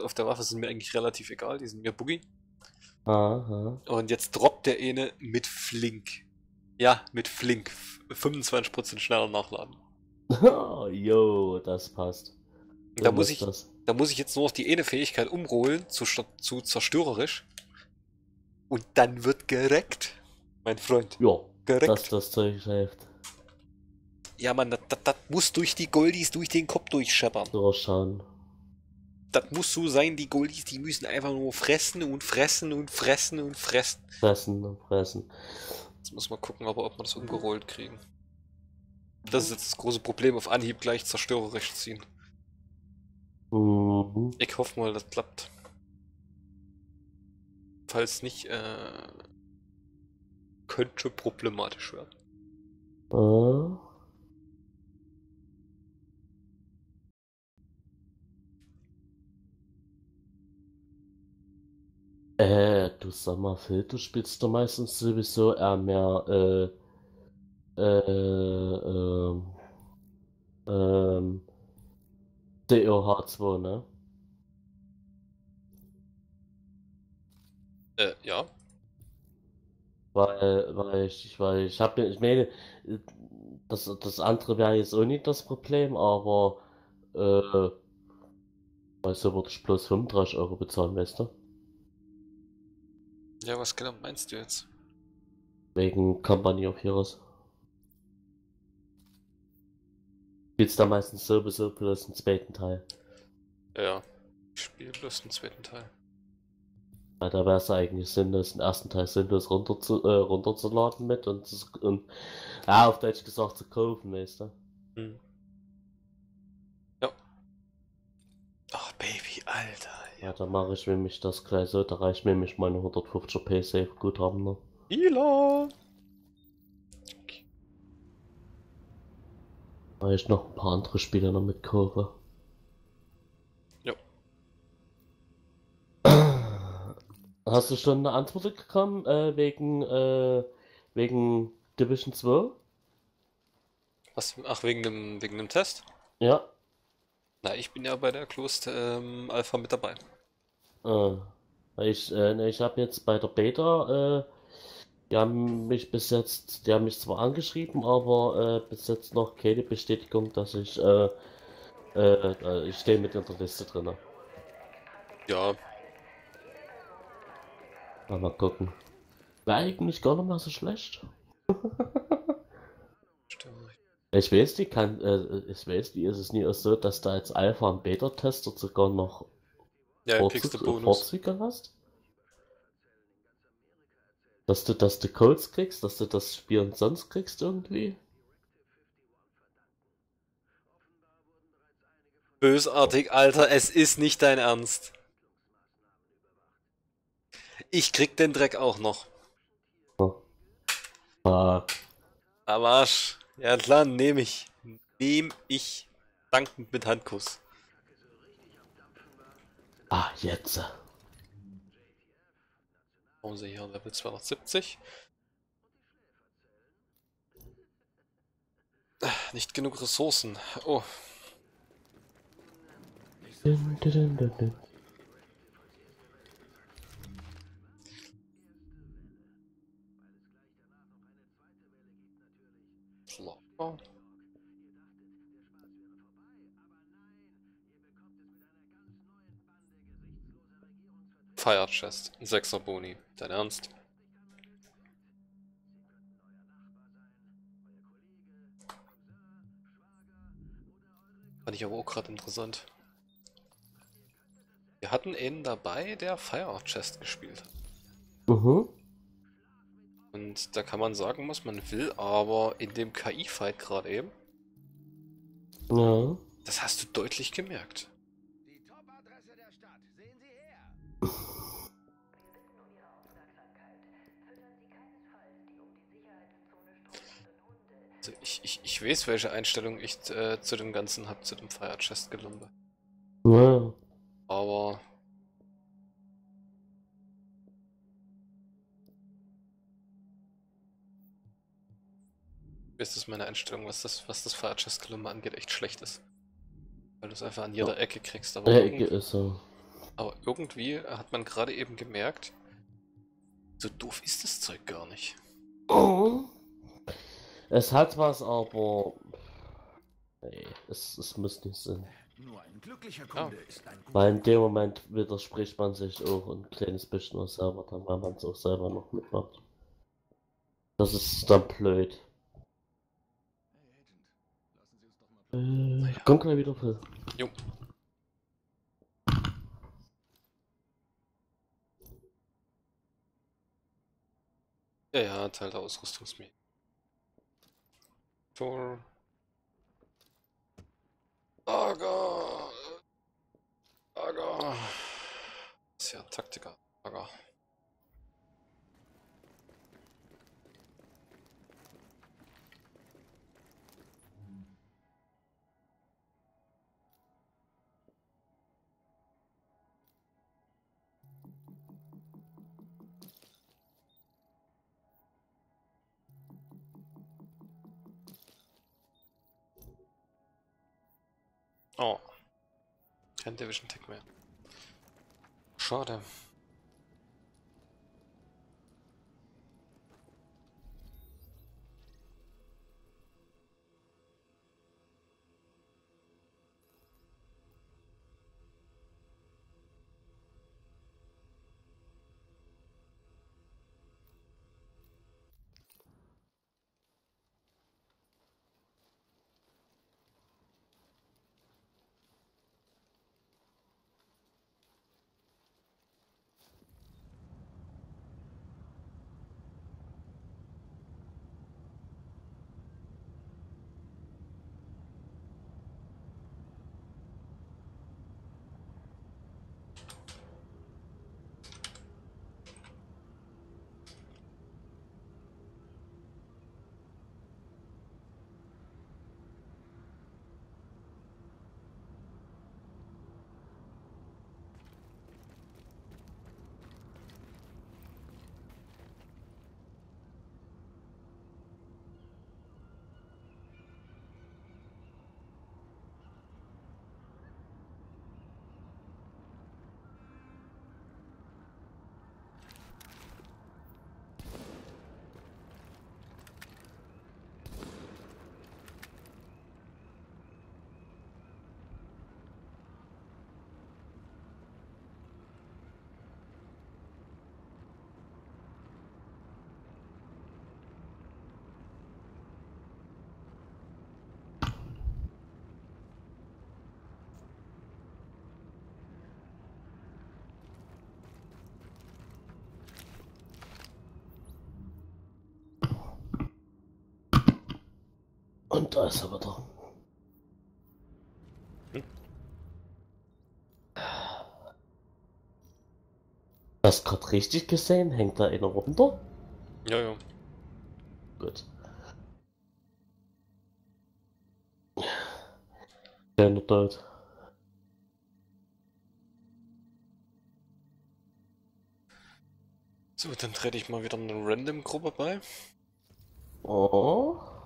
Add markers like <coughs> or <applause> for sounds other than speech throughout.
auf der Waffe sind mir eigentlich relativ egal, die sind mir boogie. Aha. Und jetzt droppt der eine mit Flink. Ja, mit Flink. 25% schneller nachladen. <laughs> Jo, das passt. Da muss, ich, das. da muss ich jetzt nur noch die eine Fähigkeit umrollen zu, zu zerstörerisch. Und dann wird gereckt. Mein Freund. Ja, Gereckt. das das Zeug hilft. Ja, Mann, das, das, das muss durch die Goldies durch den Kopf durchscheppern. Durchschauen. Das muss so sein, die Goldies, die müssen einfach nur fressen und fressen und fressen und fressen. Fressen und fressen. Jetzt muss man gucken, aber ob wir das umgerollt kriegen. Das ist jetzt das große Problem, auf Anhieb gleich zerstörerisch ziehen. Mhm. Ich hoffe mal, das klappt. Falls nicht, äh, könnte problematisch werden. Ah. Äh, du sag mal, du spielst doch meistens sowieso eher mehr, äh, äh, ähm, ähm, DOH2, ne? Äh, ja. Weil, weil ich, weil ich habe, ich meine, das, das andere wäre jetzt auch nicht das Problem, aber, äh, weißt du, würde ich bloß 35 Euro bezahlen, weißt du? Ja, was genau meinst du jetzt? Wegen Company of Heroes. Spielst da meistens sowieso bloß den zweiten Teil. Ja. Ich spiele bloß den zweiten Teil. Weil da wäre es eigentlich sinnlos, den ersten Teil sinnlos runter zu, äh, runterzuladen mit und, zu- und, ja, auf Deutsch gesagt zu kaufen, weißt du? Hm. Ja. Ach, Baby, Alter. Ja, da mache ich nämlich das gleich so, da reicht mir nämlich meine 150p Safe Guthaben noch. Ila! Weil ich noch ein paar andere Spiele noch mitkaufe. Ja. <clears throat> Hast du schon eine Antwort bekommen, äh, wegen, äh, wegen Division 2? Was? Ach, wegen dem, wegen dem Test? Ja. Na, ich bin ja bei der Closed ähm, Alpha mit dabei. Äh, weil ich, äh, ne, ich habe jetzt bei der Beta, äh, die haben mich bis jetzt, die haben mich zwar angeschrieben, aber äh, bis jetzt noch keine Bestätigung, dass ich, äh, äh, äh, ich stehe mit in der Liste drin. Ja, Mal, mal gucken. Wäre eigentlich gar nicht mal so schlecht. <laughs> stimmt. Ich weiß, die kann, äh, ich weiß, die ist es nie so, dass da als Alpha- und Beta-Tester sogar noch Ja, du. Vorzüge hast? Dass du, dass du Codes kriegst, dass du das Spiel umsonst kriegst irgendwie? Bösartig, Alter, es ist nicht dein Ernst. Ich krieg den Dreck auch noch. Ah, Am Arsch. Ja klar, nehme ich. Nehm ich. Dankend mit Handkuss. ah, jetzt. Warum sie hier Level 270? Ah, Nicht genug Ressourcen. Oh, Dun, dun, dun, klar. Fire Chest, ein 6er Boni. Dein Ernst? Fand ich aber auch gerade interessant. Wir hatten einen dabei, der Fire Chest gespielt hat. Mhm. Und da kann man sagen, was man will, aber in dem KI-Fight gerade eben, Ja. das hast du deutlich gemerkt. Die Top-Adresse der Stadt. Sehen Sie her. Also ich, ich, ich weiß, welche Einstellung ich äh, zu dem Ganzen habe, zu dem Fire Chest Gelumpe. Ja. Aber. Ist das meine Einstellung, was das, was das Gelumpe angeht, echt schlecht ist. Weil du es einfach an jeder Ecke kriegst, aber Der Ecke ist so. Aber irgendwie hat man gerade eben gemerkt, so doof ist das Zeug gar nicht. Es hat was, aber. Nee, es, es muss nicht sein. Nur ein glücklicher Kunde ist ein guter Weil in dem Moment widerspricht man sich auch ein kleines bisschen auch selber, dann weil man es auch selber noch mitmacht. Das ist dann blöd. Mal Äh, komm gleich wieder, Phil. Jo. Ja, ja, Teil der Ausrüstungsmine. Tor. Lager. Lager. Ist ja Taktiker. Lager. Oh. Kein Division Tech mehr. Schade. Und da ist er wieder. Hm. Hast gerade richtig gesehen? Hängt da einer runter? Ja, ja. Gut. Keiner tot. So, dann trete ich mal wieder eine Random-Gruppe bei. Oh.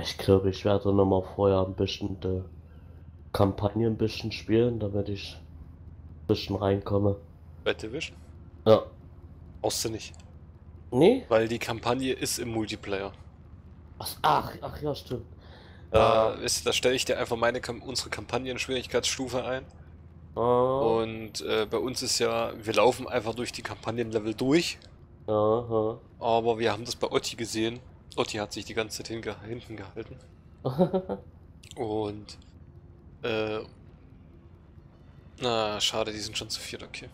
Ich glaube, ich werde noch mal vorher ein bisschen die Kampagne ein bisschen spielen, damit ich ein bisschen reinkomme. Bei Division. Ja. Brauchst du nicht. Nee? Weil die Kampagne ist im Multiplayer. Ach, ach, ach ja, stimmt. Da, ist, da stelle ich dir einfach meine unsere Kampagnen-Schwierigkeitsstufe ein. Ah, Und äh, bei uns ist ja, wir laufen einfach durch die Kampagnenlevel durch. aha. Aber wir haben das bei Otti gesehen. Otti hat sich die ganze Zeit hinten gehalten. <laughs> Und äh, na, schade, die sind schon zu viert, okay.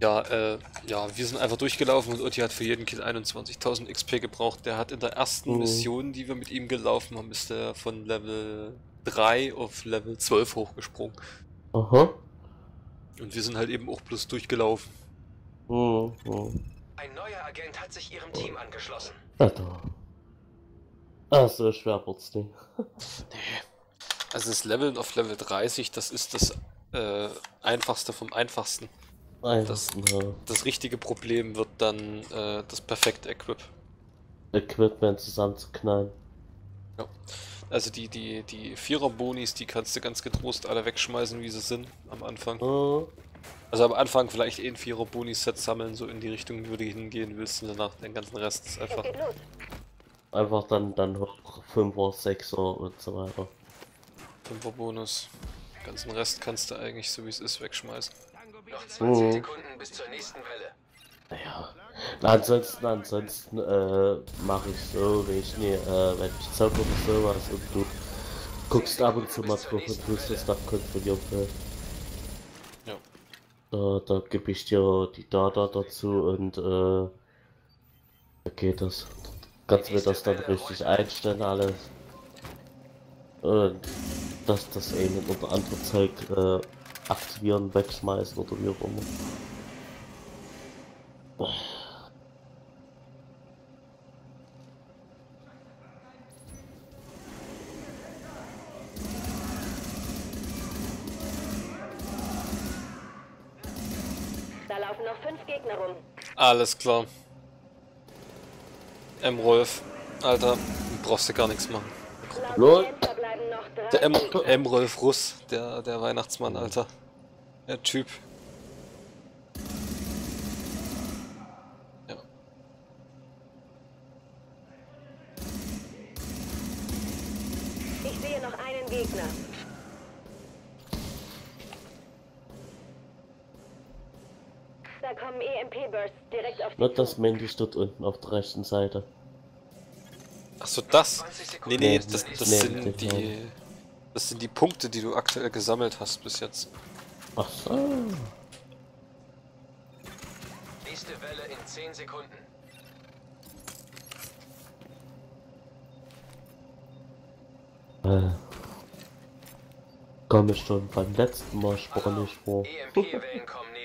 Ja, äh, ja, wir sind einfach durchgelaufen und Otti hat für jeden Kill 21.000 XP gebraucht. Der hat in der ersten Mhm. Mission, die wir mit ihm gelaufen haben, ist er von Level 3 auf Level 12 hochgesprungen. Aha. Und wir sind halt eben auch bloß durchgelaufen. Hm, hm. Ein neuer Agent hat sich Ihrem Team angeschlossen. Da. Ah, so schwer wird's nicht. Nee. Also das Leveln auf Level 30, das ist das äh, einfachste vom einfachsten. Einfach, Das- ja. Das richtige Problem wird dann äh, das perfekte Equip. Equipment zusammenzuknallen. Also die, die, die Vierer-Bonis, die kannst du ganz getrost alle wegschmeißen, wie sie sind am Anfang. Mhm. Also am Anfang vielleicht eh ein Vierer-Boni-Set sammeln, so in die Richtung, wo du hingehen willst und danach den ganzen Rest ist einfach. Einfach dann, dann hoch 5er, 6er und so weiter. Fünfer-Bonus. Den ganzen Rest kannst du eigentlich so wie es ist wegschmeißen. Noch 20 Mhm. Sekunden bis zur nächsten Welle. Naja. Na, ansonsten, ansonsten äh, mache ich so, wenn ich nie, äh, wenn ich oder sowas und du guckst ab und zu mal drauf und tust das nach kontrollieren will. Da, da gebe ich dir die Data dazu und äh, da geht das. Kannst mir das dann richtig einstellen alles. Und dass das eben unter anderem Zeug äh, aktivieren, wegschmeißen oder wie auch immer. Fünf Gegner rum. Alles klar. M. Rolf. Alter, du brauchst dir gar nichts machen. Lol. Der M. M. Rolf Russ, der, der Weihnachtsmann, Alter. Der Typ. Ja. Ich sehe noch einen Gegner. Kommen EMP-Bursts direkt auf die Nicht das. Männlich dort unten auf der rechten Seite. Achso, das? 20 Nee, Sekunden. nee, Nee, das, das nee, sind nee, die. Das sind die Punkte, die du aktuell gesammelt hast bis jetzt. Ach so. Nächste Welle in 10 Sekunden. Äh, Komm ich schon beim letzten Mal sportlich vor. EMP-Wellen kommen.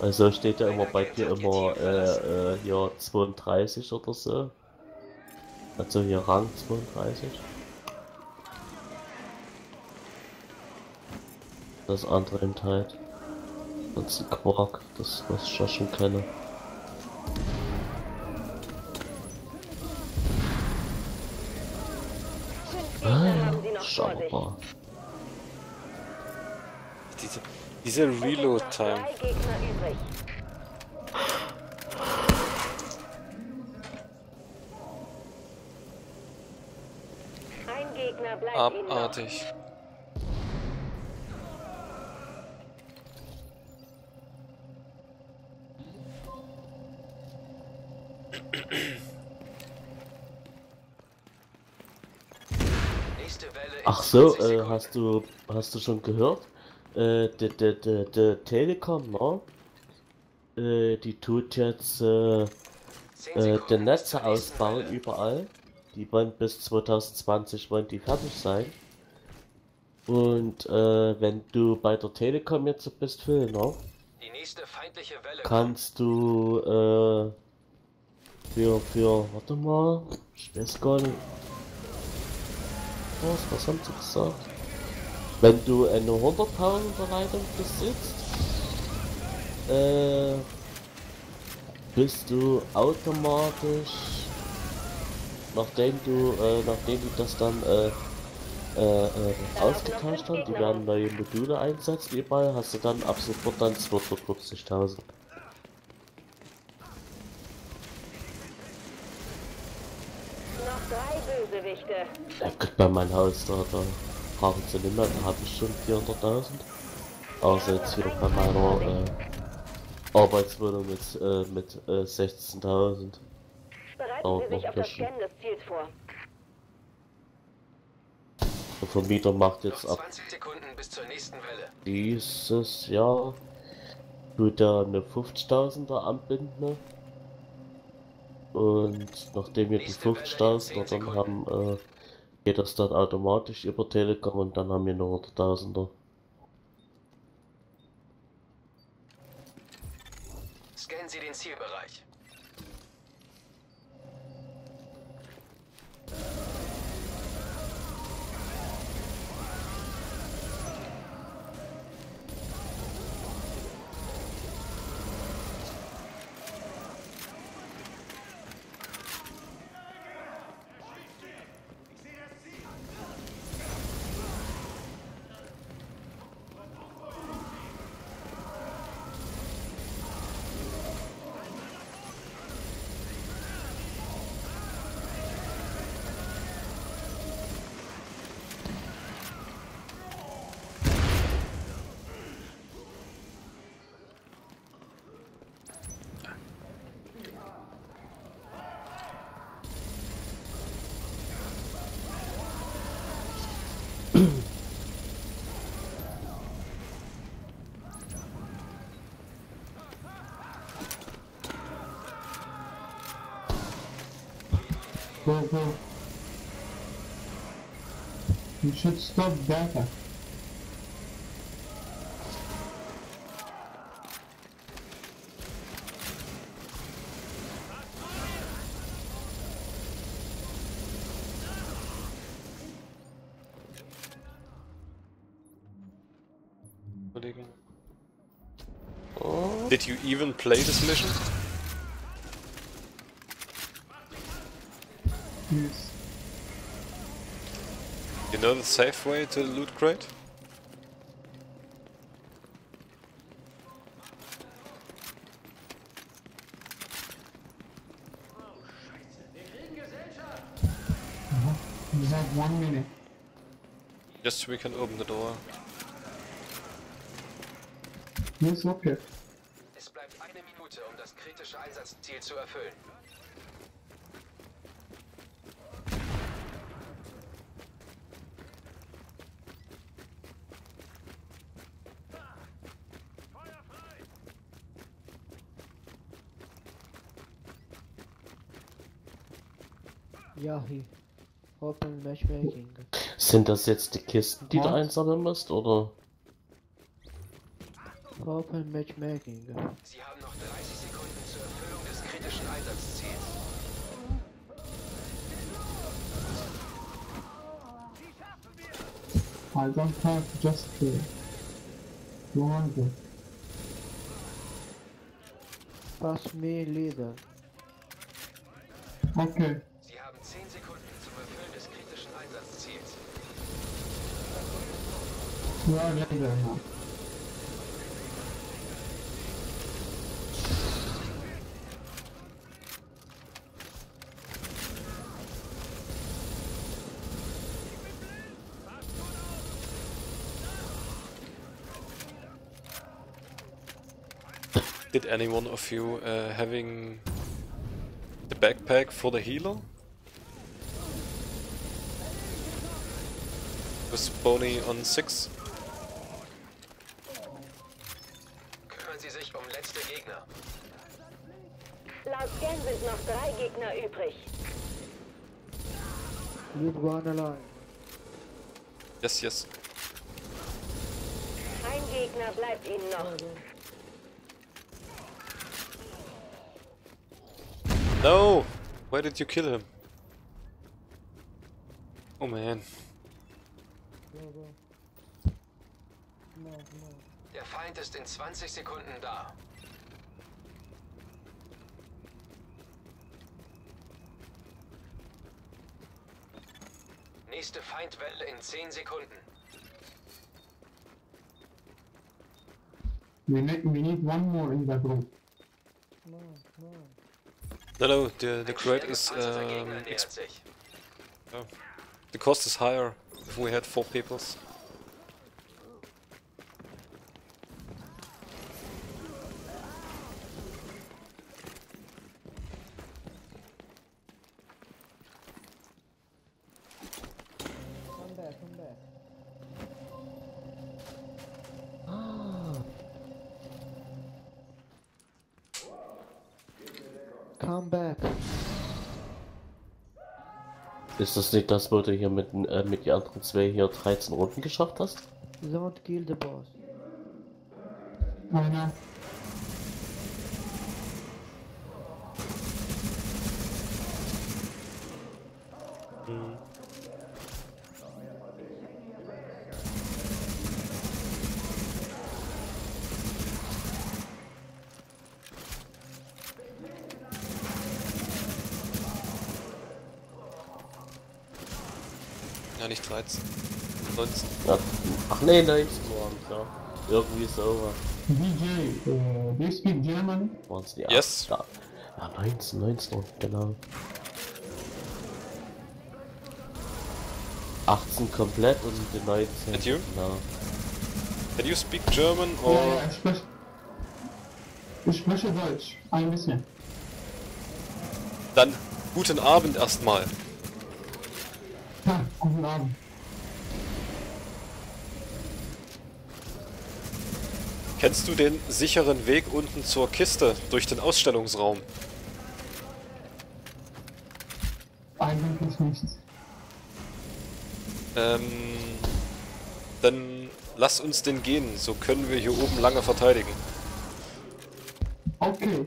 Also steht ja immer bei dir immer äh, äh, hier 32 oder so. Also hier Rang 32. Das andere im halt. Das ist ein Quark, das was ich ja schon kenne. Sich. Schaubar. Diese, diese Reload-Time. Abartig. Ach so, 20 äh, hast du hast du schon gehört? Äh, der der der der Telekom, ne? Äh, die tut jetzt äh, 10 äh, bis Netze ausbauen überall. Die wollen bis 2020 wollen die fertig sein. Und äh, wenn du bei der Telekom jetzt bist, Phil, ne? Kannst du äh, für für warte mal, ich weiß gar nicht. Was, was haben sie gesagt? Wenn du eine 100.000er Leitung besitzt, äh, bist du automatisch, nachdem du, äh, nachdem du das dann äh, äh, äh, ausgetauscht hast, die werden neue Module einsetzen überall, hast du dann ab sofort dann 250.000. Noch drei Bösewichte. Ja gut, bei meinem Haus, da, da brauchen sie nicht mehr, da habe ich schon 400.000. Außer jetzt hier bei meiner äh, Arbeitswohnung mit, äh, mit äh, 16.000. Bereiten Sie sich auf das. Scannen des Ziels vor. Der Vermieter macht jetzt Noch ab 20 Sekunden bis zur nächsten Welle. dieses Jahr tut er eine 50.000er anbinden. ne? Und nachdem wir die Nächste Welle in 50.000er 10 dann haben, äh, geht das dann automatisch über Telekom und dann haben wir eine 100.000er. Scannen Sie den Zielbereich. Go, go. You should stop data. Überlegen. Did you even play this mission? Yes. You know the safe way to the loot crate? You have one minute. Just so we can open the door. Yes, okay. Es bleibt eine Minute, um das kritische Einsatzziel zu erfüllen. Yahi. Open Matchmaking. Sind das jetzt die Kisten, die du Was? einsammeln musst, oder? Open Matchmaking. Sie haben noch 30 Sekunden zur Erfüllung des kritischen Einsatzziels. I don't have just uh, 200. Pass me leader. Okay. You are there now. Did any one of you uh, having the backpack for the healer? Was Boney on 6? One alive. Yes, yes. Ein Gegner bleibt ihnen noch. No! Why did you kill him? Oh man. Der Feind ist in 20 Sekunden da. Nächste Feindwelle in 10 Sekunden. We need, we need one more in the room. No, no, the, the crate is. Um, Gegner nähert exp- sich. the cost is higher if we had four peoples. Ist das nicht das, wo du hier mit, den- äh, mit den anderen zwei hier 13 Runden geschafft hast? Kill the boss. I know. Ja, 13. 19. Ja. Ach nee, 19 waren ja. Irgendwie so DJ, uh, do you speak German? Yes. Ja, ja 19, 19, genau. 18 komplett und die 19. And you? Genau. Can you speak German Ja, or. ja, ich spreche, ich spreche Deutsch. Ein bisschen. Dann guten Abend erstmal. Ha, guten Abend. Kennst du den sicheren Weg unten zur Kiste durch den Ausstellungsraum? Eigentlich nicht. Ähm, dann lass uns den gehen, so können wir hier oben lange verteidigen. Okay.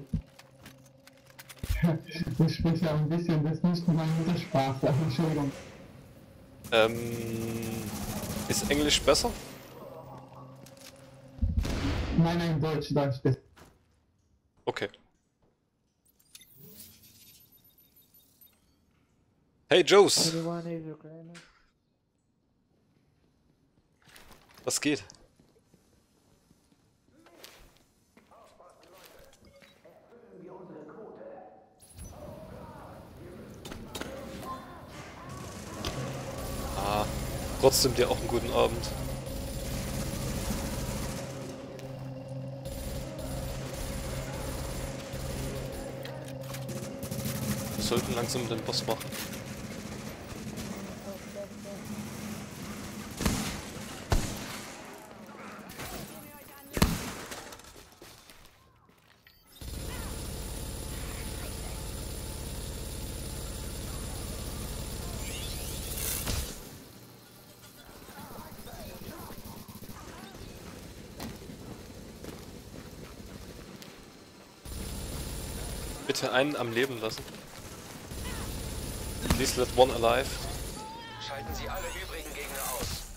<laughs> Ich spreche ein bisschen, das ist nicht meine Muttersprache, Entschuldigung. Ähm, ist Englisch besser? Nein, nein, Deutsch, Deutsch. Das Okay. Hey Joes, was geht? Ah, trotzdem dir auch einen guten Abend. Sollten langsam den Boss machen. Bitte einen am Leben lassen. Please let one alive. Schalten Sie alle übrigen Gegner aus.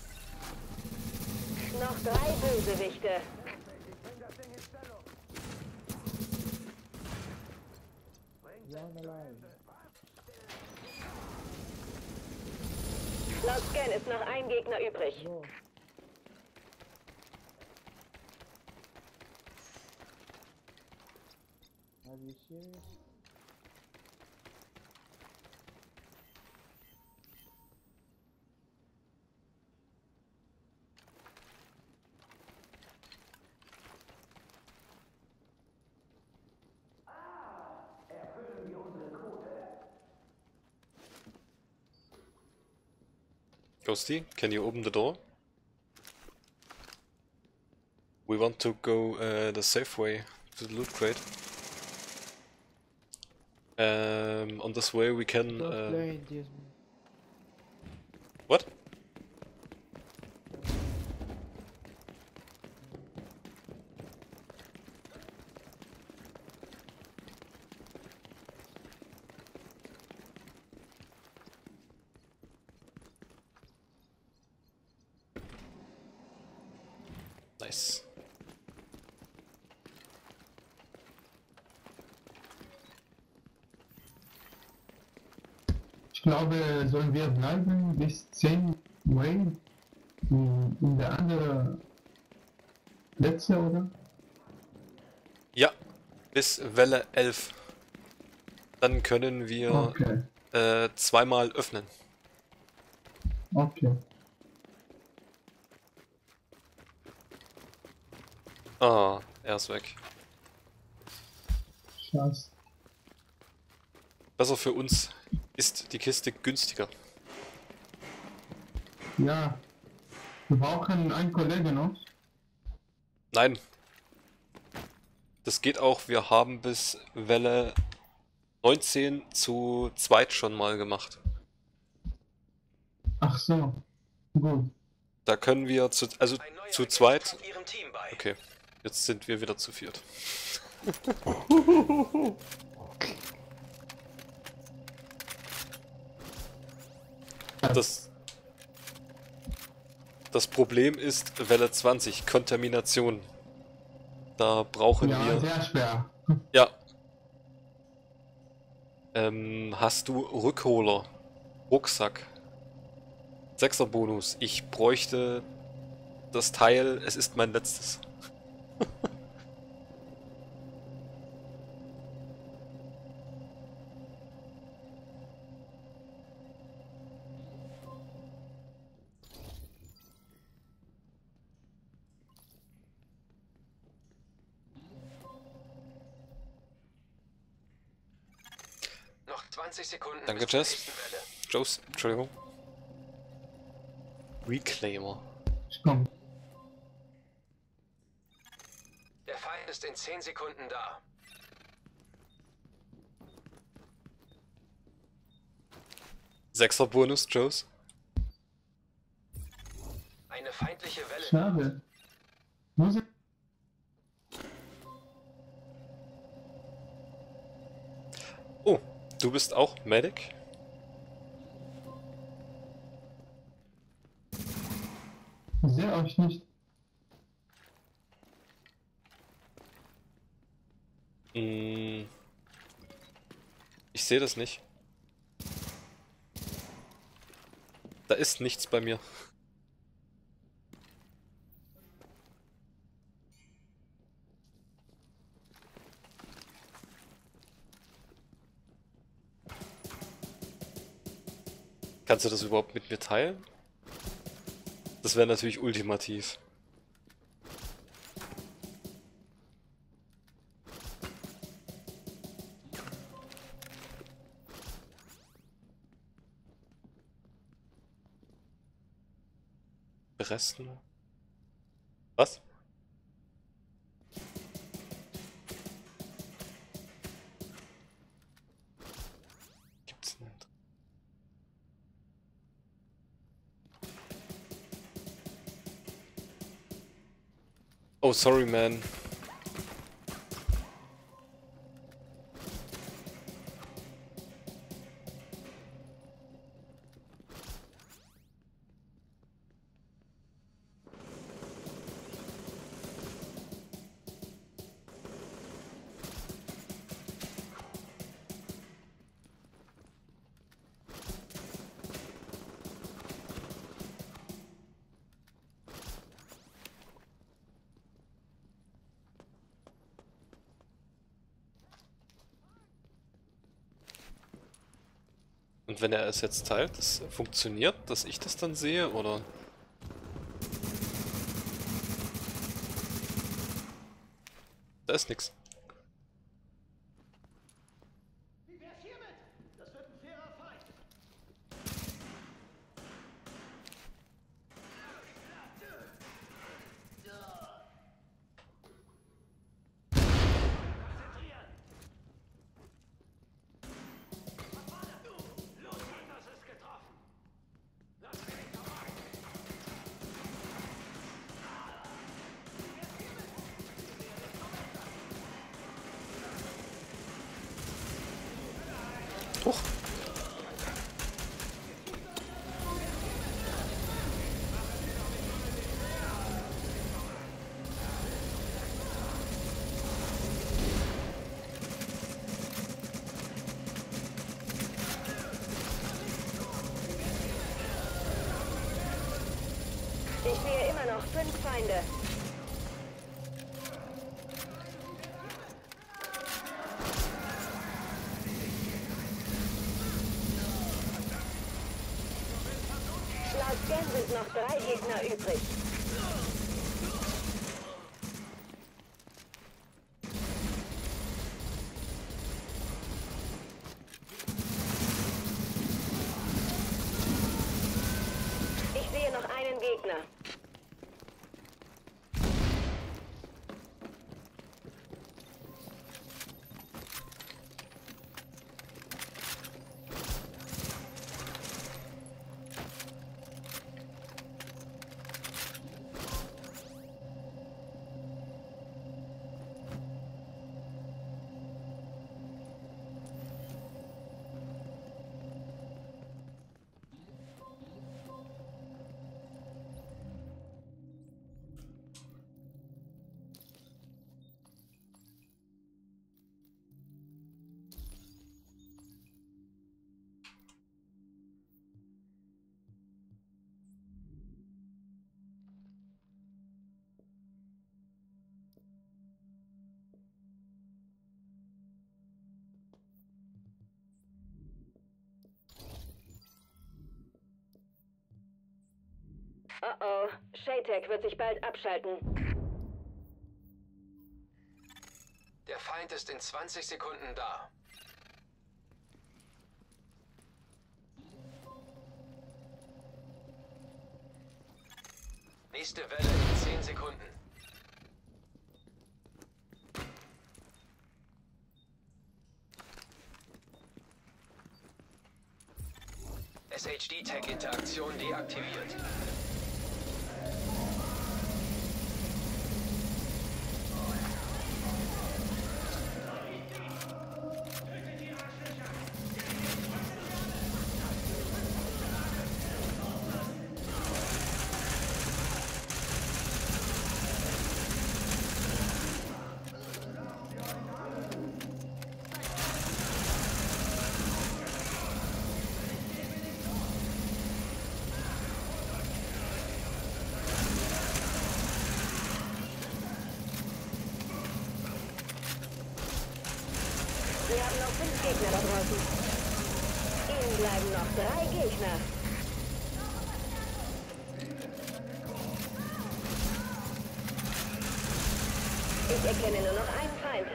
Noch drei Bösewichte. Laut Scan ist noch ein Gegner übrig. Are you serious? Can you open the door? We want to go uh, the safe way to the loot crate. Um, on this way we can. Uh, sollen wir bleiben bis 10 Way in, der andere letzte, oder? Ja, bis Welle 11. Dann können wir Okay, äh, zweimal öffnen. okay. Ah, er ist weg. Scheiße. Besser für uns ist die Kiste günstiger. Ja. Wir brauchen einen Kollegen noch. Nein. Das geht auch, wir haben bis Welle 19 zu zweit schon mal gemacht. Ach so. Gut. Da können wir zu, also zu zweit. kommt Ihrem Team bei. Okay, jetzt sind wir wieder zu viert. <laughs> Das, das Problem ist Welle 20, Kontamination. Da brauchen Ja, wir. sehr schwer. Ja. Ähm, hast du Rückholer? Rucksack. Sechser Bonus. Ich bräuchte das Teil. Es ist mein letztes. Noch 20 Sekunden Danke, Jess. Joes, Entschuldigung. Reclaimer. Ich komm. Der Feind ist in 10 Sekunden da. Sechser Bonus, Joes. Eine feindliche Welle. Schade. Muss ich Oh, du bist auch Medic? sehe euch nicht. Mm. Ich sehe das nicht. Da ist nichts bei mir. Kannst du das überhaupt mit mir teilen? Das wäre natürlich ultimativ. Resten. Was? Oh, sorry, man. Und wenn er es jetzt teilt, das funktioniert, dass ich das dann sehe, oder? Da ist nix. Oh Shaytek wird sich bald abschalten. Der Feind ist in 20 Sekunden da. Nächste Welle in 10 Sekunden. SHD-Tag-Interaktion deaktiviert. Wir haben noch fünf Gegner da draußen. Ihnen bleiben noch drei Gegner. Ich erkenne nur noch einen Feind.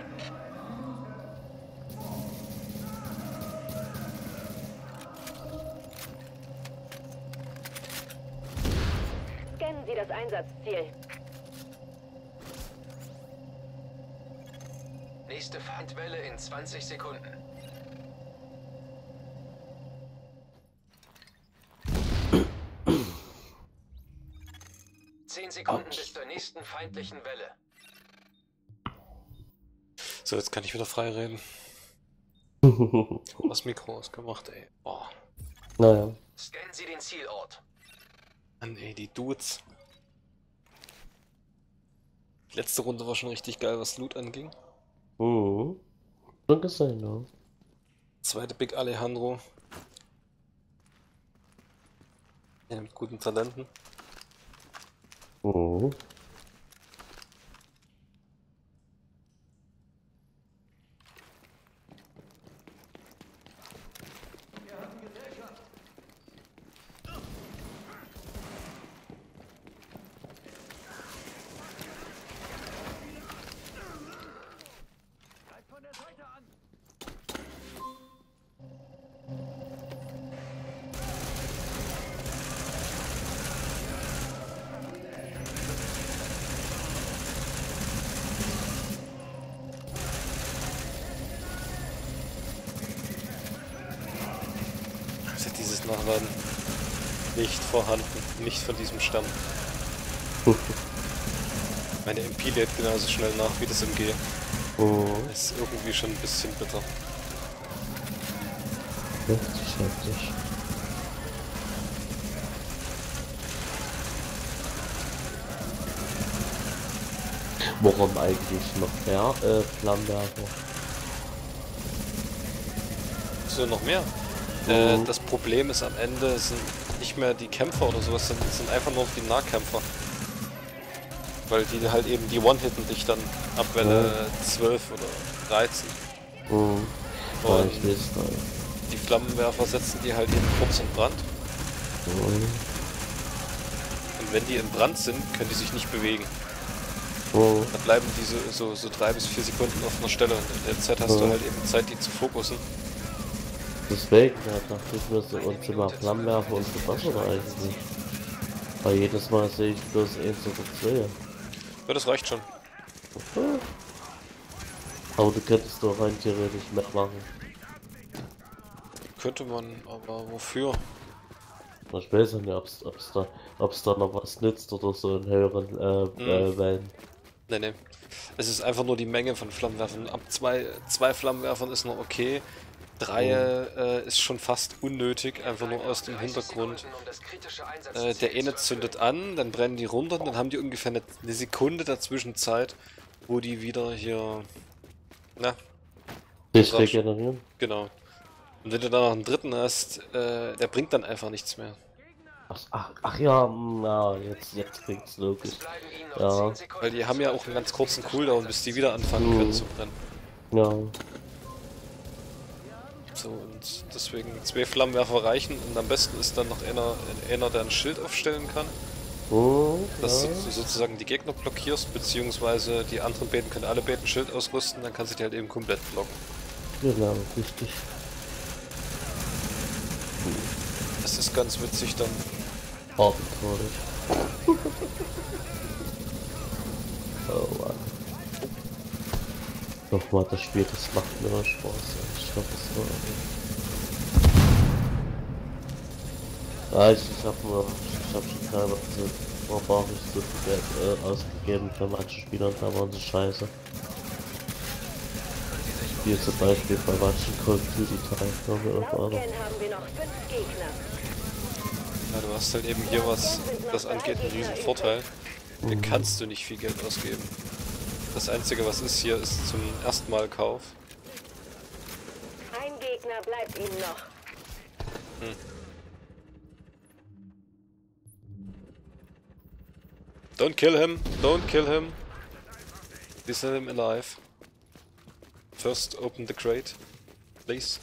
Scannen Sie das Einsatzziel. Feindwelle in 20 Sekunden. Zehn Sekunden bis zur nächsten feindlichen Welle. So, jetzt kann ich wieder frei reden. Oh, <laughs> das Mikro ausgemacht, ey. Oh, naja. Scannen Sie den Zielort. Mann, ey, die Dudes. Die letzte Runde war schon richtig geil, was Loot anging. Mhm. Schon gesehen, ja. Zweite Big Alejandro. Ja, mit guten Talenten. Mhm. Also dieses Nachladen. Nicht vorhanden. Nicht von diesem Stamm. <laughs> Meine MP lädt genauso schnell nach wie das MG. Mhm. Ist irgendwie schon ein bisschen bitter. Heftig, heftig. Warum eigentlich noch mehr äh, Flammenwerfer? So, noch mehr. Äh, Mhm. das Problem ist am Ende sind nicht mehr die Kämpfer oder sowas, sind, sind einfach nur die Nahkämpfer. Weil die halt eben die One-Hitten dich dann ab Welle 12 oder 13. Mhm. Ja, Und die Flammenwerfer setzen die halt eben kurz in Brand. Mhm. Und wenn die in Brand sind, können die sich nicht bewegen. Mhm. Dann bleiben die so, so, so drei bis vier Sekunden auf einer Stelle und in der Zeit hast du Mhm. halt eben Zeit, die zu fokussen. Deswegen ja, dachte ich so, und immer Flammenwerfer und so was oder eigentlich? Weil jedes Mal sehe ich bloß eins oder zwei. Ja, das reicht schon. Aber du könntest doch rein theoretisch mitmachen. Könnte man, aber wofür? Ich weiß nicht, ob's, ob's da, ob's da noch was nützt oder so in höheren äh, Mhm. äh, Wellen. Nee, nee. Es ist einfach nur die Menge von Flammenwerfern. Ab zwei, zwei Flammenwerfern ist noch okay. Drei äh, ist schon fast unnötig, einfach nur aus dem 30 Hintergrund. Äh, der eine zündet an, dann brennen die runter, dann haben die ungefähr eine, eine Sekunde dazwischen Zeit, wo die wieder hier. Na, Sich regenerieren. genau. Und wenn du dann noch einen dritten hast, äh, der bringt dann einfach nichts mehr. Ach, ach, ja, mm, ja, jetzt, jetzt Ihnen noch Ja. 10 Sekunden. Weil die haben ja auch einen ganz kurzen Cooldown, bis die wieder anfangen Mhm. können zu brennen. Ja. So, und deswegen zwei Flammenwerfer reichen und am besten ist dann noch einer, einer der ein Schild aufstellen kann, Mhm, dass ja. du sozusagen die Gegner blockierst, beziehungsweise die anderen Beten können alle Beten Schild ausrüsten, dann kannst du die halt eben komplett blocken. Genau, richtig. Das ist ganz witzig dann. Abenteuerlich. <laughs> oh Mann. Nochmal das Spiel, das macht mir Spaß. ja. Ich glaube, das war. Ja, ich, ich hab nur, ich hab schon teilweise brauche ich so viel Geld äh, ausgegeben für manche Spieler und da waren sie scheiße. Wie zum Beispiel bei manchen Call of Duty Teilen, glaube ich, oder Scan haben wir noch fünf Gegner. Ja, du hast halt eben hier was, das angeht, einen riesen Vorteil. Hier kannst du nicht viel Geld ausgeben. Das einzige was ist hier ist zum ersten Mal Kauf. Gegner bleibt ihm. Don't kill him, don't kill him. Please let him alive. First open the crate, please.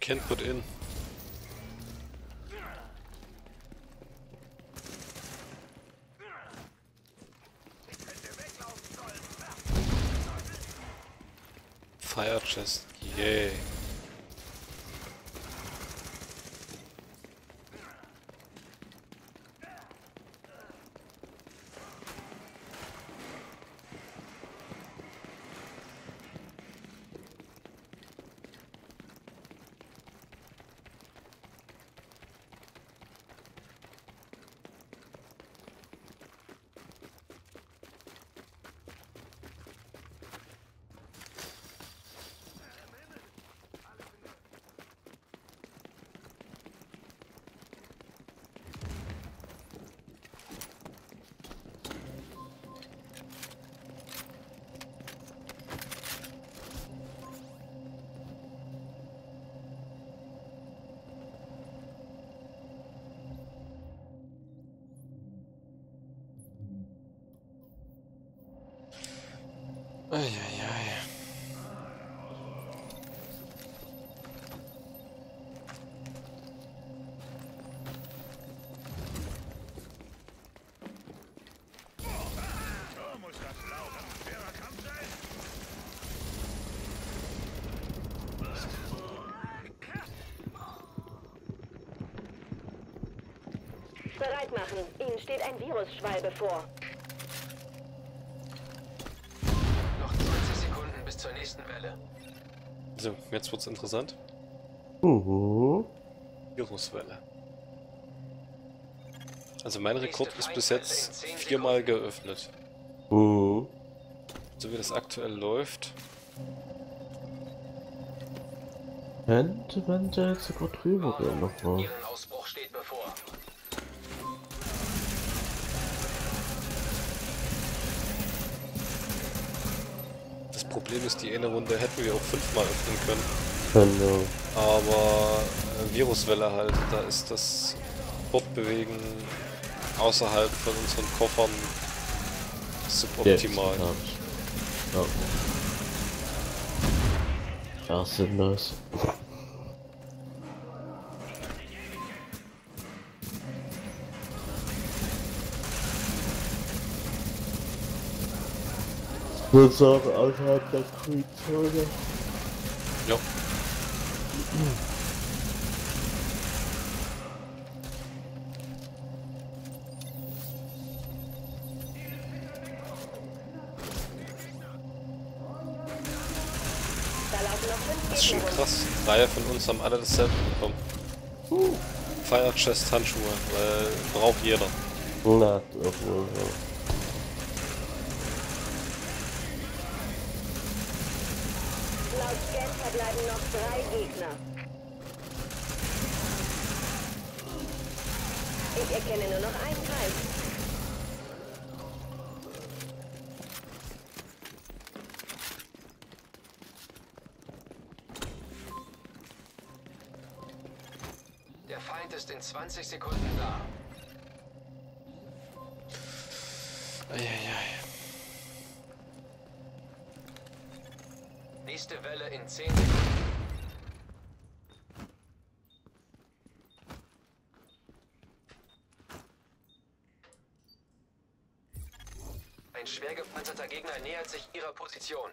We can put in. Fire chest, yay. Bereit machen. Ihnen steht ein Virusschwall bevor. Noch 20 Sekunden bis zur nächsten Welle. So, jetzt wird's interessant. Mhm. Viruswelle. Also mein Rekord ist bis jetzt viermal geöffnet. Mhm. So wie das aktuell läuft. Könnte eventuell sogar drüber gehen nochmal. Problem ist, die eine Runde hätten wir auch fünfmal öffnen können. Genau. Aber äh, Viruswelle halt, da ist das Fortbewegen außerhalb von unseren Koffern suboptimal. Ja. Ja, sinnlos. Sozusagen außerhalb der. Ja. Laufen noch fünf Das ist schon krass. Drei von uns haben alle dasselbe bekommen. Fire Chest Handschuhe, weil braucht jeder. Na, obwohl, ja. Verbleiben noch schwer gepanzerter Gegner nähert sich ihrer Position.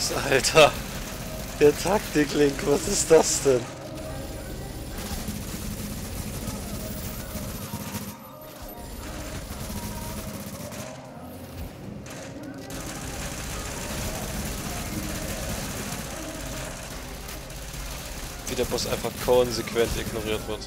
Nice, Alter. Der Taktiklink, was ist das denn? Wie der Boss einfach konsequent ignoriert wird.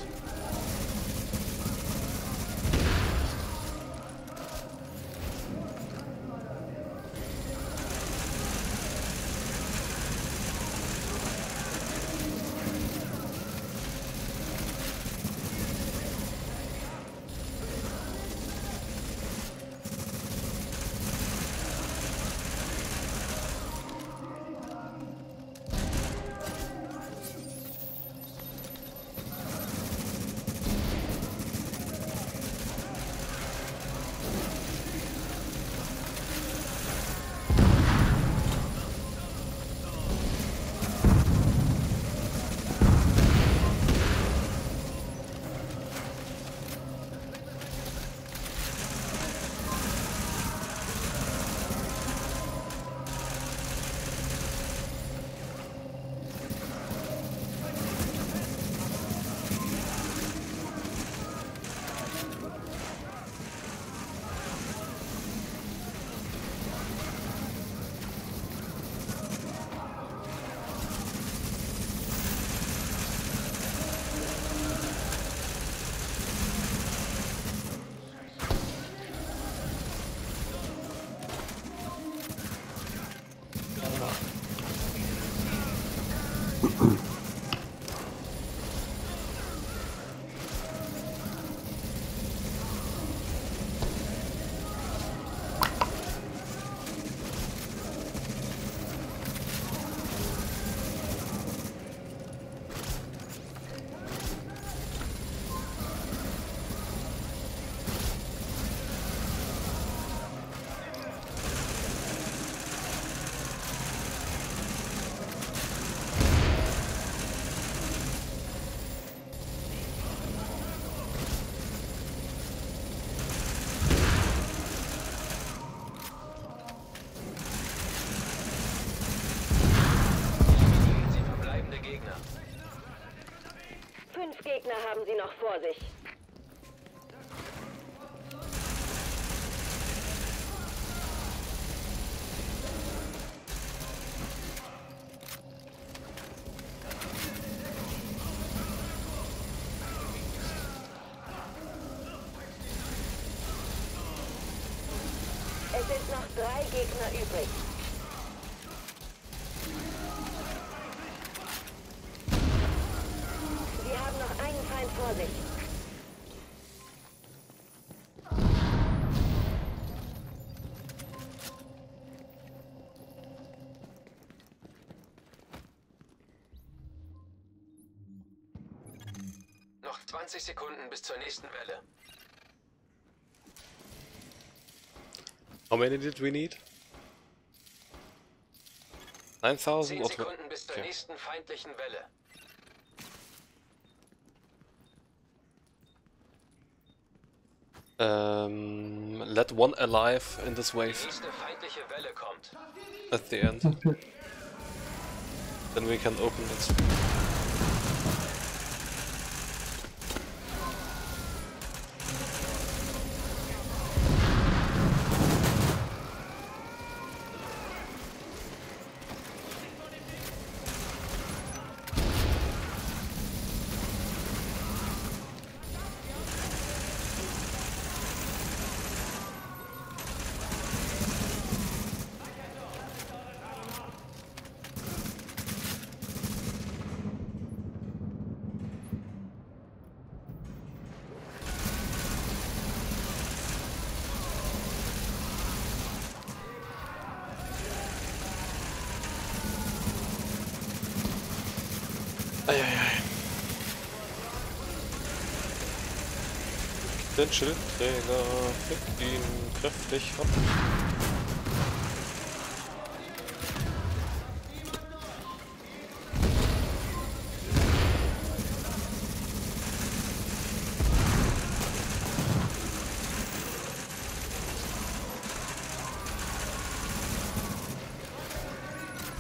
20 Sekunden bis zur nächsten Welle. How many did we need? 9000 10 oder? Sekunden bis zur Okay. nächsten feindlichen Welle. Um, let one alive in this Die wave nächste feindliche Welle kommt. at the end. Then we can open it. Eieiei. Den Schildträger, fick ihn kräftig ab.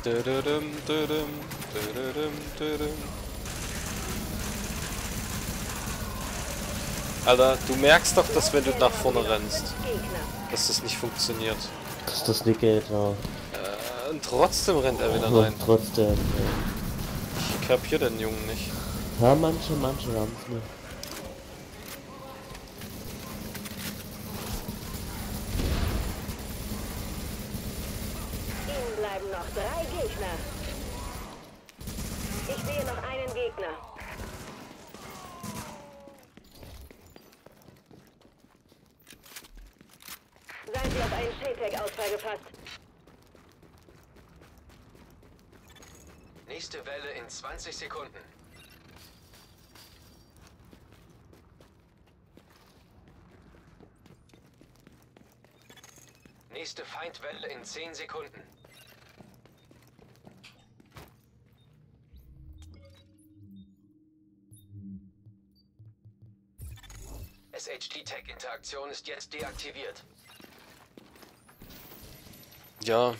Dududum, dudum, dududum, dudum. Alter, du merkst doch, dass wenn du nach vorne rennst, dass das nicht funktioniert. Dass das nicht geht, ja. Äh, und trotzdem rennt er wieder rein. Und trotzdem, ja. Ich kapier den Jungen nicht. Ja, manche, manche haben es nicht. Ihnen bleiben noch drei Gegner. Ich sehe noch einen Gegner. Seien Sie auf einen Shapek-Ausfall gefasst. Nächste Welle in 20 Sekunden. Nächste Feindwelle in 10 Sekunden. SHD-Tech-Interaktion ist jetzt deaktiviert. Ja.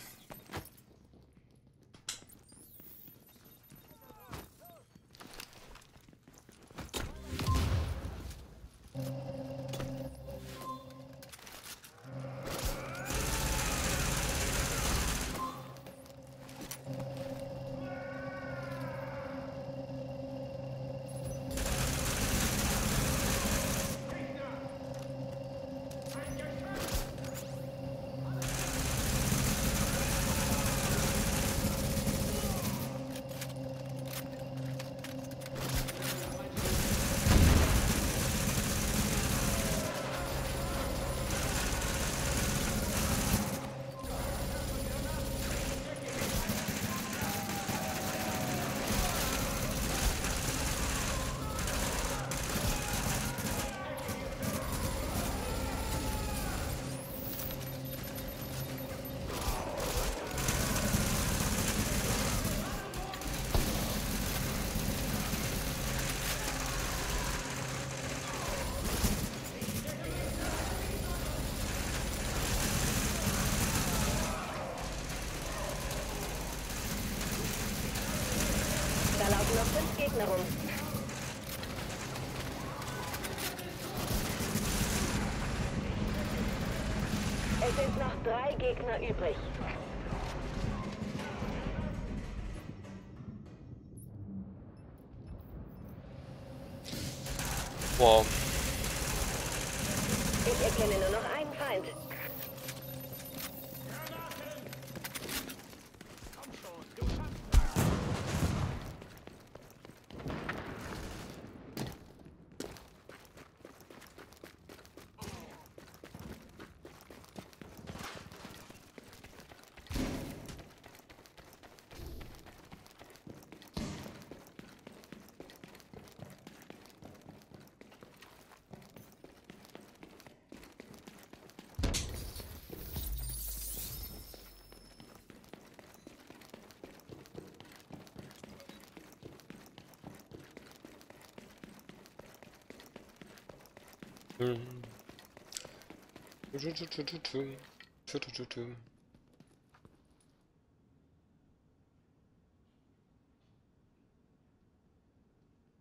Gegner übrig.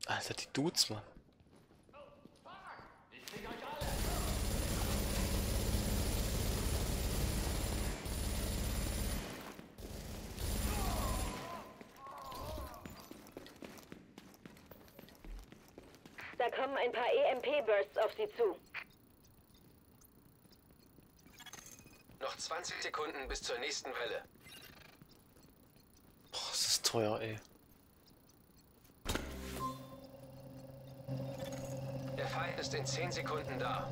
Alter, die Dudes, Mann. Da kommen ein paar EMP-Bursts auf Sie zu. Noch 20 Sekunden bis zur nächsten Welle. Boah, das ist teuer, ey. Der Feind ist in 10 Sekunden da.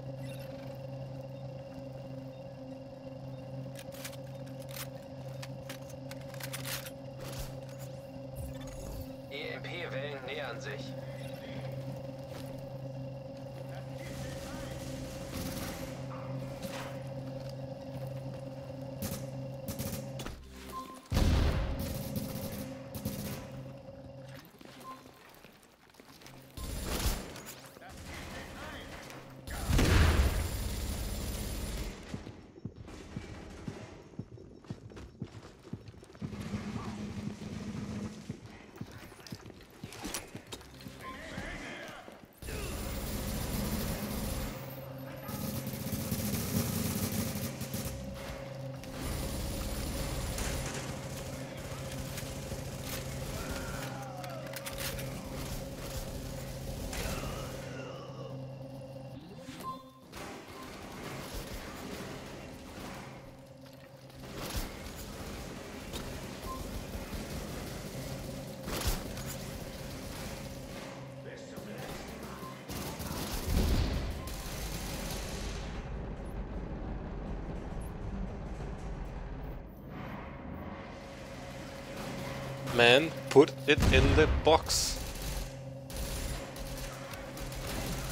Man, put it in the box.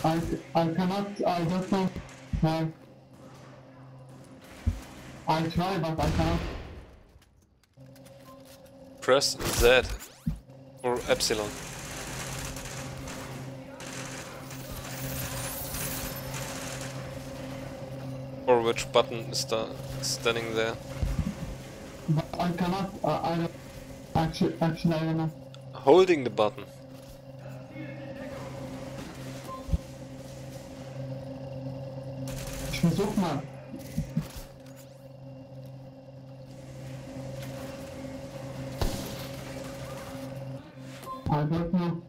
I, I cannot, I don't know. No. I try, but I cannot. Press Z. Or Epsilon. Or which button is da standing there? But I cannot, uh, I I don't know. Holding the button. Ich versuch mal. I don't know.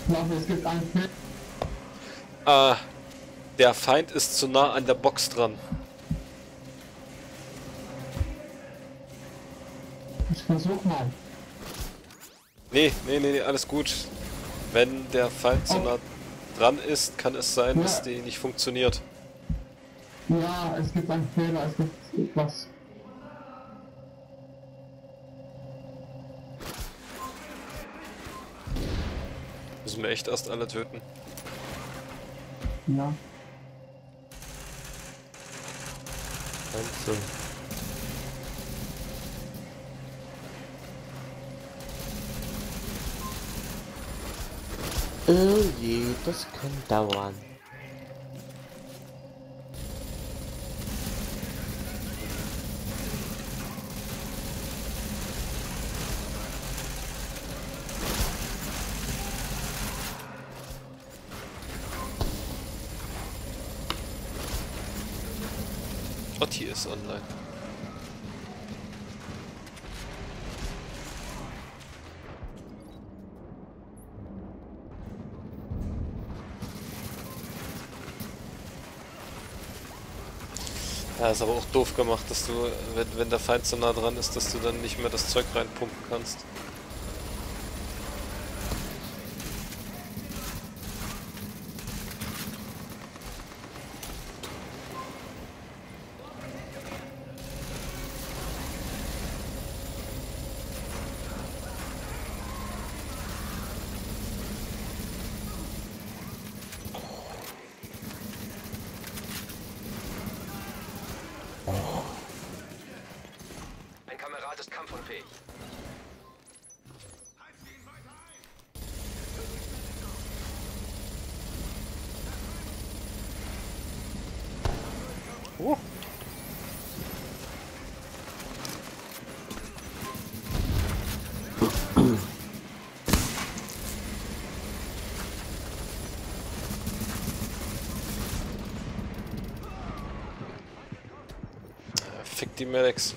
Ich glaube, es gibt einen Fehler. Ah, der Feind ist zu nah an der Box dran. Ich versuch mal. Nee, nee, nee, nee, alles gut. Wenn der Feind zu nah dran ist, kann es sein, dass Ja. die nicht funktioniert. Ja, es gibt einen Fehler, es gibt etwas. Müssen wir echt erst alle töten. Ja. Also. Oh je, das kann dauern. Otti aber auch doof gemacht, dass du, wenn, wenn der Feind so nah dran ist, dass du dann nicht mehr das Zeug reinpumpen kannst. Medics.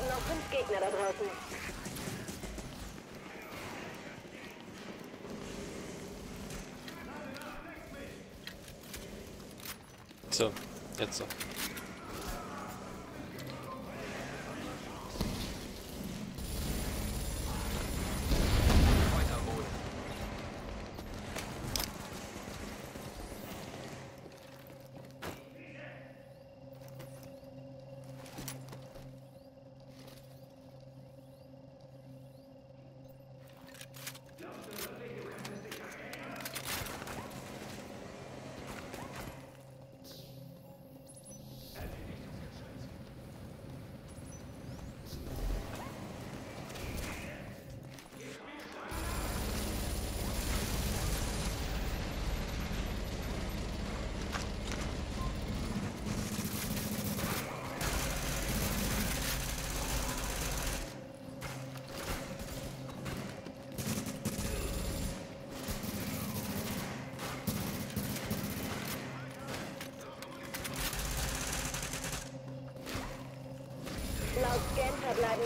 Haben noch fünf Gegner da draußen. So, jetzt so.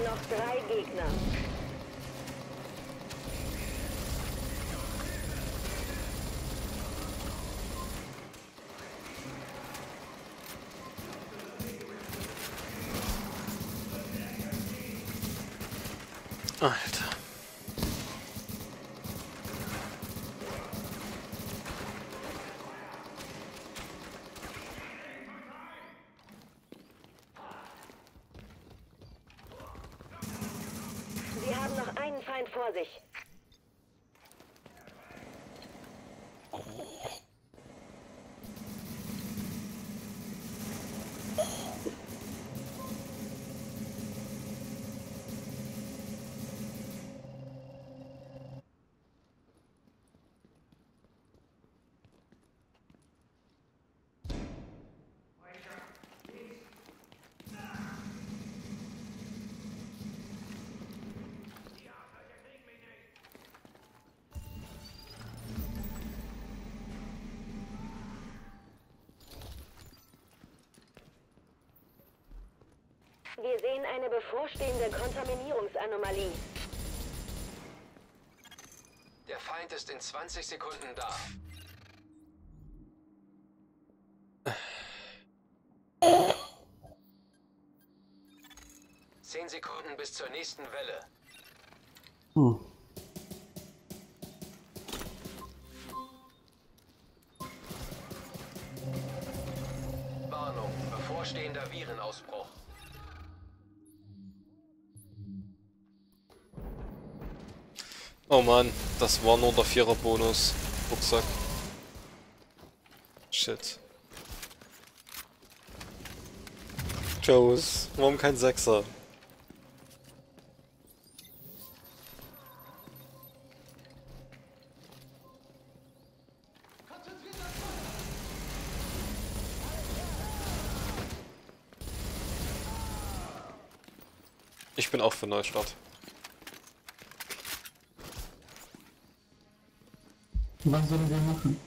Noch drei Gegner. Alter. vor sich. Wir sehen eine bevorstehende Kontaminierungsanomalie. Der Feind ist in 20 Sekunden da. Zehn Sekunden bis zur nächsten Welle. Mann, das war nur der Vierer-Bonus. Rucksack. Shit. Joes, warum kein Sechser? Ich bin auch für Neustart. Was sollen wir machen?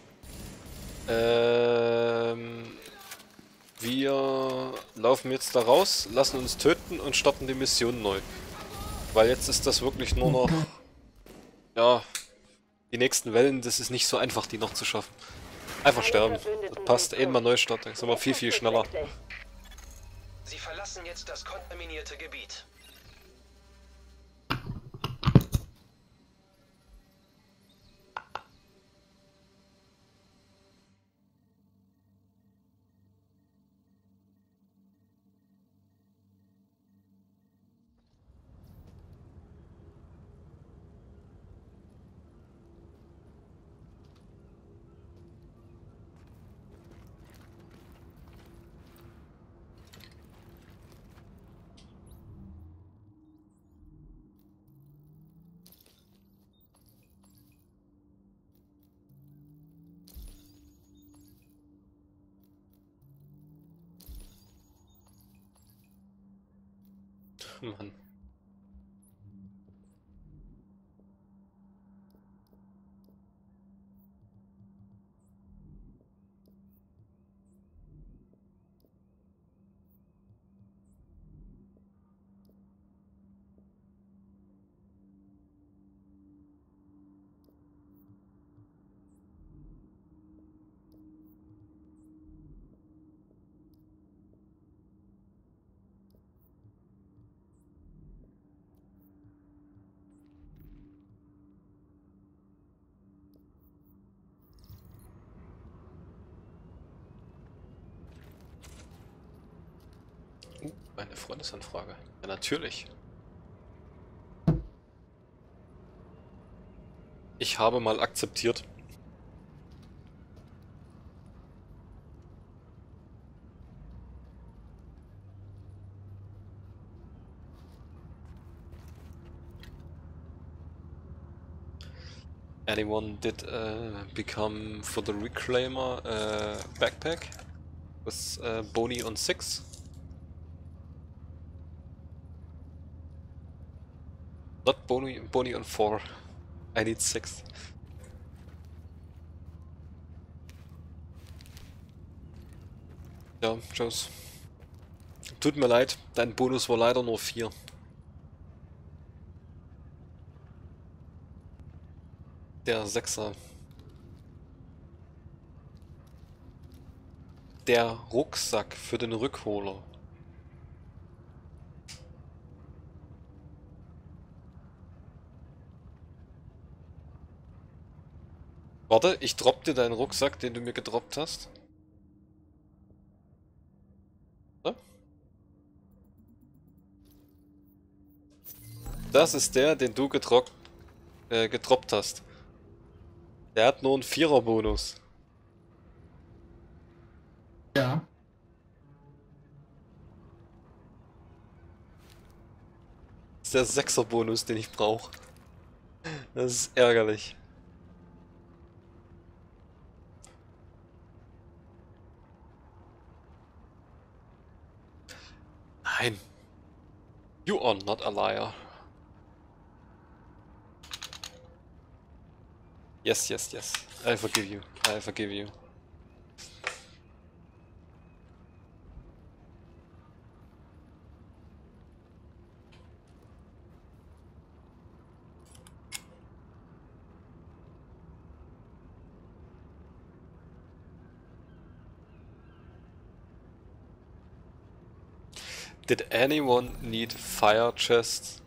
Ähm, wir laufen jetzt da raus, lassen uns töten und starten die Mission neu. Weil jetzt ist das wirklich nur noch, ja, die nächsten Wellen, das ist nicht so einfach, die noch zu schaffen. Einfach sterben. Das passt, einmal Neustart, dann sind wir viel, viel schneller. Sie verlassen jetzt das kontaminierte Gebiet. Mann. Eine Freundesanfrage. Ja, natürlich. Ich habe mal akzeptiert. Anyone did uh, become for the Reclaimer uh, backpack with uh, Boni on 6? Boni, Boni on 4. I need 6. Ja, Joes. Tut mir leid, dein Bonus war leider nur 4. Der Sechser. Der Rucksack für den Rückholer. Warte, ich dropp dir deinen Rucksack, den du mir gedroppt hast. Das ist der, den du gedroppt äh, gedroppt hast. Der hat nur einen Vierer-Bonus. Ja. Das ist der Sechser-Bonus, den ich brauche. Das ist ärgerlich. Nein. You are not a liar. Yes, yes, yes. I forgive you. I forgive you. Did anyone need fire chests?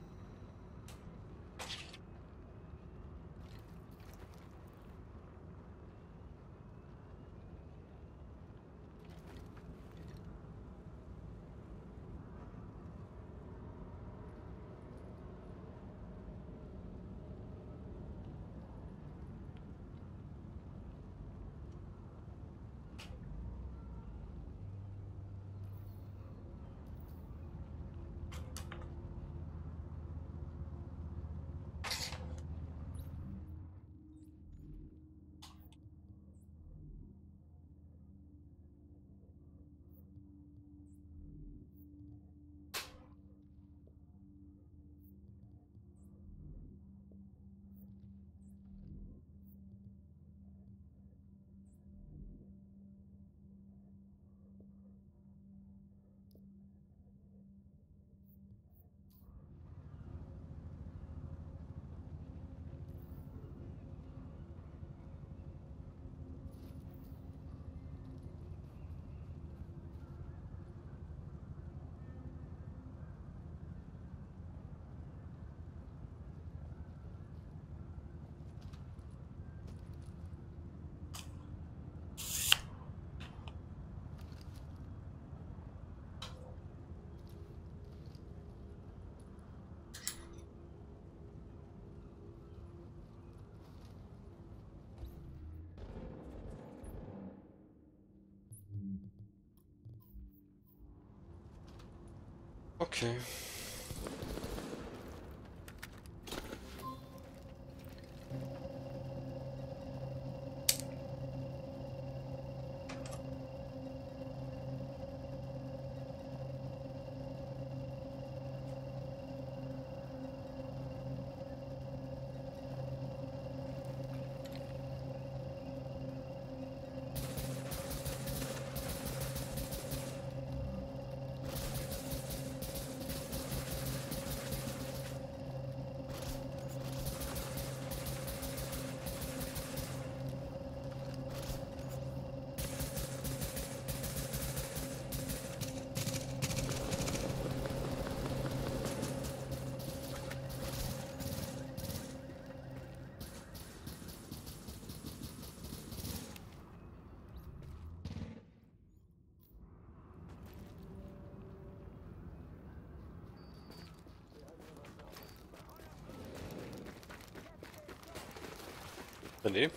Okay. René?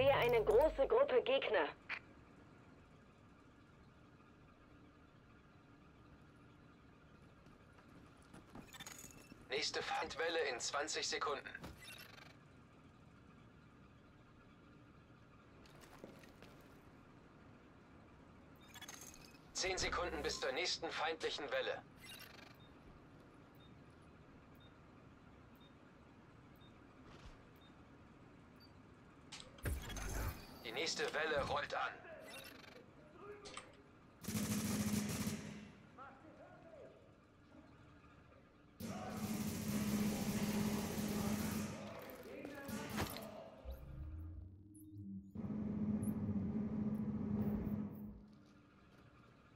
Sehe eine große Gruppe Gegner. Nächste Feindwelle in 20 Sekunden. Zehn Sekunden bis zur nächsten feindlichen Welle. Rollt an.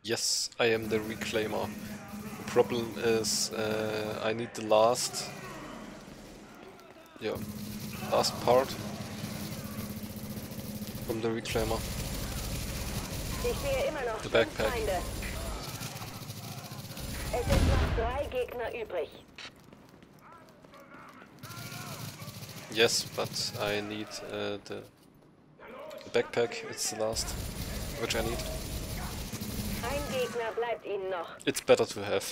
Yes, I am the reclaimer. The problem is uh, I need the last, yeah, last part the reclaimer. Ich sehe immer noch The backpack. Feinde. Es sind noch drei Gegner übrig. Yes, but I need uh, the, the backpack. It's the last, which I need. Ein Gegner bleibt ihnen noch. It's better to have.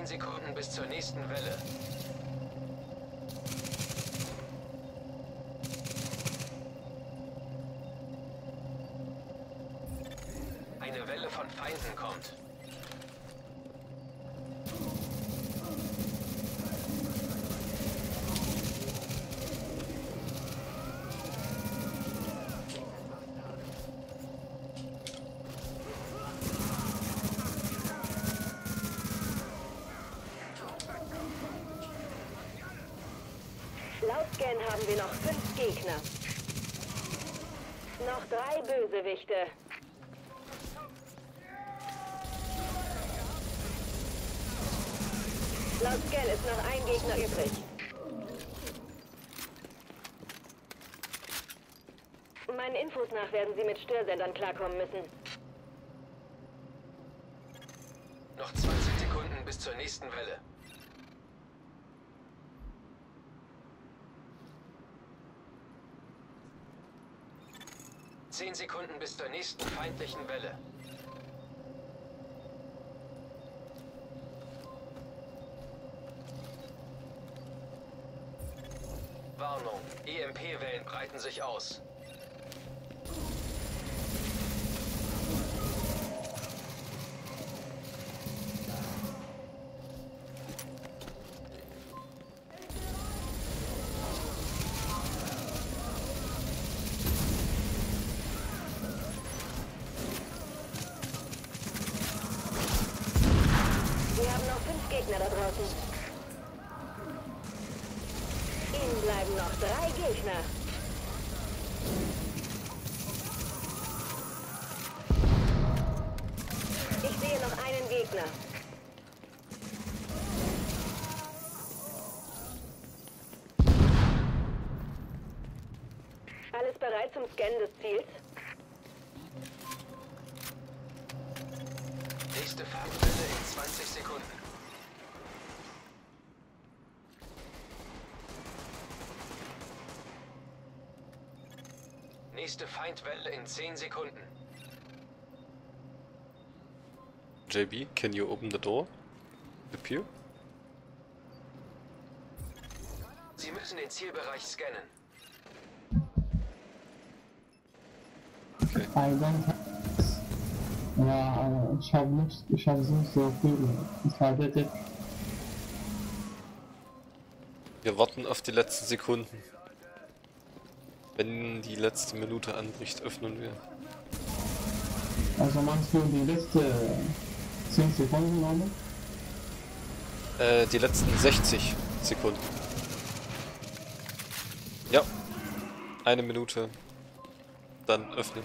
Zehn Sekunden bis zur nächsten Welle. Gegner übrig. Meinen Infos nach werden Sie mit Störsendern klarkommen müssen. Noch 20 Sekunden bis zur nächsten Welle. Zehn Sekunden bis zur nächsten feindlichen Welle. Warnung. EMP-Wellen breiten sich aus. Zum Scannen des Ziels? Nächste Feindwelle in 20 Sekunden. Nächste Feindwelle in 10 Sekunden. JB, can you open the door? The pier? Sie müssen den Zielbereich scannen. Have Ja, ich habe nicht, ich habe nicht so viel. Ich habe das Wir warten auf die letzten Sekunden. Wenn die letzte Minute anbricht, öffnen wir. Also meinst du die letzte 10 Sekunden oder? Äh, die letzten 60 Sekunden. Ja. Eine Minute. Dann öffnen.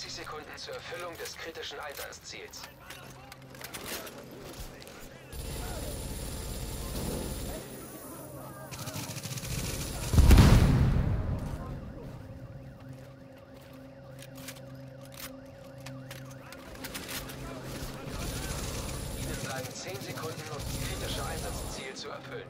30 Sekunden zur Erfüllung des kritischen Einsatzziels. Ihnen bleiben 10 Sekunden, um das kritische Einsatzziel zu erfüllen.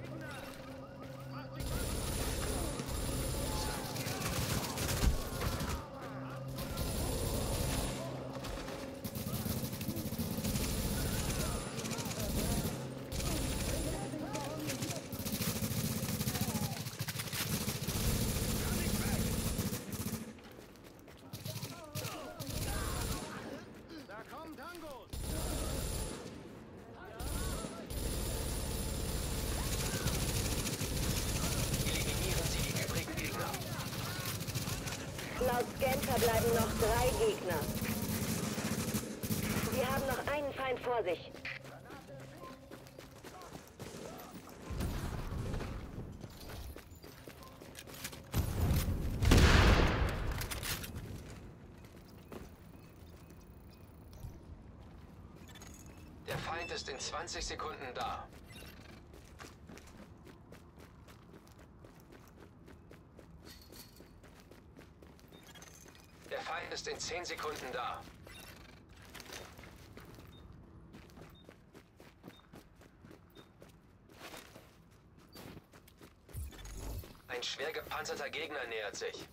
Eliminieren Sie die übrigen Gegner. Laut Scan verbleiben noch drei Gegner. Sie haben noch einen Feind vor sich. Der Feind ist in 20 Sekunden da. Der Feind ist in 10 Sekunden da. Ein schwer gepanzerter Gegner nähert sich.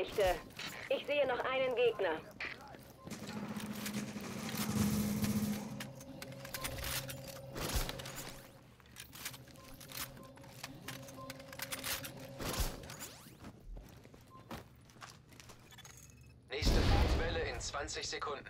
Bösewichte. Ich sehe noch einen Gegner. Nächste Punktwelle in 20 Sekunden.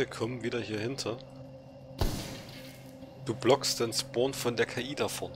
Bitte komm wieder hier hinter. Du blockst den Spawn von der KI davon.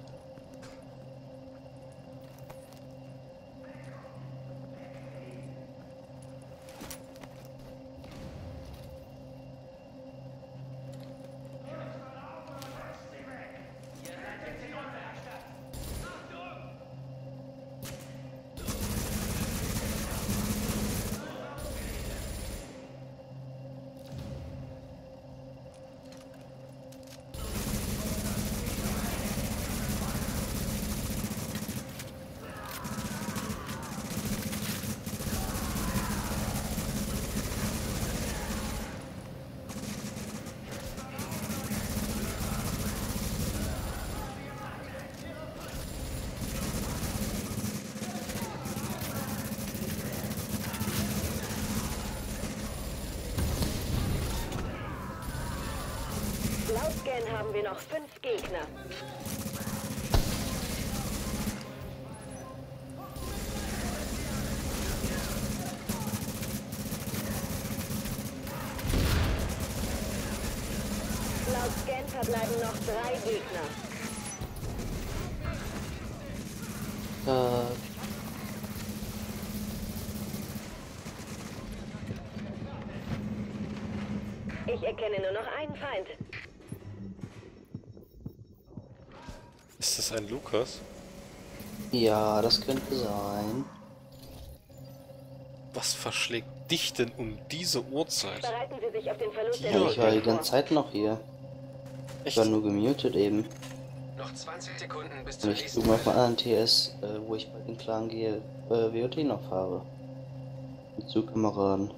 Scan haben wir noch. Fünf ein Lukas? ja, das könnte sein. Was verschlägt dich denn um diese Uhrzeit? Bereiten Sie sich auf den Verlust Ja, ich war die ganze Zeit noch hier. Ich Echt? war nur gemutet eben. Noch 20 Sekunden bis zur Und ich nächsten gucke mal auf meinen TS, äh, wo ich bei den Clan gehe, äh, WOT noch fahre. Mit Zugkameraden.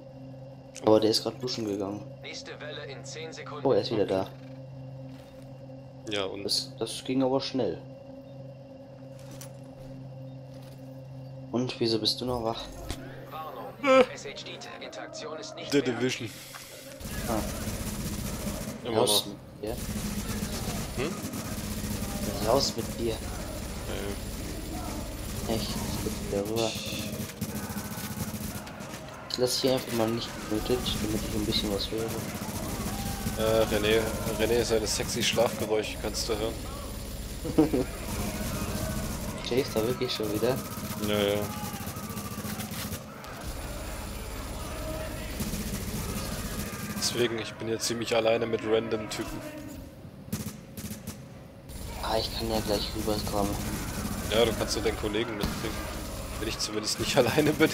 Aber der ist gerade duschen gegangen. Nächste Welle in 10 Sekunden. Oh, er ist wieder da. Ja, und Das, das ging aber schnell. Und wieso bist du noch wach? Warnung. SHD-Tag-Interaktion ist nicht The mehr Division. Ah, Immer raus noch. mit dir. Hm? Raus mit dir. Äh, Echt, ich geh wieder rüber. Ich lasse hier einfach mal nicht gemutet, damit ich ein bisschen was höre. äh, René, René, seine sexy Schlafgeräusche kannst du hören. <laughs> Schläfst da wirklich schon wieder? Ja, ja. Deswegen, ich bin hier ziemlich alleine mit random Typen. Ah, ich kann ja gleich rüberkommen. Ja, du kannst du deinen Kollegen mitbringen. Wenn ich zumindest nicht <laughs> alleine bin.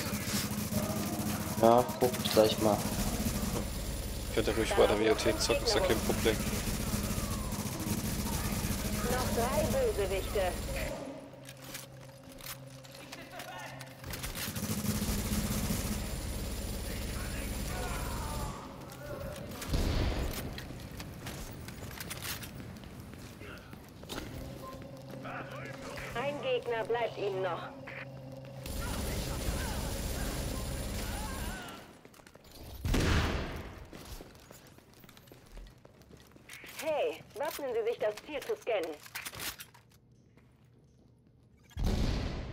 Ja, guck ich gleich mal. Könnt ihr ruhig weiter WOT zocken, ist ja kein Problem. Noch drei Bösewichte. Ein Gegner bleibt ihnen noch. Hey, wappnen Sie sich das Ziel zu scannen.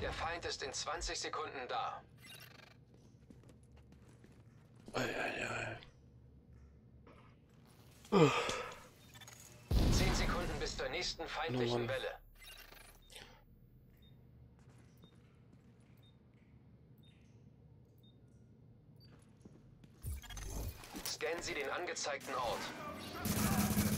Der Feind ist in 20 Sekunden da. Eieiei. 10 Sekunden bis zur nächsten feindlichen. Welle. Scannen Sie den angezeigten Ort.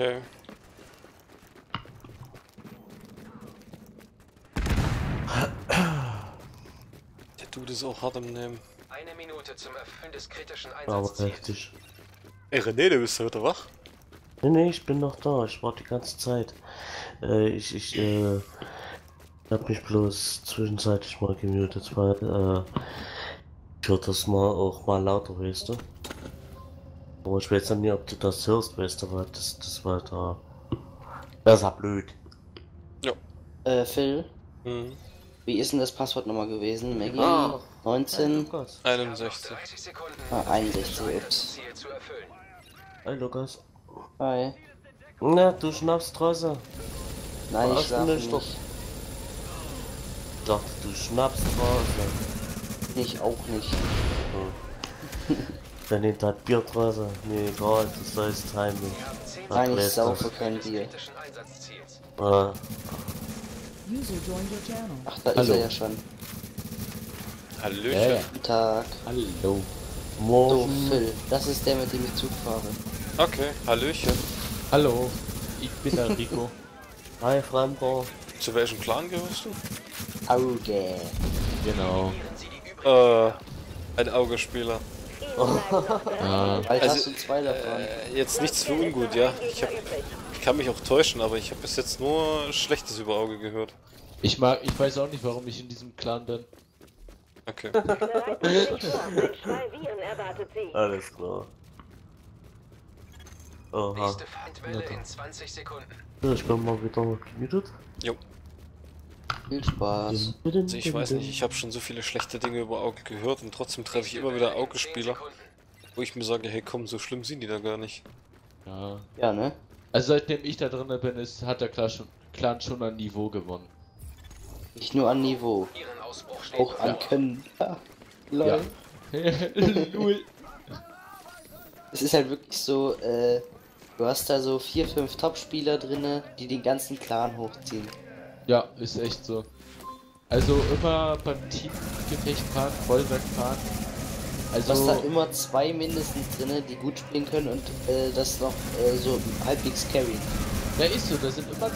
Okay. Der Dude ist auch hart im Nehmen. Eine Minute zum Erfüllen des kritischen Aber Einsatzziels. heftig. Ey René, du bist heute wach? Nee, nee, ich bin noch da. Ich war die ganze Zeit. Äh, ich, ich, äh, hab mich bloß zwischenzeitlich mal gemutet, weil, äh, ich hör das mal auch mal lauter, weißt du? Aber ich weiß ja nicht, ob du das hörst, weißt du, weil das, das war da. Das ja blöd. Äh, Phil, Mhm. wie ist denn das Passwort nochmal gewesen? Maggie? Ah. 19? Lukas. Sie haben noch 61. 30 Sekunden, Ah, um 61, das ups. Hi, Lukas. Hi. Na, du schnappst Straße. Nein, ich Verarsch schlafe mich nicht. doch. Ich dachte, du schnappst Straße. Ich auch nicht. <laughs> Dann nimmt halt Biertrasse. Nee, egal, das Timing. Haben 10 Ah, Nein, ich saufe das. kein Bier. Äh, channel. Ach, da Hallo. ist er ja schon. Hallöchen. Ja, ja. Guten Tag. Hallo. Morgen. Phil, das ist der, mit dem ich Zug fahre. Okay, Hallöchen. Hallo. Ich bin der Rico. <laughs> Hi, Fremder. Zu welchem Clan gehörst du? Auge. genau. Äh, ein Augespieler. Ja. Also, hast du zwei davon. Äh, jetzt nichts für ungut, ja. Ich, hab, ich kann mich auch täuschen, aber ich habe bis jetzt nur Schlechtes über Auge gehört. Ich mag, ich weiß auch nicht, warum ich in diesem Clan bin. Okay. <laughs> Alles klar. Oha. Nächste Feindwelle in 20 Sekunden. Ja, ich bin mal wieder gemutet. Jo. Viel Spaß. Also ich weiß nicht, ich habe schon so viele schlechte Dinge über Auge gehört und trotzdem treffe ich immer wieder Augespieler, wo ich mir sage, hey komm, so schlimm sind die da gar nicht. Ja. Ja, ne? Also seitdem ich da drin bin, ist, hat der Clan schon, Clan schon an Niveau gewonnen. Nicht nur an Niveau, auch an bevor. Können. Ja. Lol. Ja. <laughs> Null. Es ist halt wirklich so, äh, du hast da so vier, fünf Top-Spieler drinne, die den ganzen Clan hochziehen. Ja, ist echt so. Also immer beim Teamgefecht fahren, Vollwerk fahren. Du hast da Also, immer zwei mindestens drinne, die gut spielen können und äh, das noch äh, so halbwegs carry. ja ist so, da sind immer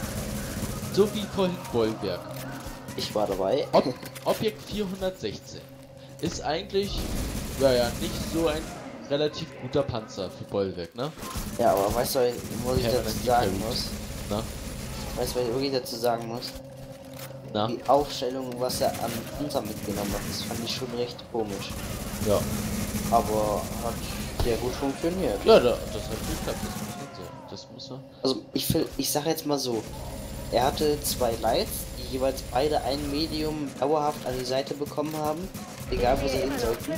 so wie vorhin Bollwerk. Ich war dabei. Ob <laughs> Objekt 416 ist eigentlich, naja, nicht so ein relativ guter Panzer für Bollwerk, ne? Ja, aber weißt du, was ich Ja, dazu sagen muss? Na? Weißt du, was ich wirklich dazu sagen muss? Na? die Aufstellung, was er an Panzer mitgenommen hat, das fand ich schon recht komisch. Ja. Aber hat sehr gut funktioniert. Ja, da, das hat geklappt, das muss man sagen. Das muss man. Also ich will, ich sage jetzt mal so, er hatte zwei Lights, die jeweils beide ein Medium dauerhaft an die Seite bekommen haben, egal wo sie hin sollten,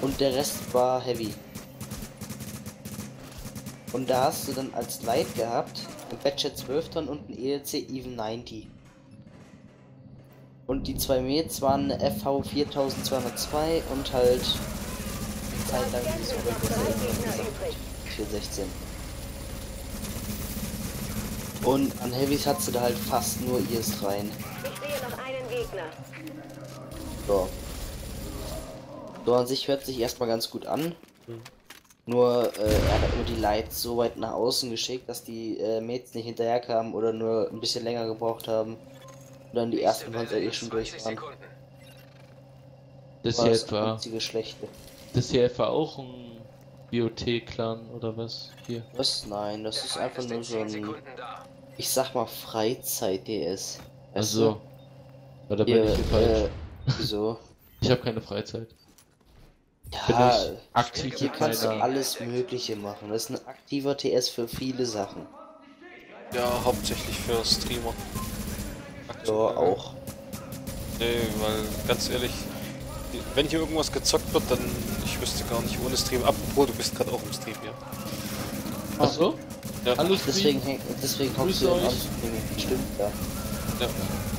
und der Rest war Heavy. Und da hast du dann als Light gehabt, ein Badger 12 Tonnen und ein ELC Even 90. Und die zwei Mets waren eine FV 4202 und halt Zeit lang dieses gesagt hat, 416. Und an Heavys hast du da halt fast nur IS rein. Ich sehe noch einen Gegner. So. So an sich hört sich erstmal ganz gut an. Nur äh, er hat immer die Lights so weit nach außen geschickt, dass die äh, Mates nicht hinterher kamen oder nur ein bisschen länger gebraucht haben. Und dann die ersten Panzer eh schon durch waren. Das hier etwa. Das hier etwa auch ein BOT-Clan oder was? Hier. Was? Nein, das ist einfach nur so 10 ein, ich sag mal Freizeit-DS. Also. Ja, da bin Hier, ich hier falsch. äh, <laughs> wieso? Ich habe keine Freizeit. Ja, aktiv hier kannst du alles Mögliche machen. Das ist ein aktiver TS für viele Sachen. Ja, hauptsächlich für Streamer. Ja, auch. Nee, weil ganz ehrlich, wenn hier irgendwas gezockt wird, dann ich wüsste gar nicht ohne Stream. Apropos, du bist gerade auch im Stream, ja. Achso? Ja. Hallo Deswegen, Stream. häng- deswegen hockst du euch. Anstrengung. Stimmt, ja. Ja.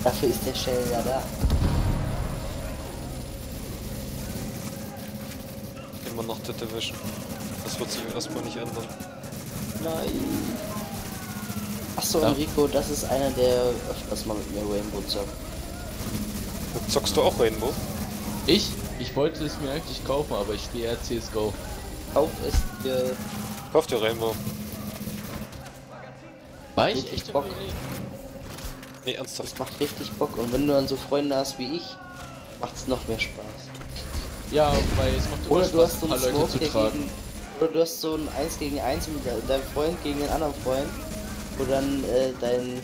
Dafür ist der Shell ja da. Immer noch The Division. Das wird sich erstmal nicht ändern. Nein. Achso, Ja. Enrico, das ist einer, der öfters mal mit mir Rainbow zockt. Zockst du auch Rainbow? Ich? Ich wollte es mir eigentlich kaufen, aber ich spiele eher CSGO. Kauf es dir. Kauf dir Rainbow. War ich Richtig echt Bock. Nee, ernsthaft. Das macht richtig Bock. Und wenn du dann so Freunde hast wie ich, macht's noch mehr Spaß. Ja, weil es macht immer Oder du Spaß, hast so ein paar einen Leute zu tragen. gegen. Oder du hast so ein 1 gegen 1 mit de- deinem Freund gegen einen anderen Freund. Wo dann äh, dein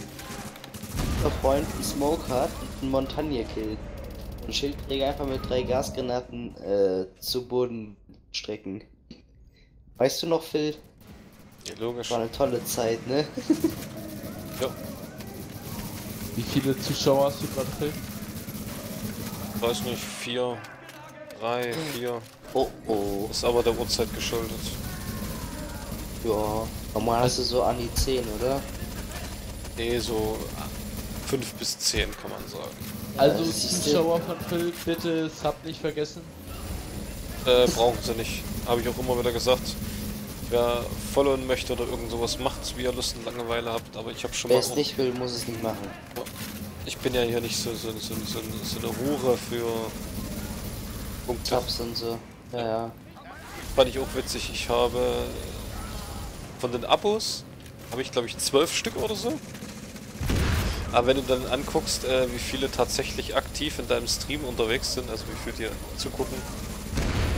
Freund einen Smoke hat und einen Montagne killt. Und Schildträger einfach mit drei Gasgranaten äh, zu Boden strecken. Weißt du noch, Phil? Ja, logisch. War eine tolle Zeit, ne? <laughs> Ja, Wie viele Zuschauer hast du gerade, Phil? weiß nicht, vier, drei, vier. Oh oh. Ist aber der Uhrzeit geschuldet. Ja. Normal hast du so an die 10, oder? Nee, so fünf bis zehn kann man sagen. Also Zuschauer von Phil, bitte Sub nicht vergessen. Äh, brauchen sie nicht. Habe ich auch immer wieder gesagt. Wer followen möchte oder irgend sowas macht, wie ihr Lust und Langeweile habt, aber ich habe schon Wer mal. es Auch, nicht will, muss es nicht machen. ich bin ja hier nicht so, so, so, so, so eine Hure für Punkte. Tabs und so. Ja, ja. Fand ich auch witzig. Ich habe von den Abos habe ich glaube ich zwölf Stück oder so. Aber wenn du dann anguckst, äh, wie viele tatsächlich aktiv in deinem Stream unterwegs sind, also wie viele dir zugucken.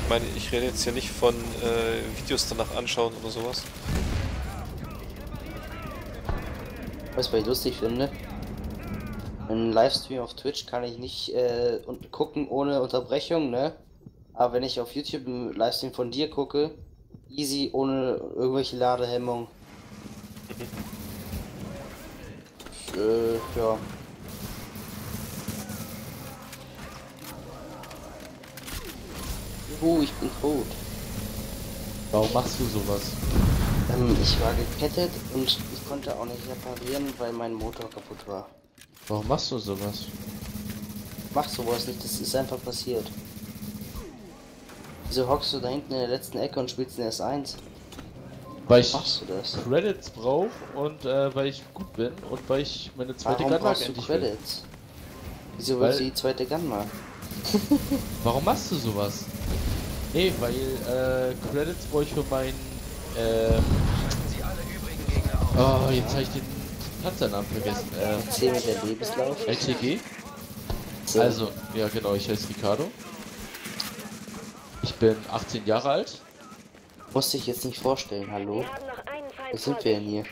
Ich meine, ich rede jetzt hier nicht von äh, Videos danach anschauen oder sowas. Was ich lustig finde, einen Livestream auf Twitch kann ich nicht äh, gucken ohne Unterbrechung, ne? Aber wenn ich auf YouTube einen Livestream von dir gucke, easy, ohne irgendwelche Ladehemmung. äh, ja. Juhu, ich bin tot. Warum machst du sowas? Ähm, ich war gekettet und ich konnte auch nicht reparieren, weil mein Motor kaputt war. Warum machst du sowas? Mach sowas nicht, das ist einfach passiert. Wieso hockst du da hinten in der letzten Ecke und spielst in S1? Weil ich Machst du das? Credits brauche und äh, weil ich gut bin und weil ich meine zweite Warum Gunmark endlich will. Credits? Wieso Weil- willst du die zweite Gunma? <laughs> Warum machst du sowas? Nee, weil äh, Credits brauche ich für mein äh. Oh, jetzt habe ich den Panzernamen vergessen. Äh, Erzähl mit der Lebenslauf. LTG? So, Also, ja genau, ich heiße Ricardo. Ich bin 18 Jahre alt. musste ich jetzt nicht vorstellen, hallo? Wo sind wir denn hier?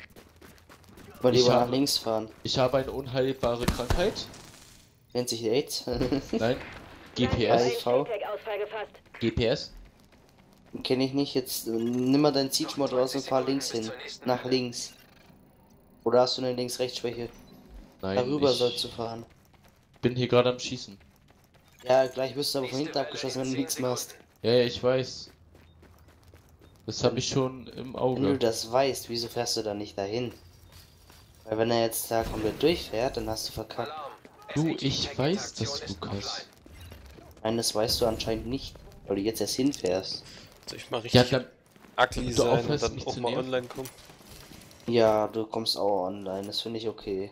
Ich lieber nach links fahren. Ich habe eine unheilbare Krankheit. Nennt sich AIDS. <laughs> Nein. Ein GPS. GPS. Kenne ich nicht. Jetzt äh, nimm mal deinen Siege-Mod raus und fahr links hin. Nach links. Oder hast du eine Links-Rechts-Schwäche? Nein. Darüber sollst du fahren. bin hier gerade am Schießen. Ja, gleich wirst du aber von hinten abgeschossen, wenn du nichts machst. Ja, ja, ich weiß. Das habe ich schon im Wenn du Auge. das weißt, wieso fährst du dann nicht dahin? Weil wenn er jetzt da komplett durchfährt, dann hast du verkackt. Du, ich weiß das, Lukas. Nein, das weißt du anscheinend nicht, weil du jetzt erst hinfährst. Soll ich mal Ja, richtig dann. ugly du sein und aufhörst, dann mich auch zu mal online kommen? Ja, du kommst auch online, das finde ich okay.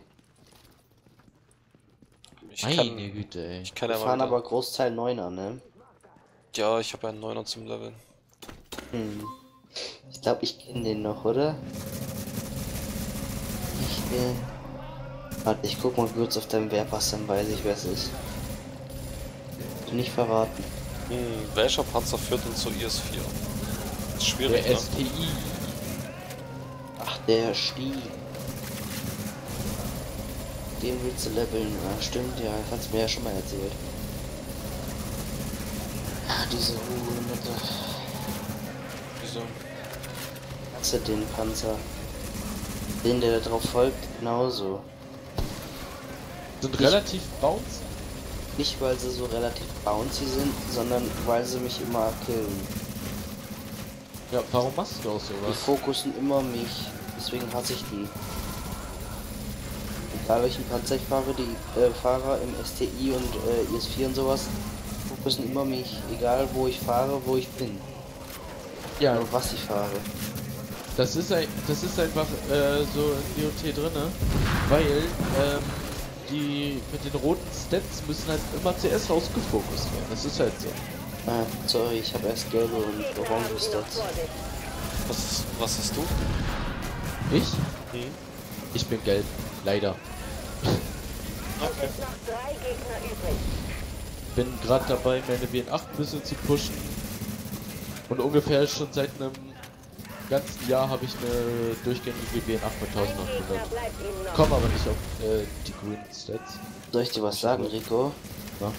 Ich Meine kann, Güte, ey. ich kann Wir ja fahren aber Großteil 9er, ne? Ja, ich habe einen Neuner zum Leveln. Hm. Ich glaube, ich kenne den noch, oder? Ich will. Warte, ich guck mal kurz auf deinem Wehrpass, dann weiß ich, wer es ist. Du nicht verraten. Hm, welcher Panzer führt uns zur IS-4? Ist schwierig, Der ne? STI. Ach, der Stieg. Den willst du leveln. Ah, stimmt, ja, kannst mir ja schon mal erzählt. Ach, diese Ruhe, Wieso? Hast du den Panzer? Den, der da drauf folgt, genauso. Sind Ich- relativ bouncy. Nicht, weil sie so relativ bouncy sind, sondern weil sie mich immer killen. Ja, warum machst du auch Die sowas? fokussen immer mich, deswegen hasse ich die. Egal welchen Panzer ich fahre, die äh, Fahrer im STI und äh, IS-4 und sowas fokussen immer mich, egal wo ich fahre, wo ich bin. Ja, Oder was ich fahre. das ist ein, das ist einfach äh, so in DOT drinne, weil ähm, die mit den roten Stats müssen halt immer zuerst rausgefokust werden. Das ist halt so. Ah, sorry, ich habe erst gelbe und orange Stats. Was, was hast du? Ich? Hm? Ich bin gelb, leider. Es sind noch drei Gegner übrig. Bin gerade dabei, meine WN8 ein bisschen zu pushen. Und ungefähr schon seit einem ganzen Jahr habe ich eine durchgängige WN8 mit Ein Gegner 1800. bleibt ihnen noch. Komm aber nicht auf äh, die grünen Stats. Soll ich dir was sagen, Rico? Ja.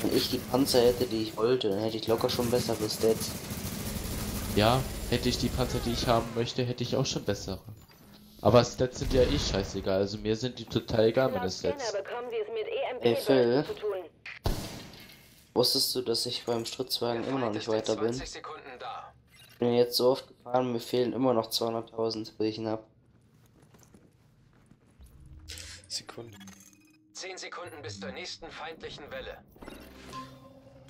Wenn ich die Panzer hätte, die ich wollte, dann hätte ich locker schon bessere Stats. Ja, hätte ich die Panzer, die ich haben möchte, hätte ich auch schon bessere. Aber Stats sind ja eh scheißegal, also mir sind die total egal, meine Stats. mit Ey, Phil. Wusstest du, dass ich beim Stritzwagen immer noch nicht weiter bin? 20 Sekunden da. Ich bin jetzt so oft gefahren, mir fehlen immer noch 200.000, bis ich ihn hab. Sekunde. 10 Sekunden bis zur nächsten feindlichen Welle.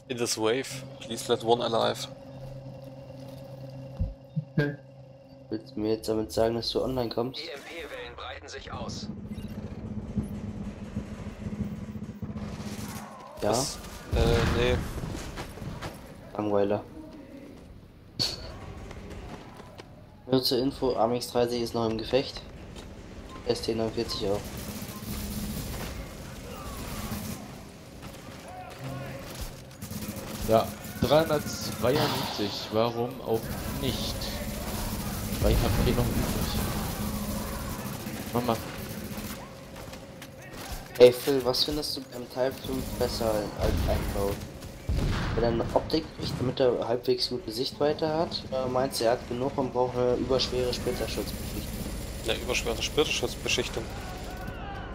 In this wave, please let one alive. Okay. Willst du mir jetzt damit sagen, dass du online kommst? EMP-Wellen breiten sich aus. Ja, Was? Äh, nee. Langweiler. Nur zur Info, Amix 30 ist noch im Gefecht. ST49 auch. Ja, 392, warum auch nicht? Weil ich habe hier noch übrig. Mama, Ey Phil, was findest du beim Teil 5 besser als Einbau? Wenn er eine Optik kriegt, damit er halbwegs gute Sichtweite hat? Oder meinst du, er hat genug und braucht eine überschwere Splitterschutzbeschichtung? Eine überschwere Splitterschutzbeschichtung.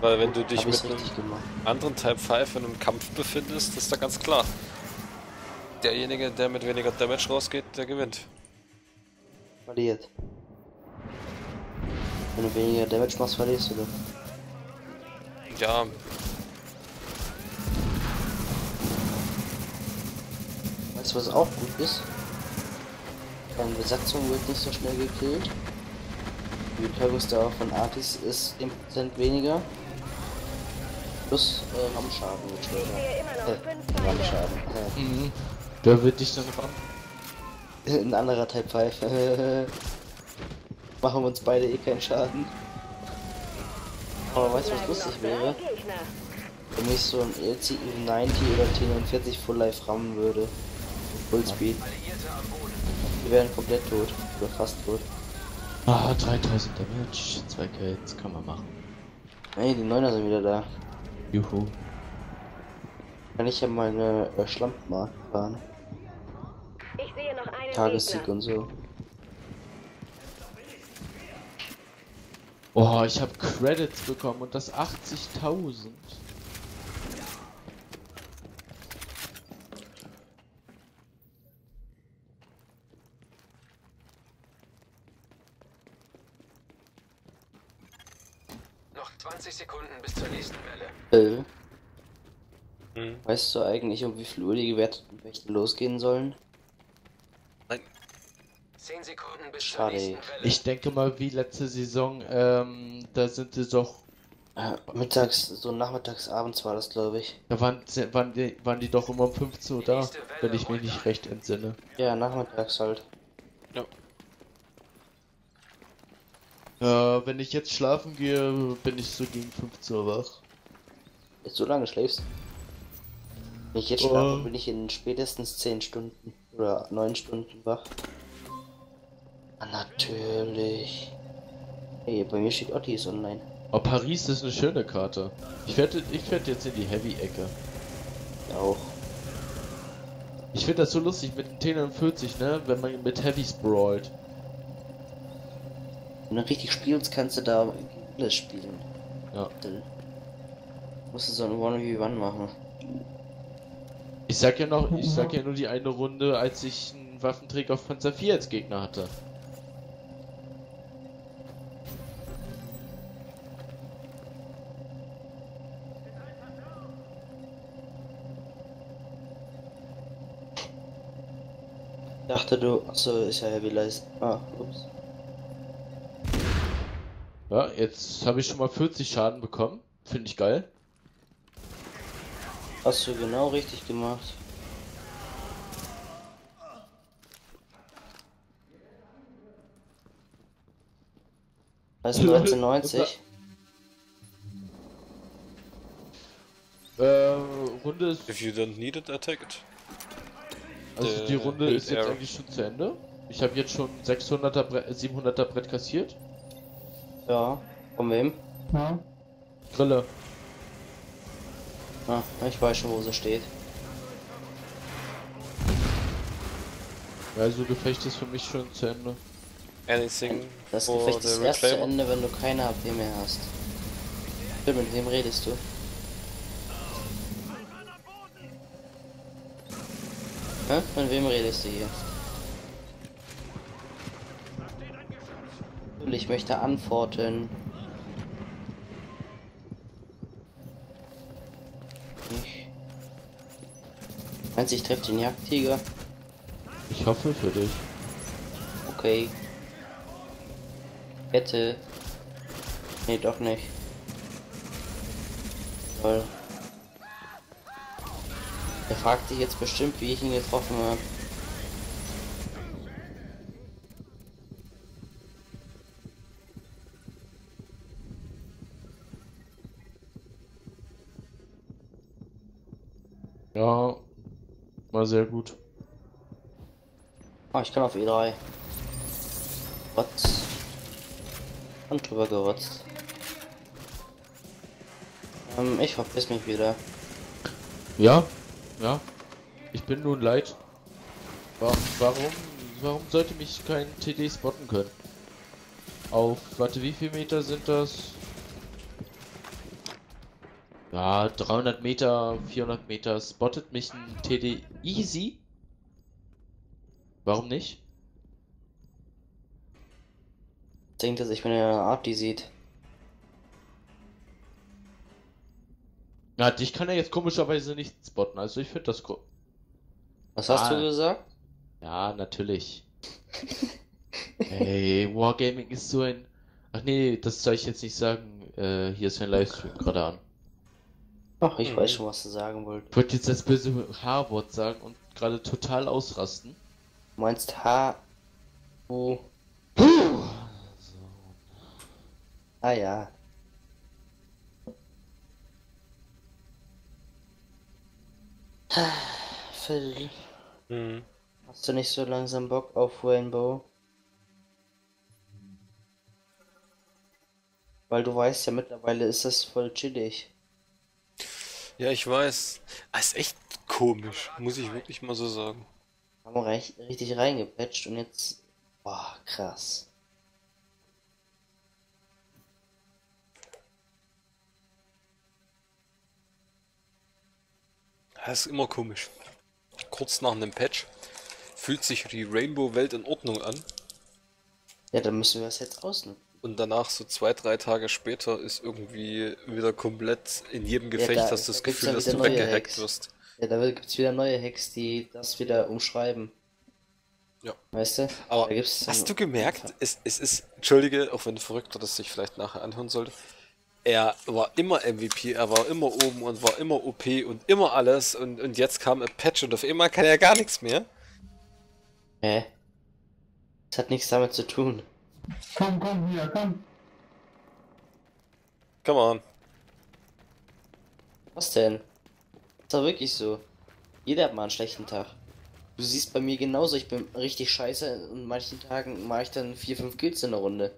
Weil wenn du dich mit einem gemacht. anderen Type 5 in einem Kampf befindest, ist da ganz klar. Derjenige, der mit weniger Damage rausgeht, der gewinnt. Verliert. Wenn du weniger Damage machst, verlierst du doch. Ja, Weißt du, was auch gut ist? Deine Besatzung wird nicht so schnell gekillt. Die Betäubungsdauer von Artis ist 10% weniger. Plus äh, Rammschaden wird schwerer. noch Äh, Feinde. Rammschaden. mhm. wer wird dich dann ran? Äh. Ein anderer Type 5. <laughs> Machen wir uns beide eh keinen Schaden. Aber weißt du, was lustig wäre? Wenn mich so ein LCE90 oder T49 Full Life rammen würde. Full Speed. Die wären komplett tot. Oder fast tot. Ah, 3000 Damage, 2 Kills, kann man machen. Hey, die Neuner sind wieder da. Juhu. Kann ich ja meine äh, Schlammmark fahren. Ich sehe noch einen Tagessieg und so. Oh, ich habe Credits bekommen und das 80.000. Noch 20 Sekunden bis zur nächsten Welle. Äh, Hm. weißt du eigentlich, um wie viel Uhr die gewerteten Wächter losgehen sollen? 10 Sekunden bis zur Schade. Ich denke mal, wie letzte Saison, ähm, da sind sie doch, Äh, mittags, so nachmittags, abends war das, glaube ich. da waren, waren, die, waren die doch immer um 15 Uhr da, wenn ich mich nicht recht entsinne. Ja, nachmittags halt. Ja, wenn ich jetzt schlafen gehe, bin ich so gegen 15 Uhr wach. Jetzt so lange schläfst. Wenn ich jetzt Oh. schlafe, bin ich in spätestens 10 Stunden oder 9 Stunden wach. Ah, natürlich. Hey, bei mir steht Otti ist online. Aber Paris ist eine schöne Karte. Ich werde ich werd jetzt in die Heavy-Ecke. Auch. Ich finde das so lustig mit dem T49, ne? Wenn man mit Heavys brawlt. Wenn du richtig spielst, kannst du da alles spielen. Ja. Musst du so ein 1v1 machen. Ich sag ja noch, ich sag ja nur die eine Runde, als ich einen Waffenträger auf Panzer 4 als Gegner hatte. Dachte du, achso, ist ja Heavy Leist. Ah, ups. Ja, jetzt habe ich schon mal 40 Schaden bekommen. Finde ich geil. Hast du genau richtig gemacht. Das ist 1990. Äh, Runde ist. If you don't need it, attack it. Also die Äh, Runde Hate ist jetzt eigentlich schon zu Ende. Ich habe jetzt schon 600er Brett, 700er Brett kassiert. Ja, von wem? Ja, Grille. Ah, ich weiß schon, wo sie steht. Also Gefecht ist für mich schon zu Ende. Anything Das Gefecht ist erst zu? Ende, wenn du keine AP mehr hast. Mit wem redest du? Hä? Mit wem redest du hier? Ich möchte antworten. Ich. Meinst du, ich treffe den Jagdtiger? Ich hoffe für dich. Okay. Hätte. Nee, doch nicht. Toll. Er fragt sich jetzt bestimmt, wie ich ihn getroffen habe. Ja, war sehr gut. Ah, ich kann auf E3. Rotz. Und drüber gerotzt. Ähm, ich verpiss mich wieder. Ja, ja. Ich bin nun leid. Wa- Warum, warum sollte mich kein TD spotten können? Auf, warte, wie viel Meter sind das? Ja, 300 Meter, 400 Meter spottet mich ein TD easy. Warum nicht? Denkt er sich, wenn er eine Art die sieht. Na, dich kann er jetzt komischerweise nicht spotten, also ich finde das cool. Was hast Ah. du gesagt? Ja, natürlich. Hey, Wargaming ist so ein. Ach nee, das soll ich jetzt nicht sagen. Äh, hier ist ein Livestream gerade an. Ach, ich Mhm. weiß schon, was du sagen wolltest. Ich wollte jetzt das böse H-Wort sagen und gerade total ausrasten. Du meinst H. O. Ah ja. Phil, Hm. hast du nicht so langsam Bock auf Rainbow? Weil du weißt ja mittlerweile ist das voll chillig. Ja, ich weiß. Ah, ist echt komisch, muss ich wirklich mal so sagen. Haben wir recht, richtig reingepatcht und jetzt. Boah, krass. Das ist immer komisch. Kurz nach einem Patch fühlt sich die Rainbow-Welt in Ordnung an. Ja, dann müssen wir das jetzt ausnutzen. Und danach, so zwei, drei Tage später, ist irgendwie wieder komplett in jedem Gefecht, da- hast du da das Gefühl, dass du weggehackt Hacks. wirst. Ja, da gibt's wieder neue Hacks, die das wieder umschreiben. Ja. Weißt du? Aber hast du gemerkt, es, es ist, entschuldige, auch wenn Verrückter das sich vielleicht nachher anhören sollte, er war immer MVP, er war immer oben und war immer OP und immer alles und, und jetzt kam ein Patch und auf einmal kann er gar nichts mehr. Hä? Das hat nichts damit zu tun. Komm, komm, hier, komm. Come on. Was denn? Ist doch wirklich so. Jeder hat mal einen schlechten Tag. Du siehst bei mir genauso, ich bin richtig scheiße und manchen Tagen mache ich dann 4, 5 Kills in der Runde.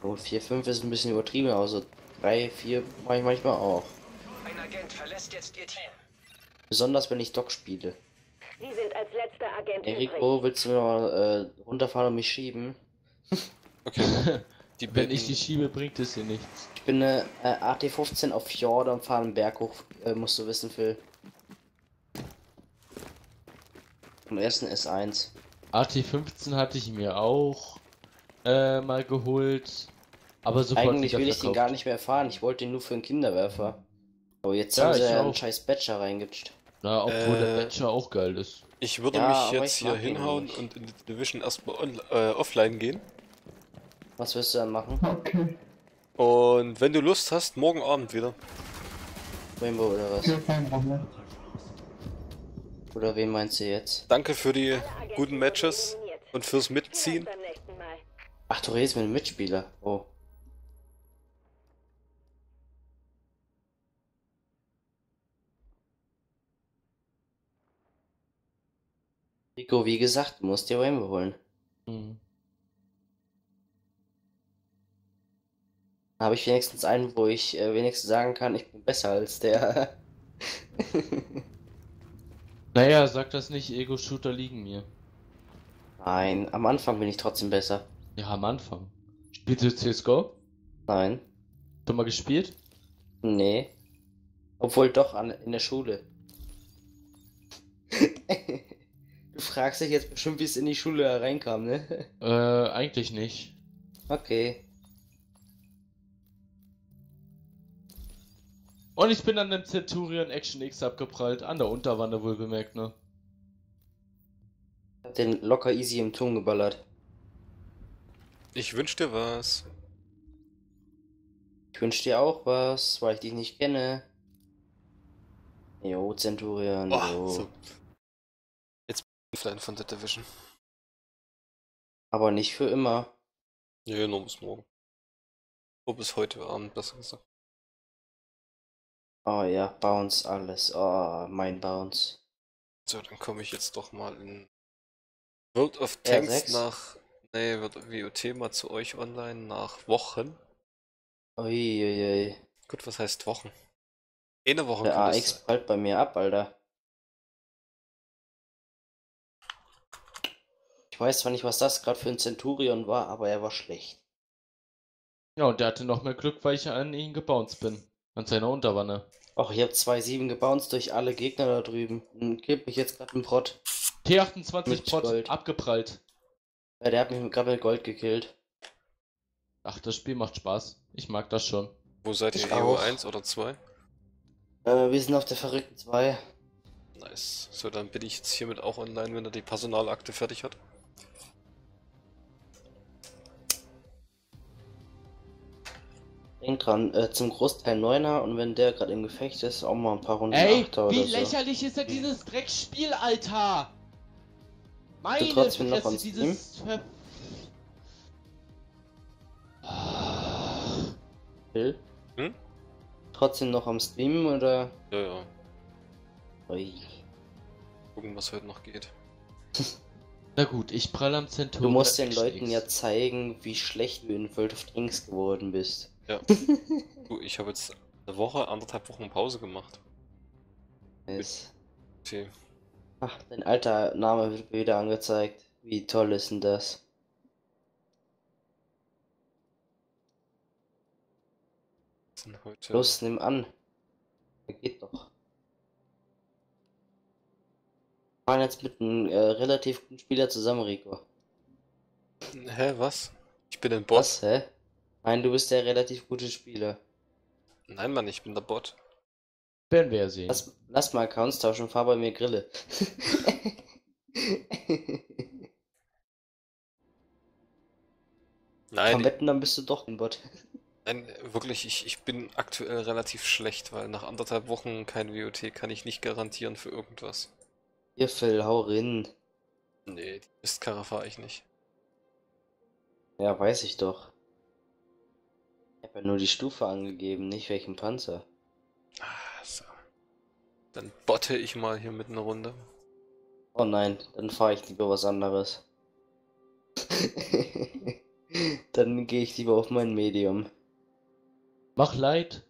Gut, 4, 5 ist ein bisschen übertrieben, aber so 3, 4 mache ich manchmal auch. Ein Agent verlässt jetzt Ihr Team. Besonders wenn ich Doc spiele. Sie sind als letzter Agent. Enrico, willst du mir mal äh, runterfahren und mich schieben? <laughs> Okay. Die Wenn ich die schiebe, bringt es dir nichts. Ich bin eine äh, AT-15 auf Fjord und fahre einen Berg hoch, äh, musst du wissen, Phil. Am ersten S1. AT15 hatte ich mir auch äh, mal geholt. Aber sofort Eigentlich will ich den gar nicht mehr fahren, ich wollte den nur für einen Kinderwerfer. Aber jetzt Ja, haben sie ja einen auch. scheiß Badger reingitscht. Na, obwohl der Äh, Badger auch geil ist. Ich würde Ja, mich jetzt hier ihn hinhauen nicht. und in die Division erstmal äh, offline gehen. Was wirst du dann machen? Okay, Und wenn du Lust hast, morgen Abend wieder. Rainbow oder was? Oder wen meinst du jetzt? Danke für die guten Matches und fürs Mitziehen. Ach, du redest mit einem Mitspieler. Oh. Rico, wie gesagt, du musst dir Rainbow holen. Hm. Habe ich wenigstens einen, wo ich äh, wenigstens sagen kann, ich bin besser als der. <laughs> Naja, sag das nicht, Ego-Shooter liegen mir. Nein, am Anfang bin ich trotzdem besser. Ja, am Anfang. Spielst du CSGO? Nein, Schon mal gespielt? nee. Obwohl doch an, in der Schule. <laughs> du fragst dich jetzt bestimmt, wie es in die Schule hereinkam, ne? Äh, eigentlich nicht. Okay. Und ich bin an dem Centurion Action X abgeprallt, an der Unterwanne wohl bemerkt, ne? Hab den locker easy im Turm geballert. Ich wünsch dir was. Ich wünsch dir auch was, weil ich dich nicht kenne. Jo, Centurion, Oh, jo. so. Jetzt bin ich offline von der Division. Aber nicht für immer. Nö, nur bis morgen. Nur bis heute Abend, besser gesagt. Oh ja, Bounce, alles. Oh, mein Bounce. So, dann komme ich jetzt doch mal in World of R6? Tanks nach. Nee, wird WOT mal zu euch online nach Wochen. Uiuiui. Gut, was heißt Wochen? Eine Woche Der AX sein. prallt bei mir ab, Alter. Ich weiß zwar nicht, was das gerade für ein Centurion war, aber er war schlecht. Ja, und der hatte noch mehr Glück, weil ich an ihn gebounced bin. An seiner Unterwanne. Och, ich hab 2-7 gebounced durch alle Gegner da drüben. Und killt mich jetzt gerade ein Prot. T28 Mit Prot abgeprallt. Ja, der hat mich mit Gold gekillt. Ach, das Spiel macht Spaß. Ich mag das schon. Wo seid ihr? Ich EO auch. 1 oder 2? Äh, wir sind auf der verrückten 2. Nice. So, dann bin ich jetzt hiermit auch online, wenn er die Personalakte fertig hat. Denk dran, äh, zum Großteil 9er und wenn der gerade im Gefecht ist, auch mal ein paar Runden Ey, 8er wie oder so. lächerlich ist denn dieses Dreckspiel, Alter? Meine trotzdem noch am dieses... Ver Phil? Hm? Trotzdem noch am Streamen oder? Ja, ja. Ui. Gucken, was heute noch geht. <laughs> Na gut, ich prall am Du Centurion. musst den Leuten ja zeigen, wie schlecht du in World of Tanks geworden bist. Ja. <laughs> du, ich habe jetzt eine Woche, anderthalb Wochen Pause gemacht. Nice. Okay. Ach, dein alter Name wird wieder angezeigt. Wie toll ist denn das? Heute? Los, nimm an. Ja, geht doch. Wir fahren jetzt mit einem äh, relativ guten Spieler zusammen, Rico. Hä, was? Ich bin ein Bot. Was, hä? Nein, du bist der relativ gute Spieler. Nein, Mann, ich bin der Bot. Werden wir ja sehen. Lass, lass mal Accounts tauschen und fahr bei mir Grille. <laughs> Nein, Komm, wetten, dann bist du doch ein Bot. nein, wirklich, ich, ich bin aktuell relativ schlecht, weil nach anderthalb Wochen kein WOT kann ich nicht garantieren für irgendwas. Hier, Phil, hau rein. Nee, die Mistkarre fahre ich nicht. Ja, weiß ich doch. Ich habe ja nur die Stufe angegeben, nicht welchen Panzer. Ah. Dann botte ich mal hier mit einer Runde. Oh nein, dann fahre ich lieber was anderes. <laughs> dann gehe ich lieber auf mein Medium. Mach leid.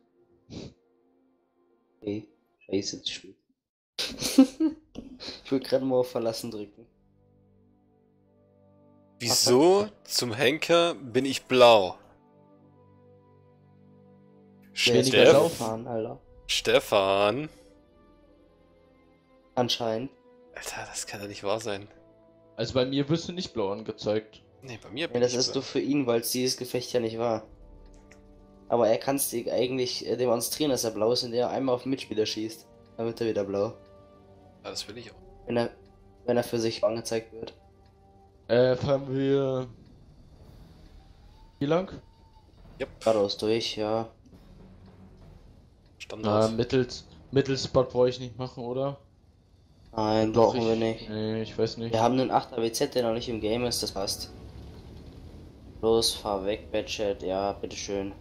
Okay, scheiße, das Spiel. <laughs> ich will gerade mal auf Verlassen drücken. Wieso zum Henker bin ich blau? Alter. Stefan. Anscheinend. Alter, das kann ja nicht wahr sein. Also bei mir wirst du nicht blau angezeigt. Nee, bei mir Ja, bin das ich ist nur für ihn, weil es dieses Gefecht ja nicht war. Aber er kann es eigentlich äh, demonstrieren, dass er blau ist, indem er einmal auf den Mitspieler schießt. Dann wird er wieder blau. Ja, das will ich auch. Wenn er, wenn er für sich angezeigt wird. Äh, fahren wir. Wie lang? Yep, Geradeaus durch, ja. Standard. Na, mittels. Mittelspot brauche ich nicht machen, oder? Nein, brauchen ich, wir nicht. Nee, ich weiß nicht. Wir haben einen 8er WZ, der noch nicht im Game ist, das passt. Los, fahr weg, Badchat, ja, bitteschön.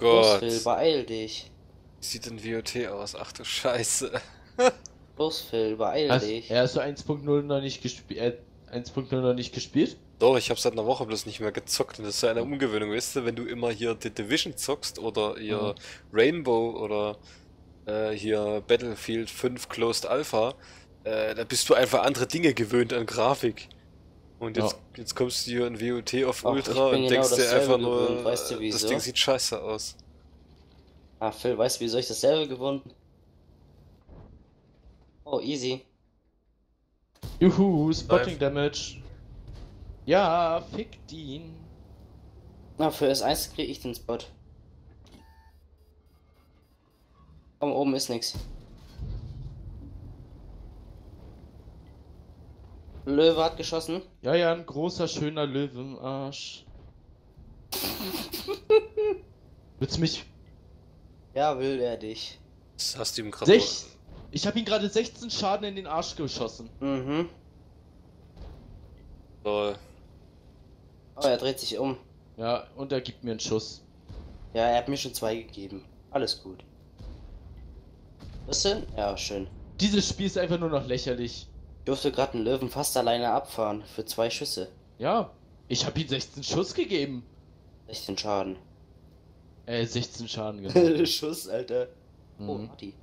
Los, Gott, Phil, beeil dich. wie sieht denn WOT aus? Ach du Scheiße. <laughs> Los, Phil, beeil Hast, dich. er hast du 1.0 noch nicht gespielt? Äh, 1.0 noch nicht gespielt? Doch, ich habe seit einer Woche bloß nicht mehr gezockt und das ist so eine Umgewöhnung, weißt du, wenn du immer hier The Division zockst oder hier Rainbow oder äh, hier Battlefield 5 Closed Alpha, äh, da bist du einfach andere Dinge gewöhnt an Grafik. Und jetzt, jetzt kommst du hier in WOT auf Ach, Ultra und genau denkst dir einfach nur, weißt du äh, das? Ding sieht scheiße aus. Ah, Phil, weißt du, wieso ich dasselbe gewonnen? Oh, easy. Juhu, Spotting Damage. Ja, fick ihn. Na, für S1 kriege ich den Spot. Komm, oben ist nix. Löwe hat geschossen. Ja, ja, ein großer, schöner Löwe im Arsch. <laughs> Willst du mich. Ja, will er dich. Das hast du ihm gerade. Sech ich habe ihn gerade 16 Schaden in den Arsch geschossen. Mhm. Lol. Oh, er dreht sich um. Ja, und er gibt mir einen Schuss. Ja, er hat mir schon zwei gegeben. Alles gut. Was denn? Ja, schön. Dieses Spiel ist einfach nur noch lächerlich. Ich durfte gerade einen Löwen fast alleine abfahren. Für zwei Schüsse. Ja, ich habe ihm 16 Schuss gegeben. 16 Schaden. Äh, 16 Schaden <laughs> genau. Schuss, Alter. Oh, Mhm. Marty.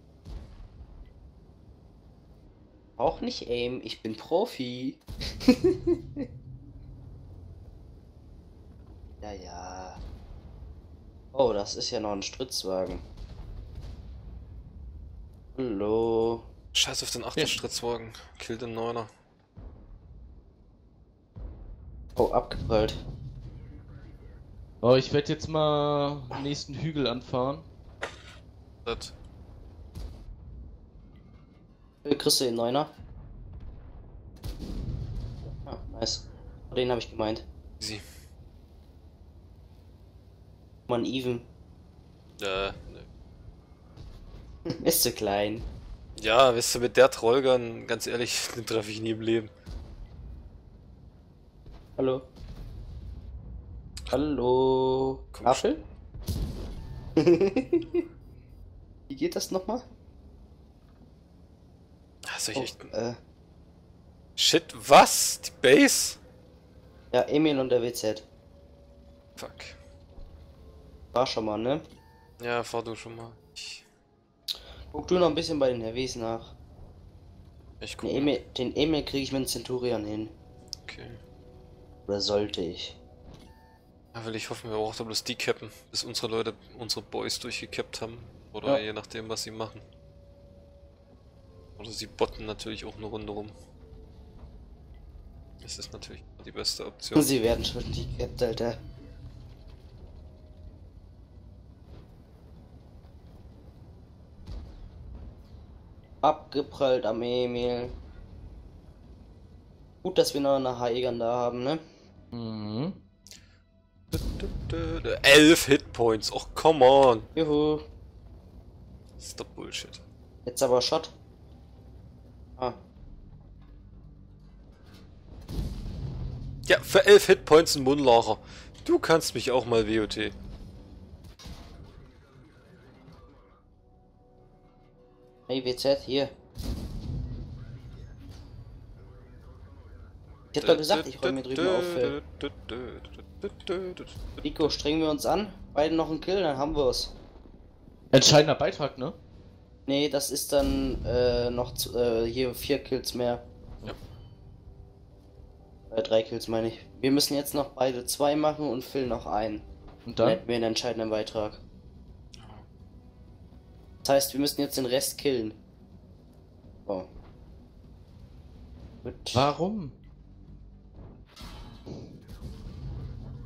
Auch nicht Aim, ich bin Profi. <laughs> ja, ja. Oh, das ist ja noch ein Stritzwagen. Hallo. Scheiß auf den 8er Ja. Stritzwagen. Kill den 9er. Oh, abgeprallt. Oh, ich werde jetzt mal den nächsten Hügel anfahren. Das. Äh, Kriegst du den Neuner? Ah, nice. Den habe ich gemeint. Easy. Mann, even. Äh. <laughs> Ist zu klein. Ja, weißt du, mit der Trollgun, ganz ehrlich, <laughs> den treffe ich nie im Leben. Hallo. Hallo. Apfel? <laughs> Wie geht das nochmal? Ah, Soll ich Oh, echt. äh, Shit, was? Die Base? ja, Emil und der WZ. Fuck. War schon mal, ne? Ja, fahr du schon mal. Guck du noch ein bisschen bei den Heavys nach. ich Den guck. mal. Emil, den Emil kriege ich mit dem Centurion hin. Okay. Oder sollte ich? Ja, weil ich hoffe, wir brauchen bloß die cappen, bis unsere Leute, unsere Boys durchgekappt haben. Oder Ja. je nachdem, was sie machen. Oder sie botten natürlich auch eine Runde rum. Das ist natürlich die beste Option. Sie werden schon die gehabt, Alter. Abgeprallt am Emil. Gut, dass wir noch eine Haegan da haben, ne? Mhm. Elf Hitpoints, och come on! Juhu. Das ist doch Bullshit. Jetzt aber Shot. Ah, Ja, für elf Hitpoints ein Mundlacher. Du kannst mich auch mal WOT. Hey WZ, hier. Ich hab doch gesagt, ich räume hier drüben auf. Phil. Nico, strengen wir uns an. Beide noch ein Kill, dann haben wir's. Entscheidender Beitrag, ne? Nee, das ist dann äh, noch zu, äh, hier vier Kills mehr. Ja. Äh, drei Kills meine ich. Wir müssen jetzt noch beide zwei machen und Phil noch einen. Und Dann dann? hätten wir einen entscheidenden Beitrag. Das heißt, wir müssen jetzt den Rest killen. Oh. Gut. Warum?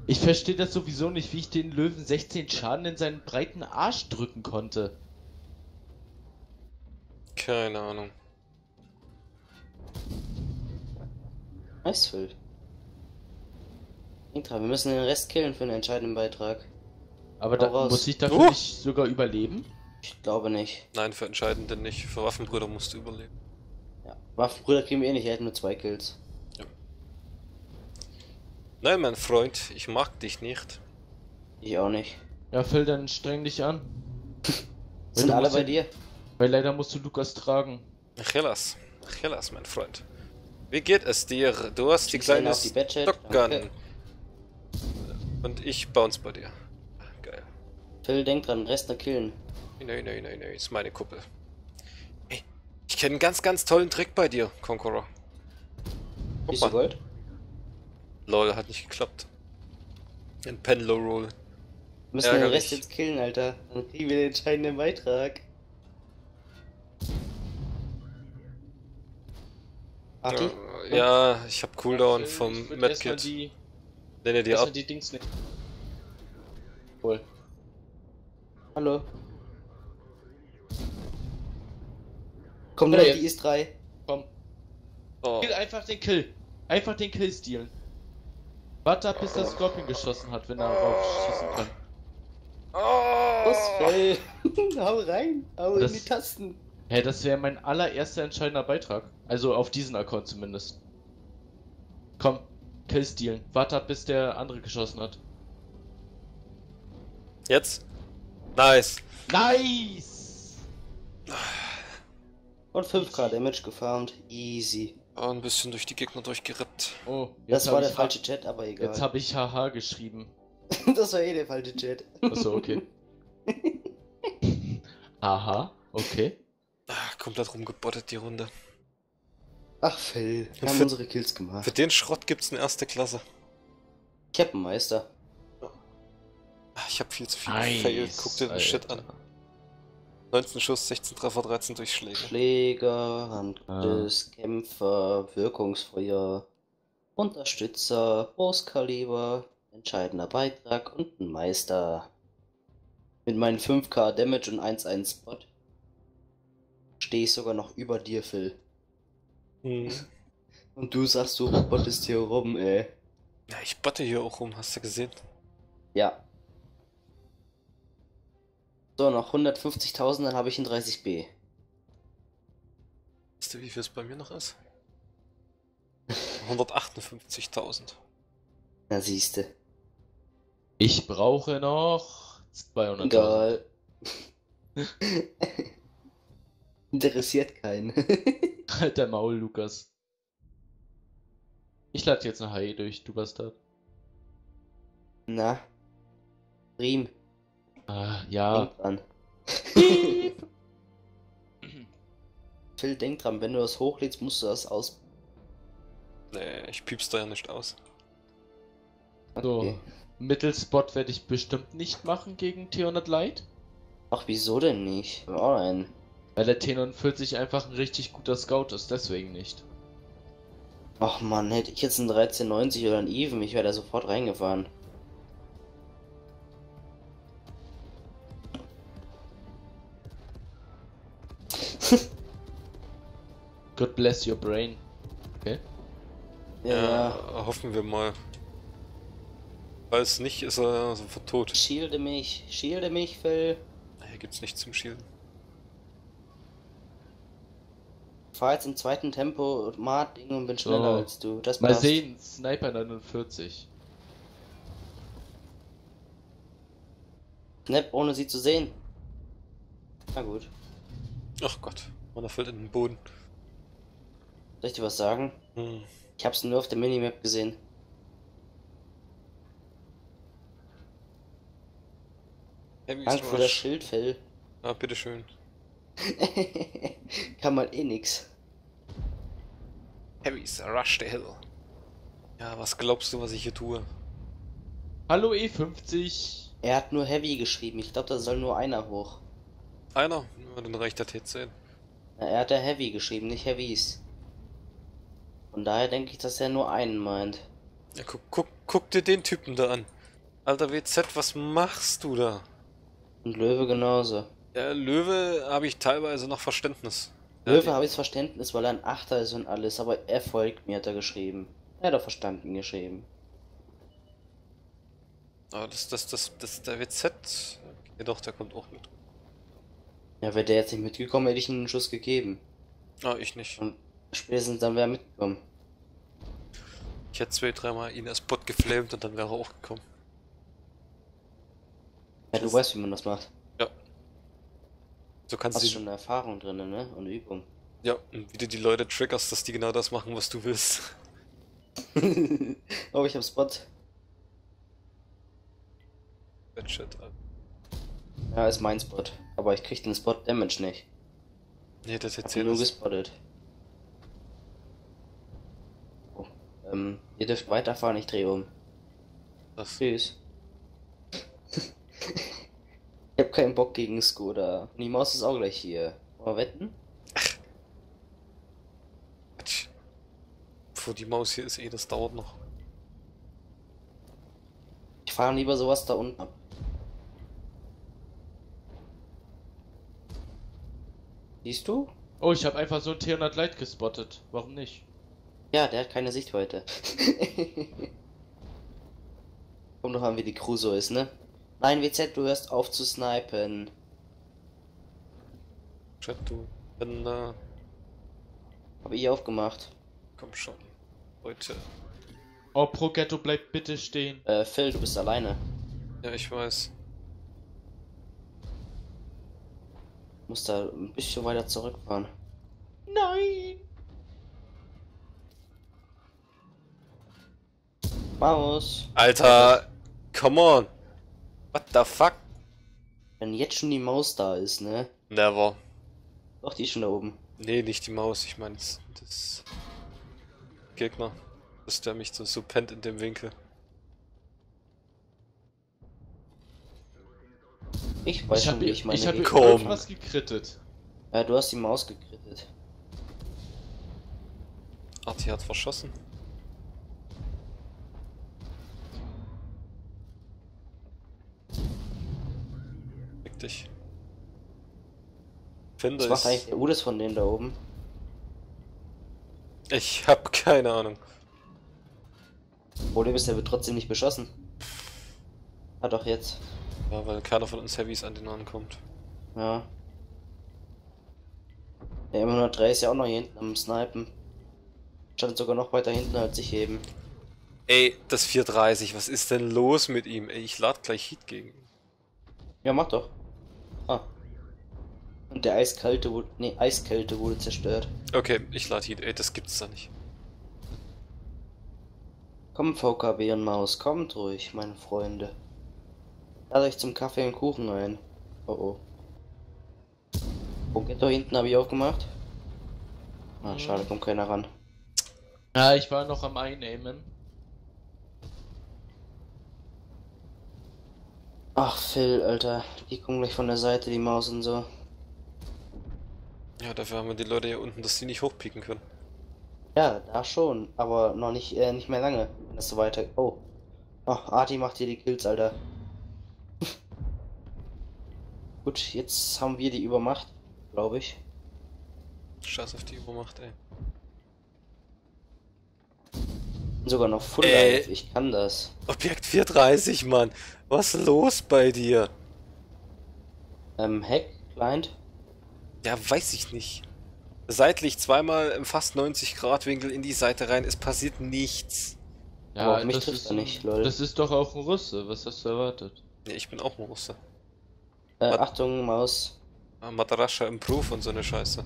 Ich verstehe das sowieso nicht, wie ich den Löwen 16 Schaden in seinen breiten Arsch drücken konnte. Keine Ahnung. Phil. Intra, wir müssen den Rest killen für einen entscheidenden Beitrag. Aber da muss ich dafür Oh! nicht sogar überleben? Ich glaube nicht. Nein, für Entscheidende nicht. Für Waffenbrüder musst du überleben. Ja. Waffenbrüder kriegen wir eh nicht, er hat nur zwei Kills. Nein, mein Freund, ich mag dich nicht. Ich auch nicht. Ja, Phil, dann streng dich an. <laughs> Sind alle bei ja- dir? Weil leider musst du Lukas tragen. Achilles. Achilles, mein Freund. Wie geht es dir? Du hast die kleine auf die Badget, Stockgun. Und ich bounce bei dir. Geil. Phil, denk dran, Rest killen. Nein, nein, nein, nein, ist meine Kuppel. Ey, ich kenne einen ganz, ganz tollen Trick bei dir, Conqueror. Guck Bist du mal. Gold? Lol, hat nicht geklappt. Ein Penlow Roll. Wir müssen den Ärgerlich. Rest jetzt killen, Alter. Dann kriegen wir den entscheidenden Beitrag. Party? Äh, ja, ich hab Cooldown Ja, vom ich erstmal Medkit. die, Nenne dir ab. die Dings nicht. Cool. Hallo. Komm, jetzt. die ist 3. Komm. Oh. Kill einfach den Kill. Einfach den Kill stealen. Warte ab, bis der Scorpion geschossen hat, wenn er darauf schießen kann. Oh. Phil. <laughs> hau rein. Hau Das- in die Tasten. Hä, das wäre mein allererster entscheidender Beitrag. Also auf diesen Account zumindest. Komm, Kill stealen. Warte ab, bis der andere geschossen hat. Jetzt? Nice. Nice! Und 5k Damage gefarmt. Easy. Oh, ein bisschen durch die Gegner durchgerippt. Oh, Das war der falsche Chat, aber egal. Jetzt habe ich haha geschrieben. <laughs> das war eh der falsche Chat. Achso, okay. <laughs> Haha, okay. Ah, komplett rumgebottet die Runde. Ach, Phil. Wir haben für- unsere Kills gemacht. Für den Schrott gibt's eine erste Klasse. Cappenmeister. Ah, Ich hab viel zu viel Nice, gefailt. Guck dir den Shit an. Alter. 19 Schuss, 16 Treffer, 13 Durchschläge. Schläger, Handgriff, Kämpfer, Wirkungsfeuer, Unterstützer, Brustkaliber, entscheidender Beitrag und ein Meister. Mit meinen 5k Damage und 1-1 Spot stehe ich sogar noch über dir, Phil. Hm. <laughs> Und du sagst, du bottest hier rum, ey. Ja, ich botte hier auch rum, hast du gesehen? Ja. So, noch 150.000, dann habe ich ein 30b. Weißt du, wie viel es bei mir noch ist? <laughs> 158.000. Na siehste. Ich brauche noch 200. Egal. <laughs> Interessiert keinen. <laughs> Alter Maul, Lukas. Ich lade jetzt eine HE durch, du Bastard. Na, Stream. Ah, ja. Denk dran. <laughs> Phil, denk dran, wenn du das hochlädst, musst du das aus. Nee, ich piep's da ja nicht aus. So. Okay. Mittelspot werde ich bestimmt nicht machen gegen T100 Lite. Ach, wieso denn nicht? Oh nein. Weil der T49 einfach ein richtig guter Scout ist, deswegen nicht. Ach man, hätte ich jetzt einen 1390 oder einen Even, ich wäre da sofort reingefahren. God bless your brain. Okay. Ja, hoffen wir mal. Falls nicht, ist er sofort tot. shielde mich, shielde mich, Phil. Hier gibt's nichts zum Shielden. Fahr jetzt im zweiten Tempo Mart-Ding und bin schneller So. als du. Das Mal passt. sehen, Sniper 49. Snap, ohne sie zu sehen. Na gut. Ach Gott, man fällt in den Boden. Soll ich dir was sagen? Hm. Ich hab's nur auf der Minimap gesehen. Heavy Danke für das Schild, Phil. Ah, bitteschön. <laughs> Kann man eh nix. Heavy's Rush the Hill. Ja, was glaubst du, was ich hier tue? Hallo E E50. Er hat nur Heavy geschrieben. Ich glaube, da soll nur einer hoch. Einer? Ja, dann reicht der T10. Na, Er hat ja Heavy geschrieben, nicht Heavies. Von daher denke ich, dass er nur einen meint. Ja, guck, guck, guck dir den Typen da an. Alter WZ, was machst du da? Und Löwe genauso. Ja, Löwe habe ich teilweise noch Verständnis. Ja, Löwe die- habe ich Verständnis, weil er ein Achter ist und alles, aber er folgt mir, hat er geschrieben. Er hat er verstanden geschrieben. Aber das, das, das, das, der WZ. Okay, doch, der kommt auch mit. Ja, wäre der jetzt nicht mitgekommen, hätte ich ihm einen Schuss gegeben. Ah, ich nicht. Und spätestens dann wäre er mitgekommen. Ich hätte zwei, dreimal ihn als Bot geflamed und dann wäre er auch gekommen. Ja, du weißt, wie man das macht. So kannst Hast du. schon Erfahrung drin, ne? Und Übung. Ja, und wie du die Leute triggerst, dass die genau das machen, was du willst. <laughs> oh, ich hab Spot. Shit. Ja, ist mein Spot. Aber ich krieg den Spot Damage nicht. Nee, Hab T10 ihn nur gespottet. Oh, ähm, ihr dürft weiterfahren, ich dreh um. Das. Tschüss. ich hab keinen Bock gegen Skoda. Und die Maus ist auch gleich hier. Wollen wir wetten? Quatsch. Bevor die Maus hier ist, eh, das dauert noch. Ich fahre lieber sowas da unten ab. Siehst du? Oh, ich habe einfach so ein T100 Lite gespottet. Warum nicht? Ja, der hat keine Sichtweite. Komm <laughs> doch an, wie die Crew so ist, ne? Nein, WZ, du hörst auf zu snipen. Chat, du. Wenn, äh, Hab ich aufgemacht. komm schon. Leute. Oh, Pro Ghetto bleibt bitte stehen. Äh, Phil, du bist alleine. Ja, ich weiß. Musst da ein bisschen weiter zurückfahren. Nein! Maus. Alter, come on. What the fuck? Wenn jetzt schon die Maus da ist, ne? Never. Doch, die ist schon da oben. Nee, nicht die Maus, ich meine das, das Gegner. Dass der mich so, so pennt in dem Winkel. Ich weiß ich schon, habe wie ich meine ich hab Gegner- Komm. irgendwas gekrittet. Ja, du hast die Maus gekrittet. Arti hat verschossen. Dich. Finde Was macht eigentlich ist. der Udes von denen da oben? Ich hab keine Ahnung. Problem ist, der wird trotzdem nicht beschossen. Ah, doch jetzt. Ja, weil keiner von uns Heavys an den ankommt. Ja. Der M103 ist ja auch noch hier hinten am Snipen. Stand sogar noch weiter hinten als ich eben. Ey, das 430, was ist denn los mit ihm? Ey, ich lad gleich Heat gegen ihn. Ja, mach doch. Und der Eiskalte wurde. Nee, Eiskälte wurde zerstört. Okay, ich lad Heat. Ey, das gibt's da nicht. Komm, VKB und Maus, kommt ruhig, meine Freunde. Lade euch zum Kaffee und Kuchen ein. Oh oh. Poketo hinten habe ich aufgemacht. Ah, schade, kommt keiner ran. Ja, ich war noch am Einnehmen. Ach, Phil, Alter. Die kommen gleich von der Seite, die Maus und so. Ja, dafür haben wir die Leute hier unten, dass sie nicht hochpieken können. Ja, da schon, aber noch nicht, äh, nicht mehr lange, wenn das so weiter. Oh. Ach, Arti macht hier die Kills, Alter. <laughs> Gut, jetzt haben wir die Übermacht, glaube ich. Scheiß auf die Übermacht, ey. Sogar noch Full Äh. Life, ich kann das. Objekt 430, Mann. Was ist los bei dir? Ähm, Hack, Client? Ja, weiß ich nicht. Seitlich zweimal im fast 90 Grad Winkel in die Seite rein, es passiert nichts. Ja, Aber mich das trifft ist, er nicht, Leute. das ist doch auch ein Russe. Was hast du erwartet? Ja, ich bin auch ein Russe. Äh, Was? Achtung, Maus. Ah, Madarascha Improve und so eine Scheiße.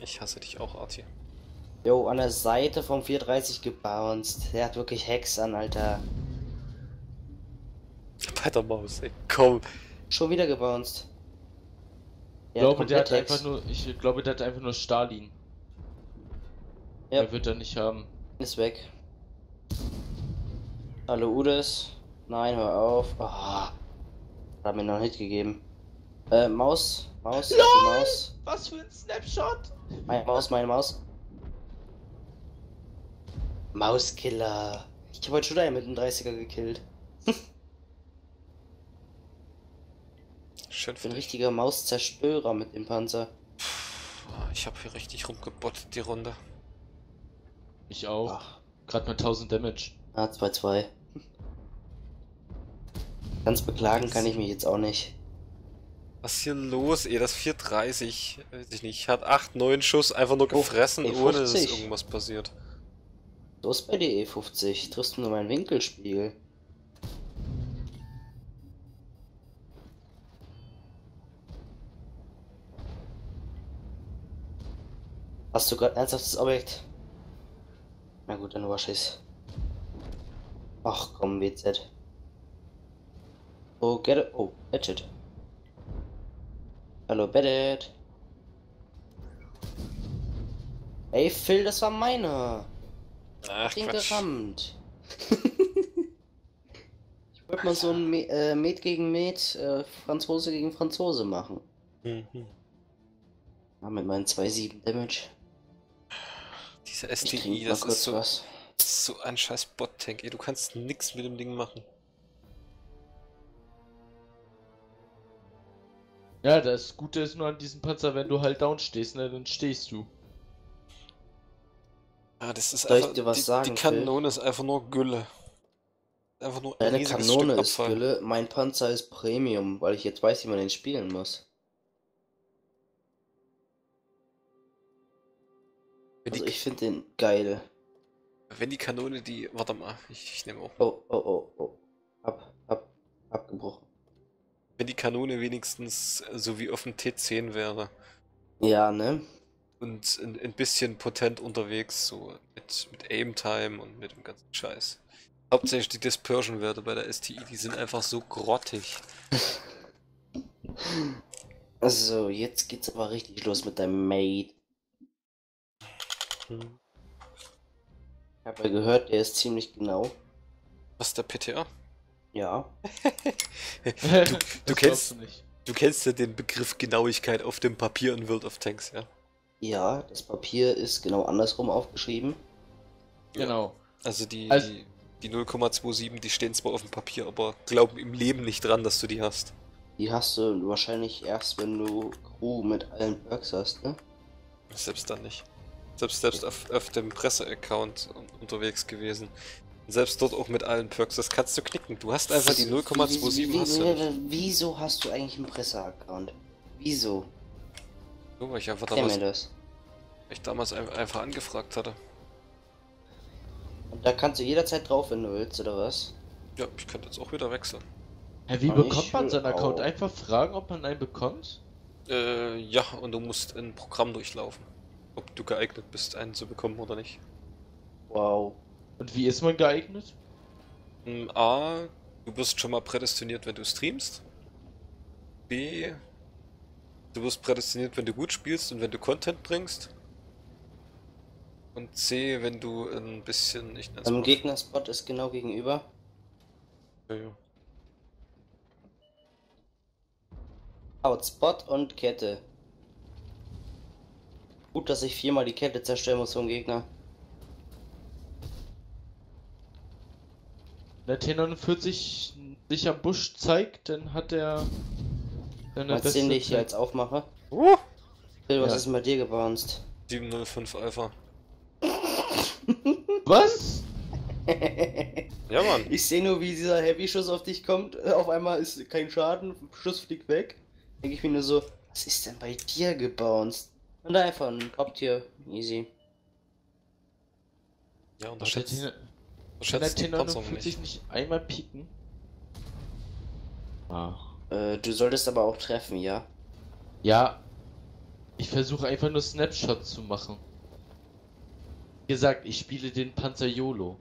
Ich hasse dich auch, Arti. Jo, an der Seite vom 430 gebounced. Der hat wirklich Hacks an, Alter. Bei der Maus, ey. Komm. Schon wieder gebounced. Ich glaube, der hat einfach nur. Ich glaube, der hat einfach nur Stalin. Ja. Er wird er nicht haben. Ist weg. Hallo Udes. Nein, hör auf. Oh, hat mir noch einen Hit gegeben. Äh, Maus. Maus. Die Maus. Was für ein Snapshot! Meine Maus, meine Maus. Mauskiller. Ich habe heute schon einen mit einem 30er gekillt. <laughs> Schön Ich für bin ein dich. richtiger Mauszerstörer mit dem Panzer. Ich habe hier richtig rumgebottet die Runde. Ich auch. Ach, Gerade mal 1000 Damage. ah, 2-2. Ganz beklagen kann ich mich jetzt auch nicht. Was ist hier los, ey? Das 430, weiß ich nicht, hat 8, 9 Schuss einfach nur gefressen, ey, ohne dass 50. irgendwas passiert. Ist bei dir E50. Triffst du nur meinen Winkelspiegel? Hast du gerade ernsthaft das Objekt? Na gut, dann wasch ich's. Ach komm, WZ. Oh, get it. Oh, Edget. Hallo, Bedit. Ey, Phil, das war meiner. Ach, den Quatsch. gerammt. <laughs> ich wollte mal so ein äh, Met gegen Met, äh, Franzose gegen Franzose machen. Mhm. Ja, mit meinen 2,7 Damage. Dieser mal das ist so, was. das ist so ein scheiß Bot-Tank, ey. Du kannst nix mit dem Ding machen. Ja, das Gute ist nur an diesem Panzer, wenn du halt down stehst, ne, dann stehst du. Ah, das ist Soll ich einfach, dir was die, sagen, die Phil? Kanone ist einfach nur Gülle. Einfach nur ein Deine Kanone Stück ist Abfall. Gülle, mein Panzer ist Premium, weil ich jetzt weiß, wie man den spielen muss. Also ich finde den geil. wenn die Kanone die... Warte mal, ich, ich nehme auch. Oh, oh, oh, oh. Ab, ab, abgebrochen. Wenn die Kanone wenigstens so wie auf dem T10 wäre. Ja, ne? Und ein, ein bisschen potent unterwegs, so mit, mit Aim Time und mit dem ganzen Scheiß. Hauptsächlich die Dispersion-Werte bei der STI, die sind einfach so grottig. <laughs> Also, jetzt geht's aber richtig los mit deinem Mate. Hm. Ich habe ja gehört, der ist ziemlich genau. Was ist der PTA? Ja. Du, du, kennst, du nicht. du kennst ja den Begriff Genauigkeit auf dem Papier in World of Tanks, ja? Ja, das Papier ist genau andersrum aufgeschrieben. Genau. Also die, Also- die, die 0,27, die stehen zwar auf dem Papier, aber glauben im Leben nicht dran, dass du die hast. Die hast du wahrscheinlich erst, wenn du Crew mit allen Perks hast, ne? Selbst dann nicht. Selbst, selbst auf, auf dem Presse-Account un- unterwegs gewesen. Selbst dort auch mit allen Perks, das kannst du knicken. Du hast einfach die 0,27 Wie- hast du Wieso hast du eigentlich einen Presse-Account? Wieso? So, weil ich einfach damals, das. ich damals ein- einfach angefragt hatte. Und da kannst du jederzeit drauf, wenn du willst, oder was? Ja, ich könnte jetzt auch wieder wechseln. Hä, wie bekommt man seinen Account? auch. Einfach fragen, ob man einen bekommt? Äh, ja, und du musst ein Programm durchlaufen. Ob du geeignet bist, einen zu bekommen oder nicht. Wow. Und wie ist man geeignet? Ähm, A, du wirst schon mal prädestiniert, wenn du streamst. B, du wirst prädestiniert, wenn du gut spielst und wenn du Content bringst. Und C, wenn du ein bisschen, ich nenn's Am mal- Gegnerspot ist genau gegenüber. Ja, ja. Outspot und Kette. Gut, dass ich viermal die Kette zerstören muss vom Gegner. Wenn der T49 sich am Busch zeigt, dann hat er du den, den ich hier jetzt aufmache? Uh, was Ja. ist denn bei dir gebounced? 705 Alpha. <laughs> Was? <laughs> Ja, Mann. Ich sehe nur, wie dieser Heavy-Schuss auf dich kommt. Äh, Auf einmal ist kein Schaden, Schuss fliegt weg. Denke ich mir nur so, was ist denn bei dir gebounced? Und dann einfach ein Haupttier. Easy. Ja, der unterschätzt, unterschätzt Panzerung T49 nicht. nicht einmal pieken? Ah. Äh, du solltest aber auch treffen, ja? Ja. Ich versuche einfach nur Snapshots zu machen. Wie gesagt, ich spiele den Panzer YOLO.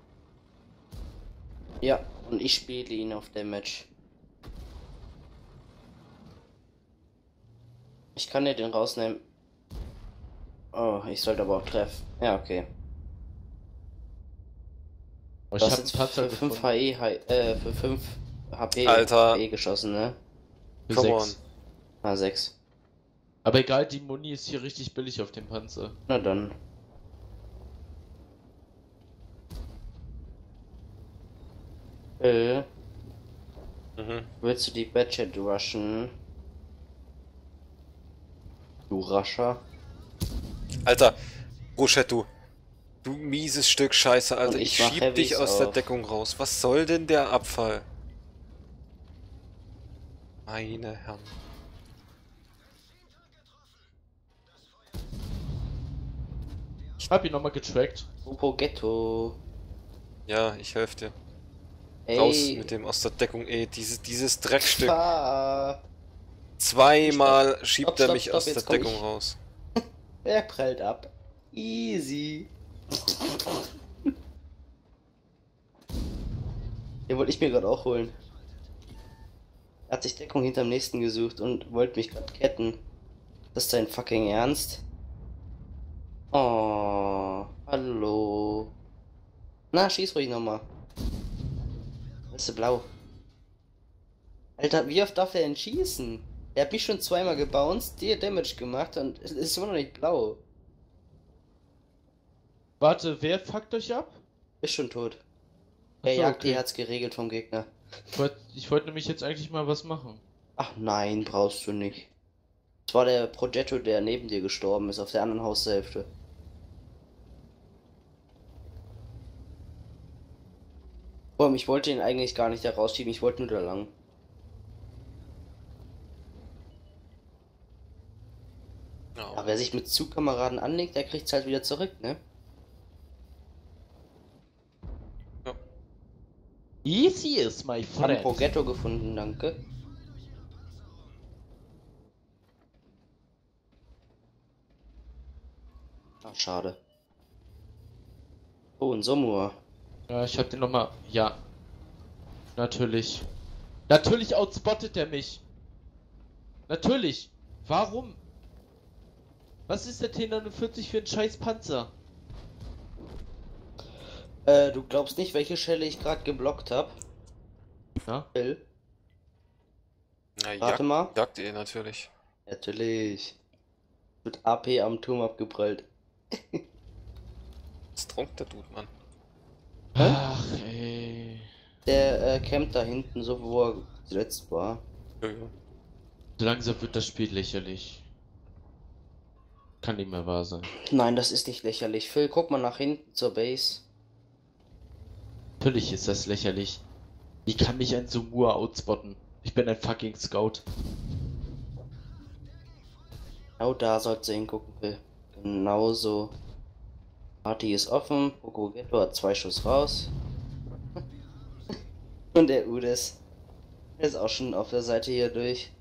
Ja, und ich spiele ihn auf Damage. Ich kann dir den rausnehmen. Oh, ich sollte aber auch treffen. Ja, okay. Ich hast habe jetzt Panzer für 5 gefunden. HE, hei- äh, für 5 HP Alter. HE geschossen, ne? Für Come sechs. Ah, 6. Aber egal, die Muni ist hier richtig billig auf dem Panzer. Na dann. Äh, Mhm. willst du die Badget rushen? Du Rascher. Alter, Bruschetto. Du mieses Stück Scheiße, Alter. Und Ich, ich schieb dich aus der auf. Deckung raus. Was soll denn der Abfall? Meine Herren. Ich hab ihn nochmal getrackt. Popo Ghetto. Ja, ich helfe dir. Ey. Raus mit dem aus der Deckung, ey. Dieses, dieses Dreckstück. Fahr. Zweimal schiebt Stopp, er mich stopp, aus der Deckung ich. raus. Er prellt ab. Easy. Den wollte ich mir gerade auch holen. Er hat sich Deckung hinterm nächsten gesucht und wollte mich gerade ketten. Das ist dein fucking Ernst? Oh, hallo. Na, schieß ruhig nochmal. Bist du blau? Alter, wie oft darf er denn schießen? Er hat mich schon zweimal gebounced, dir Damage gemacht und es ist immer noch nicht blau. Warte, wer fuckt euch ab? Ist schon tot. Der Achso, Jagd, die okay. hat's geregelt vom Gegner. Ich wollte wollt nämlich jetzt eigentlich mal was machen. Ach nein, brauchst du nicht. Es war der Progetto, der neben dir gestorben ist, auf der anderen Haushälfte. Ich wollte ihn eigentlich gar nicht da rausschieben, ich wollte nur da lang. Ja. Ja, wer sich mit Zugkameraden anlegt, der kriegt's halt wieder zurück, ne? Easy is my Ich habe ein friend. Progetto gefunden, danke. Ach, schade. Oh, ein Somua. Ja, ich hab den nochmal. Ja. Natürlich. Natürlich outspottet er mich. Natürlich. Warum? Was ist der T49 für ein scheiß Panzer? Äh, du glaubst nicht, welche Schelle ich gerade geblockt habe? Ja? Phil? Na, Warte jagt, mal. jagt ihr natürlich. Natürlich. Mit AP am Turm abgeprallt. Was tronkt der Dude, Mann? Ach, ey. Der äh, campt da hinten, so wo er zuletzt war. Ja, ja. So langsam wird das Spiel lächerlich. Kann nicht mehr wahr sein. Nein, das ist nicht lächerlich. Phil, guck mal nach hinten zur Base. Natürlich ist das lächerlich. Wie kann mich ein Sumua outspotten? Ich bin ein fucking Scout. Genau da sollst du hingucken, Phil. Genau so. Party ist offen. Pokogetto hat zwei Schuss raus. <laughs> Und der Udes. Der ist auch schon auf der Seite hier durch.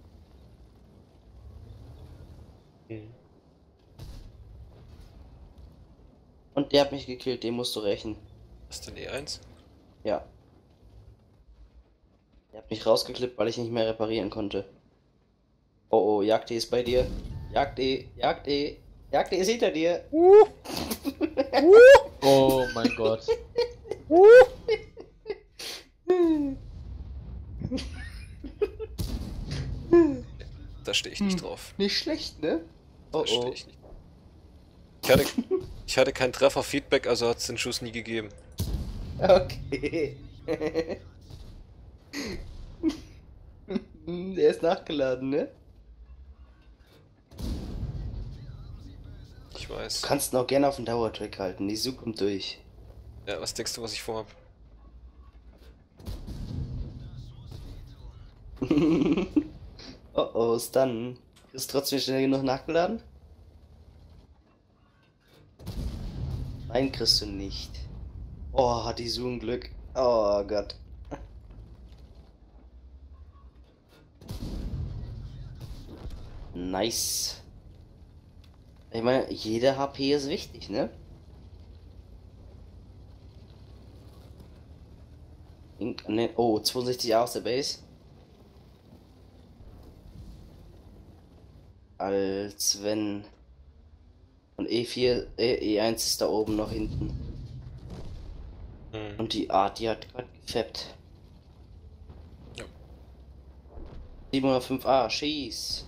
Und der hat mich gekillt, den musst du rächen. Hast du den E1? Ja. Ihr habt mich rausgeklippt, weil ich nicht mehr reparieren konnte. Oh oh, Jagd ist bei dir. Jagd Jagd Jagd ist hinter dir. <laughs> Oh mein Gott. Da stehe ich nicht drauf. Nicht schlecht, ne? Da Oh stehe oh. ich nicht. Ich hatte, ich hatte kein Treffer-Feedback, also hat es den Schuss nie gegeben. Okay. <laughs> Der ist nachgeladen, ne? Ich weiß. Du kannst ihn auch gerne auf den Dauertrack halten. Die Su kommt durch. Ja, was denkst du, was ich vorhab? <laughs> oh oh, Stun. Ist trotzdem schnell genug nachgeladen? Nein, kriegst du nicht. Oh, hat die Su ein Glück. Oh Gott. Nice. Ich meine, jede HP ist wichtig, ne? Ne- Oh, 62 aus der Base. Als wenn. Und E4, E, E1 ist da oben noch hinten. Hm. Und die Art, die hat gerade gefappt. Ja. 705a, schieß.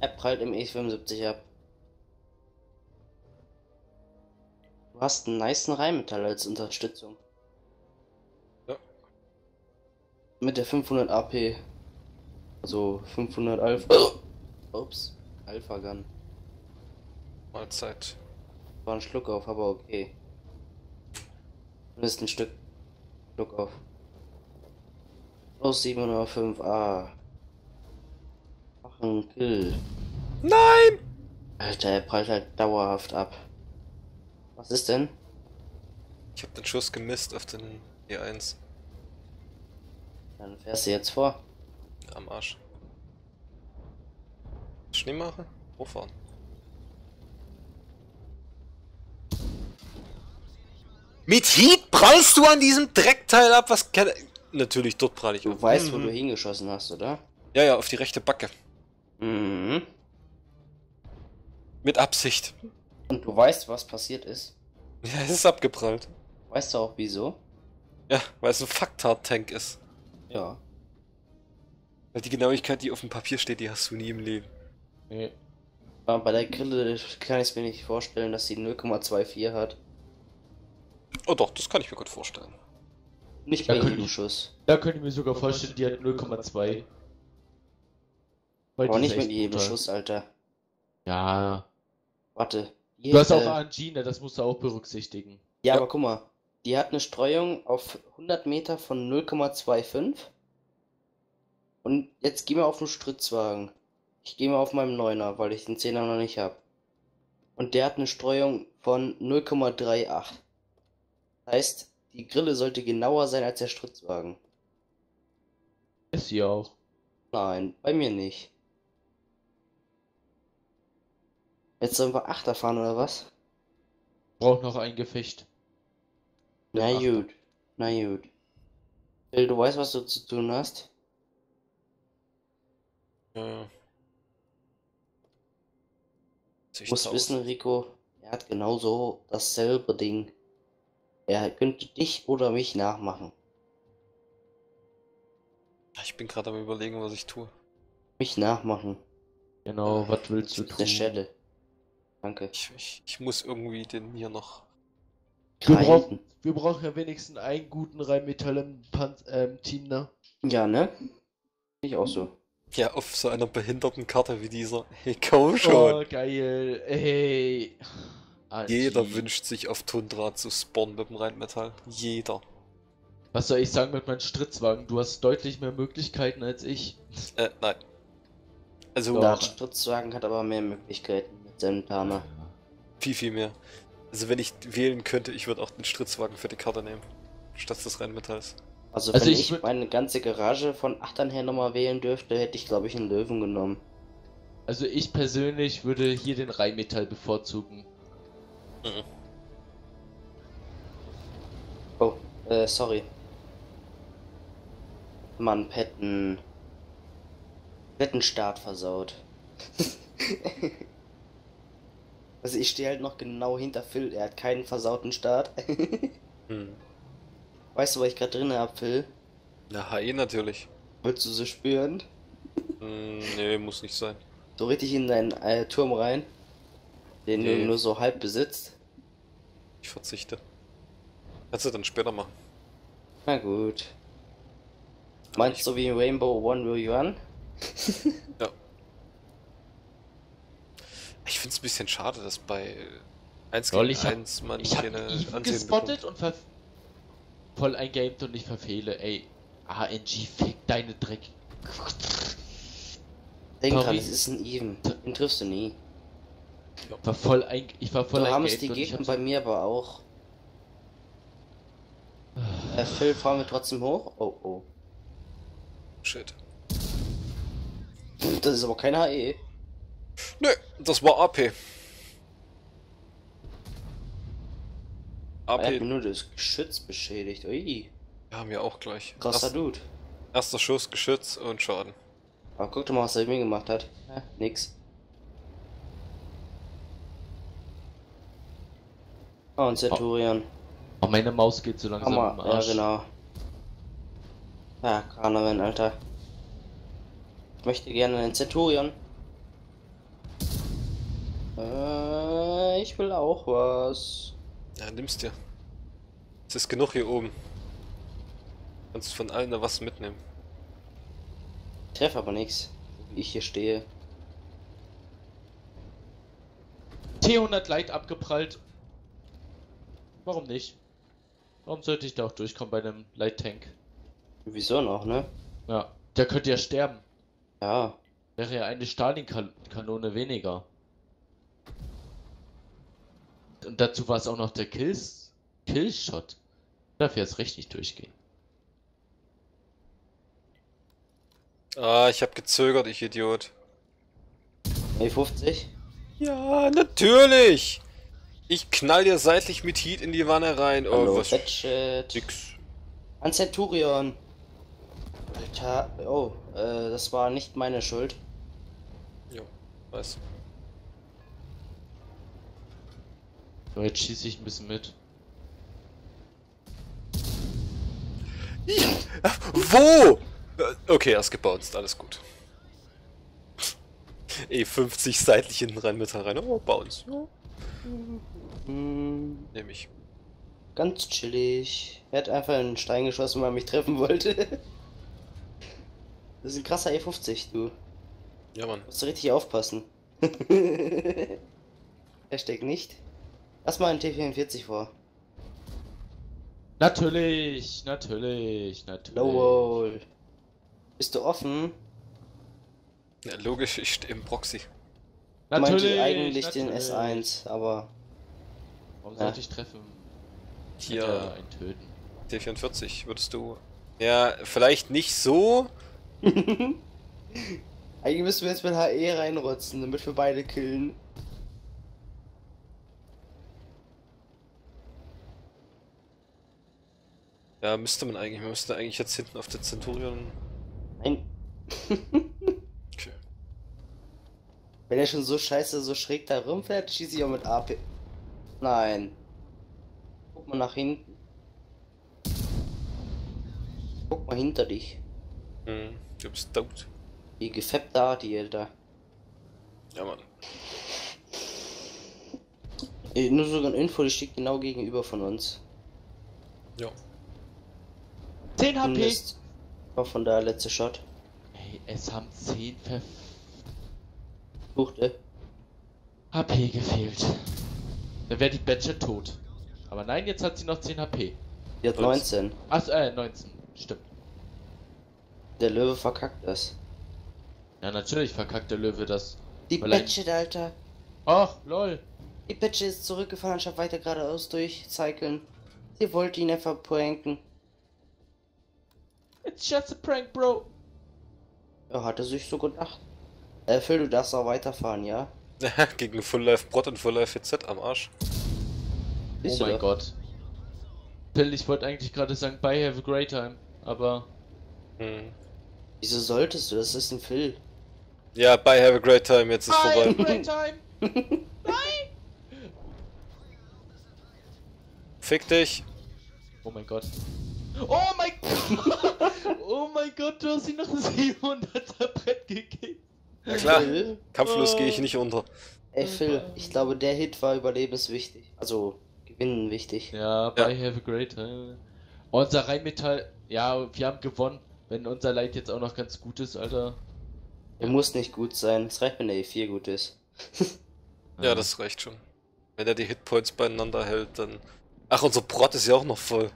Er prallt im E75 ab. Du hast einen nicen Rheinmetall als Unterstützung. Ja. Mit der 500 AP. Also 500 Alpha. <coughs> Ups. Alpha Gun. Mahlzeit. War ein Schluck auf, aber okay. Zumindest ein Stück Schluck auf. Plus 705a. Mach einen Kill. Nein! Alter, er prallt halt dauerhaft ab. Was ist denn? Ich habe den Schuss gemisst auf den E1. Dann fährst du jetzt vor. Am Arsch. Schneemache? Hochfahren. Mit Heat prallst du an diesem Dreckteil ab, was kann... Natürlich, dort prall ich Du ab. weißt, wo Mhm. du hingeschossen hast, oder? Ja, ja, auf die rechte Backe. Mhm. Mit Absicht. Und du weißt, was passiert ist. Ja, es ist abgeprallt. Weißt du auch wieso? Ja, weil es ein Fucktard-Tank ist. Ja. Weil die Genauigkeit, die auf dem Papier steht, die hast du nie im Leben. Nee. Bei der Grille kann ich es mir nicht vorstellen, dass sie 0,24 hat. Oh doch, das kann ich mir gut vorstellen. Nicht Ja, bei jedem Schuss. Da könnte ich mir sogar vorstellen, die hat 0,2. Weil Aber nicht mit jedem. Schuss, Alter. Ja. Warte. Du hast auch äh, Angina, das musst du auch berücksichtigen. Ja, aber guck mal. Die hat eine Streuung auf 100 Meter von 0,25. Und jetzt geh mal auf den Stritzwagen. Ich gehe mal auf meinem Neuner, weil ich den 10er noch nicht habe. Und der hat eine Streuung von 0,38. Heißt, die Grille sollte genauer sein als der Stritzwagen. Ist sie auch. Nein, bei mir nicht. Jetzt sollen wir Achter fahren oder was? Braucht noch ein Gefecht. Na Achter. gut, na gut. Phil, du weißt, was du zu tun hast? Ja, ja. Du musst wissen, Rico, er hat genauso dasselbe Ding. Er könnte dich oder mich nachmachen. Ich bin gerade am überlegen, was ich tue. Mich nachmachen. Genau, was willst du Der tun? Stelle. Danke. Ich, ich, ich muss irgendwie den hier noch. Wir brauchen, wir brauchen ja wenigstens einen guten Rheinmetall im Pan ähm, Team, ne? Ja, ne? Ich auch so. Ja, auf so einer behinderten Karte wie dieser. <laughs> Hey, komm Oh, schon. geil. Hey. Anti. Jeder wünscht sich auf Tundra zu spawnen mit dem Rheinmetall. Jeder. Was soll ich sagen mit meinem Stritzwagen? Du hast deutlich mehr Möglichkeiten als ich. Äh, nein. Also, Doch. Der Stritzwagen hat aber mehr Möglichkeiten mit seinem Tama. viel, viel mehr. Also, wenn ich wählen könnte, ich würde auch den Stritzwagen für die Karte nehmen. Statt des Rheinmetalls. Also, Also wenn ich ich, meine ganze Garage von Achtern her nochmal wählen dürfte, hätte ich, glaube ich, einen Löwen genommen. Also ich persönlich würde hier den Rheinmetall bevorzugen. Äh, sorry. Mann, Petten. Pettenstart versaut. <laughs> also ich stehe halt noch genau hinter Phil. Er hat keinen versauten Start. <laughs> Hm. weißt du, was ich gerade drin hab, Phil? Na, HE natürlich. Willst du so spüren? Hm, nee, muss nicht sein. So richtig in deinen äh, Turm rein? Den Nee. du nur so halb besitzt? Ich verzichte. Kannst du dann später machen. Na gut. Meinst du wie in Rainbow One Will You Run? <laughs> Ich find's ein bisschen schade, dass bei 1 Lol, gegen ich hab- 1 man Ich habe keine Ansehen gespottet und ver voll eingamed und ich verfehle. Ey, ANG, fick deine Dreck. Denk dran, es ist ein Even. Den triffst du nie. War voll ein, ich war voll So haben es die und ich Gegner bei mir aber auch. Äh, Phil, fahren wir trotzdem hoch? Oh oh. Shit. Das ist aber kein HE. Nö, das war AP. Er hat AP nur das Geschütz beschädigt. Ui, haben wir auch gleich. krasser Erst, Dude. erster Schuss, Geschütz und Schaden. Aber guck doch mal, was er mit mir gemacht hat. Ja, nix. Oh, und Centurion. Oh, meine Maus geht so langsam Hammer. im Ja, Arsch. genau. Ja, Karneval, Alter. Ich möchte gerne einen Centurion. Äh, ich will auch was. Ja, nimm's dir. Es ist genug hier oben. Kannst von allen da was mitnehmen. Ich treffe aber nichts, wie ich hier stehe. T100 Light abgeprallt. Warum nicht? Warum sollte ich da auch durchkommen bei einem Light Tank? Wieso noch, ne? Ja, der könnte ja sterben. Ja. Wäre ja eine Stalin-Kanone weniger. Und dazu war es auch noch der Kills Killshot. Darf jetzt richtig durchgehen. Ah, ich hab gezögert, ich Idiot. E50? Ja, natürlich! Ich knall dir seitlich mit Heat in die Wanne rein. Oh, Hallo, was? Fetchet. Nix. An Centurion. Alter, oh, äh, das war nicht meine Schuld. Jo, weiß. So, jetzt schieße ich ein bisschen mit. <laughs> Wo? Äh, Okay, er ist gebounced, alles gut. <laughs> E50 seitlich hinten rein, mit rein. Oh, Bounce. Ja, Hm, nehm ich. ganz chillig. Er hat einfach einen Stein geschossen, weil er mich treffen wollte. Das ist ein krasser E50, du. Ja, Mann. Musst du richtig aufpassen. <laughs> Hashtag nicht. Lass mal einen T44 vor. Natürlich, natürlich, natürlich. Low Roll. Bist du offen? Ja, logisch, ich stehe im Proxy. Ich meinte Natürlich, eigentlich den natürlich. S1, aber Warum Ja. sollte ich treffen? Hier, Ja, einen töten. T44, würdest du. Ja, vielleicht nicht so. <laughs> eigentlich müssen wir jetzt mit HE reinrotzen, damit wir beide killen. Ja, müsste man eigentlich. Man müsste eigentlich jetzt hinten auf der Centurion. Nein. <laughs> Wenn er schon so scheiße so schräg da rumfährt, schieße ich auch mit AP. Nein. Guck mal nach hinten. Guck mal hinter dich. Hm, du bist tot. Wie gefappt da die Alter. Ja, Mann. Nur sogar eine Info, die steht genau gegenüber von uns. Ja. 10 HP! Zumindest War von da letzte Shot. Ey, es haben 10 Ver Suchte. HP gefehlt. Dann wäre die Badger tot. Aber nein, jetzt hat sie noch 10 HP. Die hat 19. Ach, äh, 19. Stimmt. Der Löwe verkackt das. Ja, natürlich verkackt der Löwe das. Die Batchet, Alter. Ach, lol. Die Batchet ist zurückgefahren, anstatt weiter geradeaus durchcyclen. Sie wollte ihn einfach pranken. It's just a prank, bro. Er hatte sich so gedacht. Äh, Phil, du darfst auch weiterfahren, ja? <laughs> Gegen Full Life Brot und Full Life FZ am Arsch. Oh mein. Gott. Phil, ich wollte eigentlich gerade sagen, bye, have a great time. Aber Hm. Wieso solltest du? Das ist ein Phil. Ja, bye, have a great time, jetzt ist vorbei. great time. <laughs> Fick dich. Oh mein Gott. Oh mein Gott! <laughs> Oh mein Gott, du hast ihn noch 700er Brett gegeben. Ja klar, kampflos gehe ich nicht unter. Ey Phil, ich glaube der Hit war überlebenswichtig. Also gewinnen wichtig. Ja, bye, have a great time. Unser Rheinmetall, ja, wir haben gewonnen. Wenn unser Leid jetzt auch noch ganz gut ist, Alter. Er muss nicht gut sein. Es reicht, wenn der E4 gut ist. <laughs> Ja, das reicht schon. Wenn er die Hitpoints beieinander hält, dann... Ach, unser Brot ist ja auch noch voll.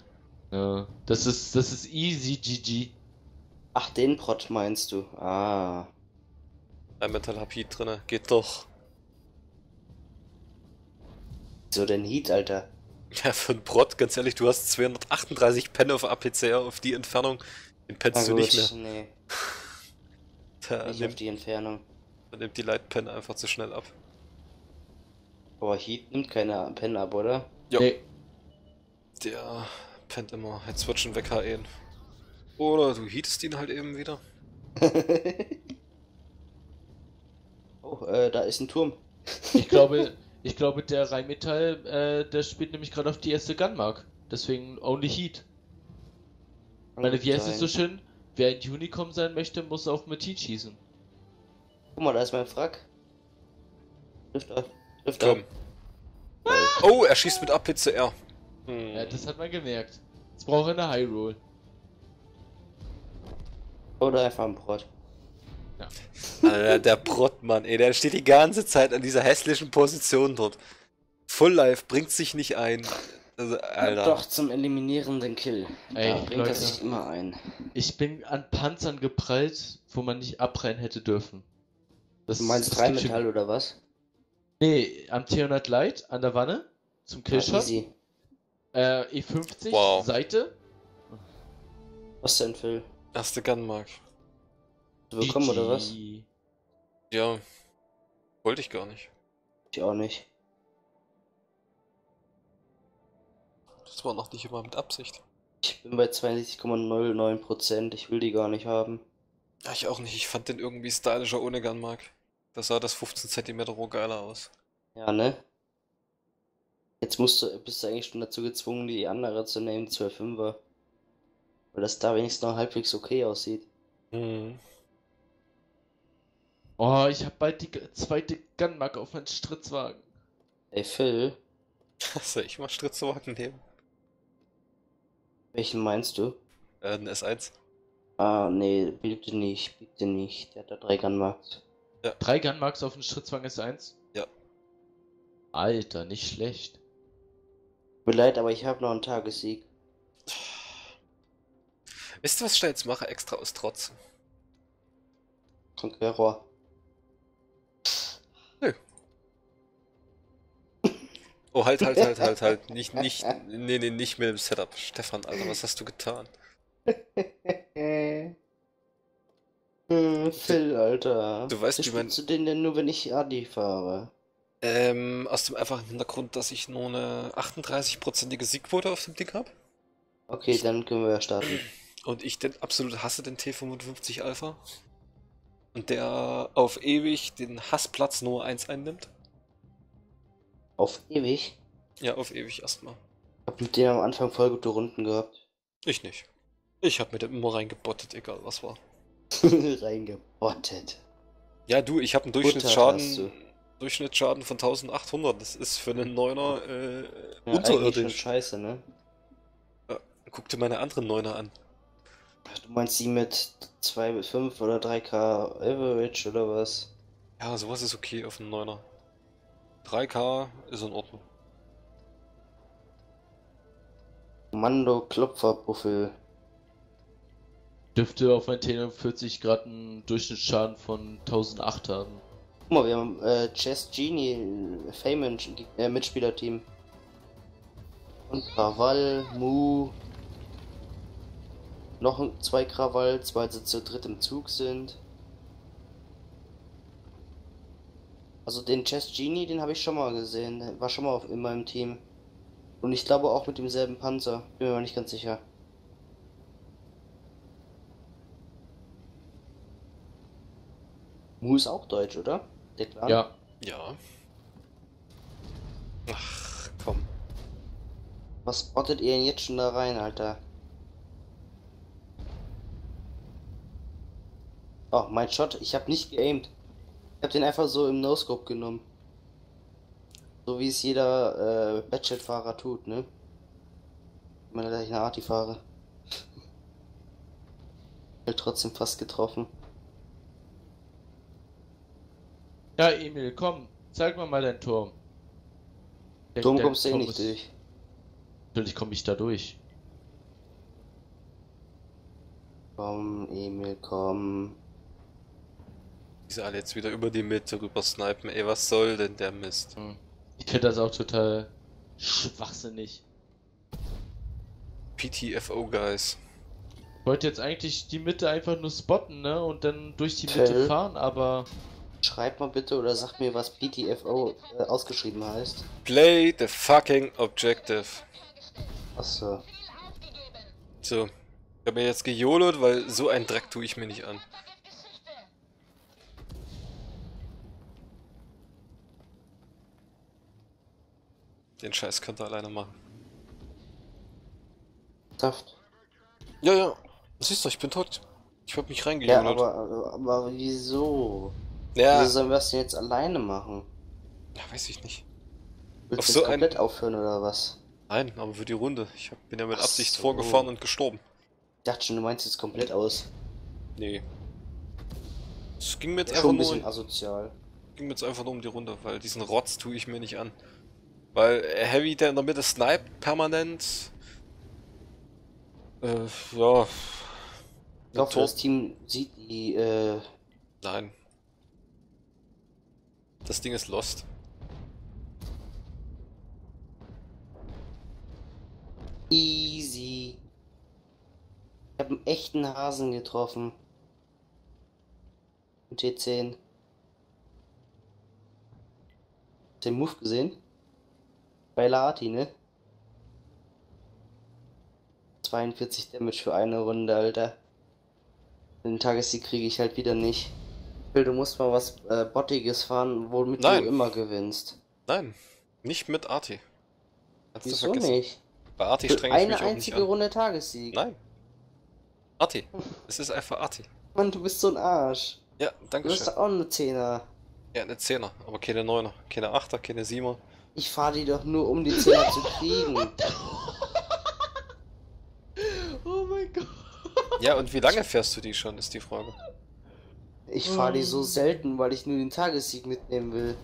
Ja, das ist, das ist easy GG. Ach, den Prot meinst du? Ah. Ein Metal hab Heat drinne, geht doch. So den Heat, Alter. Ja, für einen Brot, ganz ehrlich, du hast 238 Pen auf APCR auf die Entfernung. Den pennst du nicht mehr. Nee, <laughs> Der nicht auf nimmt, die Entfernung. der nimmt die Light Pen einfach zu schnell ab. Aber Heat nimmt keine Pen ab, oder? Ja. Nee, Der pennt immer. Jetzt wird schon weg HE. Oder du heatest ihn halt eben wieder. <laughs> oh, äh, da ist ein Turm. ich glaube, ich glaube, der Rheinmetall, äh, der spielt nämlich gerade auf die erste Gunmark. Deswegen only Heat. Ich meine, wie heißt es so schön? Wer ein Unicom sein möchte, muss auf mit Heat schießen. Guck mal, da ist mein Frack. Trifft ab. Ab. Oh, er schießt mit APCR. Hm. Ja, das hat man gemerkt. Jetzt braucht er eine High Roll. Oder einfach ein Brot. Alter, der Brottmann, ey, der steht die ganze Zeit an dieser hässlichen Position dort. Full Life bringt sich nicht ein. Also, Alter. Doch zum eliminierenden Kill. Ey, da bringt Leute. er sich immer ein. Ich bin an Panzern geprallt, wo man nicht abrennen hätte dürfen. Das, Du meinst das drei gibt schon- Metall oder was? Nee, am T100 Light, an der Wanne, zum Ja, Killshot. easy. äh, E50, Wow. Seite. Was denn, Phil? Erste Gunmark. Du bekommen oder was? Ja. Wollte ich gar nicht. Ich auch nicht. Das war noch nicht immer mit Absicht. Ich bin bei 62,09%. Ich will die gar nicht haben. Ja, ich auch nicht. Ich fand den irgendwie stylischer ohne Gunmark. Da sah das 15 cm Rohr geiler aus. Ja, ne? Jetzt musst du, bist du eigentlich schon dazu gezwungen, die andere zu nehmen, die 12,5er. Weil das da wenigstens noch halbwegs okay aussieht. Hm. Oh, ich hab bald die zweite Gunmark auf meinen Stritzwagen. Ey, Phil, Soll ich mal Stritzwagen nehmen? welchen meinst du? Äh, ein S1. Ah, nee, bitte nicht, bitte nicht. Der hat da drei Gunmarks. Drei Gunmarks auf den Stritzwagen S1? Ja. Alter, nicht schlecht. Tut mir leid, aber ich habe noch einen Tagessieg. Wisst ihr, was ich da jetzt mache? Extra aus Trotz. Conqueror. Oh, halt, halt, halt, halt, halt. <laughs> Nicht, nicht, nee, nee, nicht mit dem Setup. Stefan, Alter, was hast du getan? <laughs> Hm, Phil, Alter. Du weißt, Wie spielst du den denn nur, wenn ich Adi fahre? Ähm, aus dem einfachen Hintergrund, dass ich nur eine 38-prozentige Siegquote auf dem Ding habe. Okay, dann können wir ja starten. <clears throat> Und ich den absolut hasse den T55 Alpha. Und der auf ewig den Hassplatz nur 1 einnimmt. Auf ewig. Ja, auf ewig erstmal. Ich hab mit dem am Anfang voll gute Runden gehabt. Ich nicht. Ich hab mit dem immer reingebottet, egal was war. <laughs> Reingebottet. Ja, du, ich habe einen Durchschnittsschaden, du. Durchschnittsschaden von 1800. Das ist für einen Neuner äh, Ja, eigentlich schon unterirdisch. scheiße, ne? Guck dir meine anderen Neuner an. Du meinst die mit 2 bis 5 oder 3k Average oder was? Ja, sowas ist okay auf einen Neuner. 3K ist in Ordnung. Kommando Klopferbuffel. Dürfte auf mein T40 gerade einen Durchschnittsschaden von 1008 haben. Guck mal, wir haben äh, Chess Genie, Fayman, äh, Mitspielerteam. Und Krawall, Mu. Noch ein- zwei Krawalls, weil sie zu dritt im Zug sind. Also den Chess Genie, den habe ich schon mal gesehen. Der war schon mal auf, in meinem Team. Und ich glaube auch mit demselben Panzer. Bin mir aber nicht ganz sicher. Mu ist auch deutsch, oder? Der Clan? Ja. Ja. Ach, komm. Was bottet ihr denn jetzt schon da rein, Alter? Oh, mein Shot. Ich habe nicht geaimt. Ich habe den einfach so im No-Scope genommen. So wie es jeder äh, Batchet-Fahrer tut, ne? Wenn man gleich eine Arti fahre. <laughs> Trotzdem fast getroffen. Ja, Emil, komm, zeig mir mal deinen Turm. Der- Turm der kommst du eh nicht durch. Natürlich komme ich da durch. Komm, Emil, komm. Die sind alle jetzt wieder über die Mitte rüber snipen. Ey, was soll denn der Mist? Hm. Ich finde das auch total schwachsinnig. PTFO, Guys. Ich wollte jetzt eigentlich die Mitte einfach nur spotten, ne? Und dann durch die Mitte fahren, aber. Schreib mal bitte oder sag mir, was PTFO äh, ausgeschrieben heißt. Play the fucking objective. Achso. So. Ich habe mir jetzt gejolot, weil so ein Dreck tue ich mir nicht an. Den Scheiß könnt ihr alleine machen. Saft. Ja, ja. Siehst du, ich bin tot. Ich hab mich Ja, reingejolot. aber, aber, wieso? Ja, Wieso sollen wir das denn jetzt alleine machen? ja, weiß ich nicht. Willst du so jetzt ein- komplett aufhören oder was? Nein, aber für die Runde. Ich hab, bin ja mit Ach Absicht so. vorgefahren und gestorben. Ich dachte schon, du meinst jetzt komplett aus. Nee. Es ging mir jetzt Schon einfach ein nur, bisschen asozial. ging mir jetzt einfach nur um die Runde, weil diesen Rotz tue ich mir nicht an. Weil Heavy, der in der Mitte sniped permanent. Äh, ja. Ich Tor- das Team sieht die, äh, Nein. Das Ding ist lost. easy. Ich habe einen echten Hasen getroffen. Mit T10. Den Move gesehen? Bei Lati, ne? 42 Damage für eine Runde, Alter. Den Tagessieg kriege ich halt wieder nicht. Phil, du musst mal was äh, Bottiges fahren, womit Nein. du immer gewinnst. Nein, nicht mit Arti. Du Wieso nicht? Bei Arti strenge ich eine mich nicht einzige. Runde Tagessieg. Nein. Arti. Es ist einfach Arti. Mann, du bist so ein Arsch. Ja, Du danke bist schön. doch auch eine Zehner. Ja, eine 10er, aber keine 9er. Keine 8er, keine 7er. Ich fahre die doch nur, um die Zehner zu kriegen. <laughs> Oh mein Gott. Ja, und wie lange fährst du die schon, ist die Frage. Ich fahre die so selten, weil ich nur den Tagessieg mitnehmen will.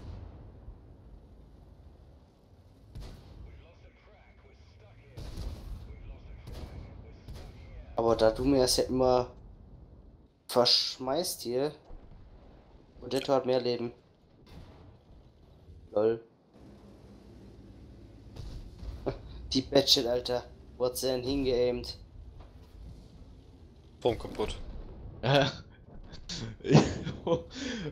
Aber da du mir das ja immer verschmeißt hier. Odetto hat mehr Leben. Lol. Die Batchet, Alter. Wo hat sie denn hingeaimt? Turm kaputt. <laughs>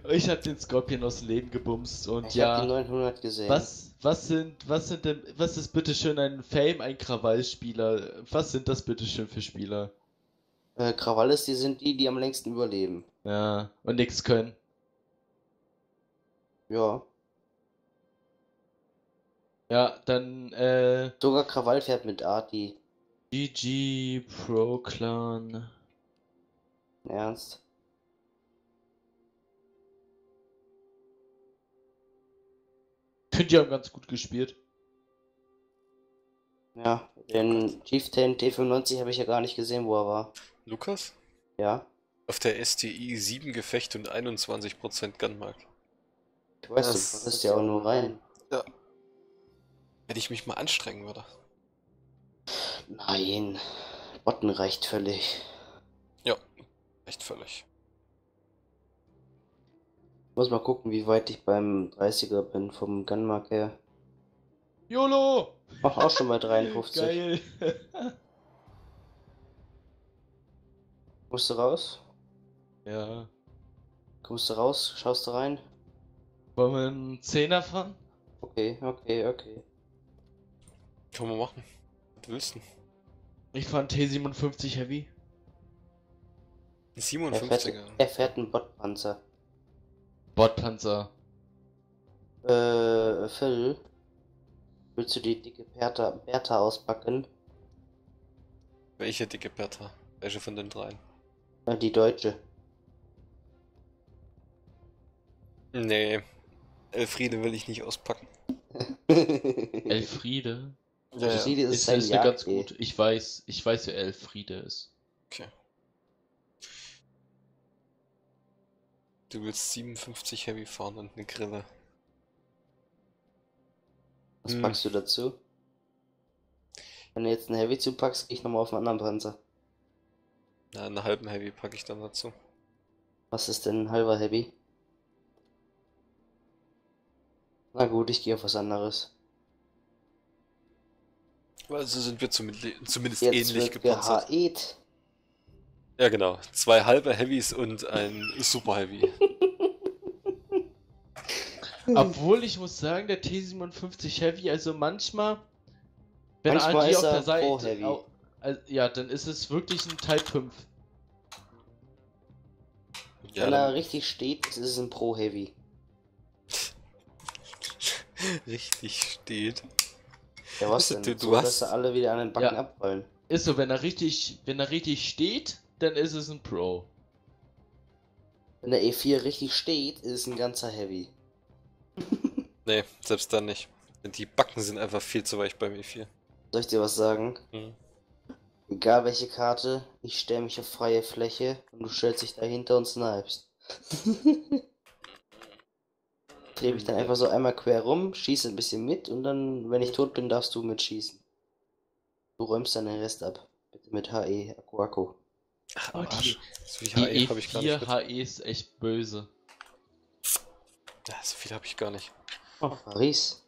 ich hab den Scorpion aus dem Leben gebumst und Ich ja. hab die 900 gesehen. Was, was sind, was sind denn, was ist bitteschön ein Fame, ein Krawallspieler? Was sind das bitteschön für Spieler? Äh, Krawalles, die sind die, die am längsten überleben. Ja, und nix können. Ja. Ja, dann, äh, Sogar Krawall fährt mit Arti. GG Pro Clan. Ernst. Könnt ihr haben ganz gut gespielt. Ja, den Chieftain T95 habe ich ja gar nicht gesehen, wo er war. Lukas? Ja. Auf der STI 7 Gefechte und 21% Gunmark. Ich weiß, Das du passest ja auch nur rein. Wenn ich mich mal anstrengen würde. Nein. Botten reicht völlig. Ja, echt völlig. Muss mal gucken, wie weit ich beim 30er bin vom Gunmark her. YOLO! Ach, auch schon bei 53. Geil! Musst du raus? ja. Kommst du raus? Schaust du rein? Wollen wir einen Zehner fahren? Okay, okay, okay. Können wir machen. Was willst du? Ich fand T57 Heavy. Ein Er fährt, 57er. er fährt einen Botpanzer. Bordpanzer. Äh, Phil, willst du die dicke Bertha, Bertha auspacken? Welche dicke Bertha? Welche von den dreien? Die deutsche. Nee. Elfriede will ich nicht auspacken. <laughs> <laughs> Elfriede. Ja, ja. Friede ist Ist, sein ist ganz gut. Ich weiß, ich weiß, wer Elfriede ist. Okay. Du willst 57 Heavy fahren und eine Grille. Was Hm. packst du dazu? Wenn du jetzt einen Heavy zupackst, geh ich nochmal auf einen anderen Panzer. Na, einen halben Heavy packe ich dann dazu. Was ist denn ein halber Heavy? Na gut, ich gehe auf was anderes. Also sind wir zumindest, zumindest Jetzt ähnlich gepanzert. gehaet. Ja, genau. Zwei halbe Heavys und ein Super Heavy. <laughs> Obwohl ich muss sagen, der T57 Heavy, also manchmal, wenn Manchmal ist auf er der Seite. Pro Heavy. au- also, ja, dann ist es wirklich ein Type 5. Ja, Wenn er richtig steht, ist es ein Pro Heavy. <laughs> richtig steht. Ja, was denn? du- du so, dass hast- sie alle wieder an den Backen Ja. abrollen. Ist so, wenn er richtig, wenn er richtig steht, dann ist es ein Pro. Wenn der E4 richtig steht, ist es ein ganzer Heavy. <laughs> Nee, selbst dann nicht. Denn Die Backen sind einfach viel zu weich beim E4. Soll ich dir was sagen? Mhm. Egal welche Karte, ich stelle mich auf freie Fläche und du stellst dich dahinter und snipest. <laughs> Dreh mich dann einfach so einmal quer rum, schieße ein bisschen mit und dann, wenn ich tot bin, darfst du mitschießen. Du räumst dann den Rest ab. Bitte mit HE, Akku Akku. Ach, Oh, am Arsch. die, So viel die HE habe ich gar nicht. E4 Mit. HE ist echt böse. Ja, so viel habe ich gar nicht. Oh, Paris.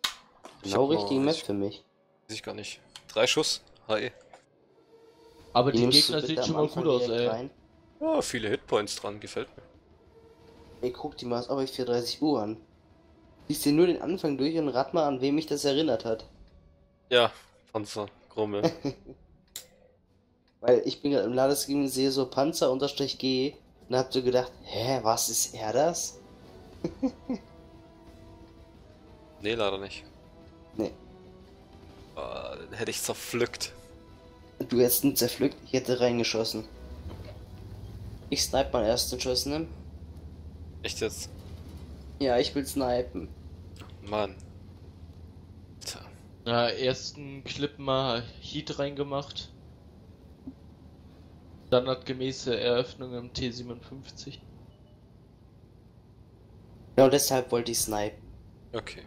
Ich Genau richtige Map ich- für mich. Weiß ich gar nicht. Drei Schuss, HE. Aber die du Gegner sehen am schon mal gut aus, ey. rein. Ja, viele Hitpoints dran, gefällt mir. Ey, guck die mal ABI 430 Uhr an. Lies dir nur den Anfang durch und rat mal, an wem mich das erinnert hat. Ja, Panzer, Grummel. <laughs> Weil ich bin gerade im Ladescreen und sehe so Panzer unterstrich G und hab so gedacht, hä, was ist er das? <laughs> nee, leider nicht. Nee. Ah, den hätte ich zerpflückt. Du hättest ihn zerpflückt, ich hätte reingeschossen. Ich snipe meinen ersten Schuss, ne? Echt jetzt? Ja, ich will snipen. Mann. Tja. Ja, ersten Clip mal Heat reingemacht. Standardgemäße Eröffnung im T57. Genau deshalb wollte ich snipen, Okay.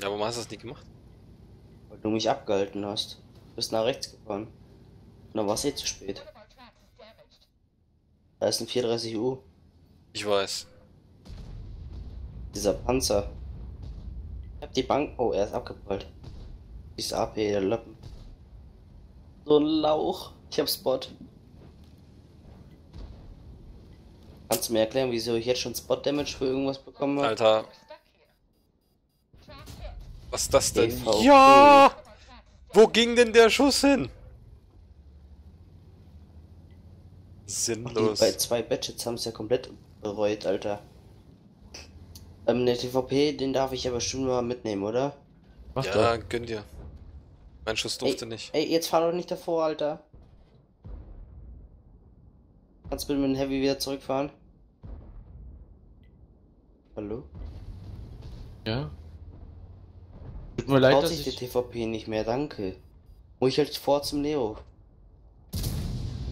Ja, warum hast du das nie gemacht? weil du mich abgehalten hast. Du bist nach rechts gefahren. Und dann war es eh zu spät. Da ist ein 430U. Ich weiß. Dieser Panzer. Hab die Bank. Oh, er ist abgeprallt. Dieser AP, der Lappen. So ein Lauch. Ich hab Spot. Kannst du mir erklären, wieso ich jetzt schon Spot Damage für irgendwas bekommen habe? Alter. Was ist das denn? DVP. Ja! Wo ging denn der Schuss hin? Die Sinnlos. bei zwei Badgets haben es ja komplett bereut, Alter. Ähm, der TVP, den darf ich ja bestimmt mal mitnehmen, oder? Mach Ja, doch. gönn dir. Mein Schuss durfte nicht. Ey, jetzt fahr doch nicht davor, Alter. Kannst du bitte mit dem Heavy wieder zurückfahren? Hallo? Ja. Tut mir leid, dass ich... der TVP nicht mehr, danke. Muss ich halt vor zum Leo.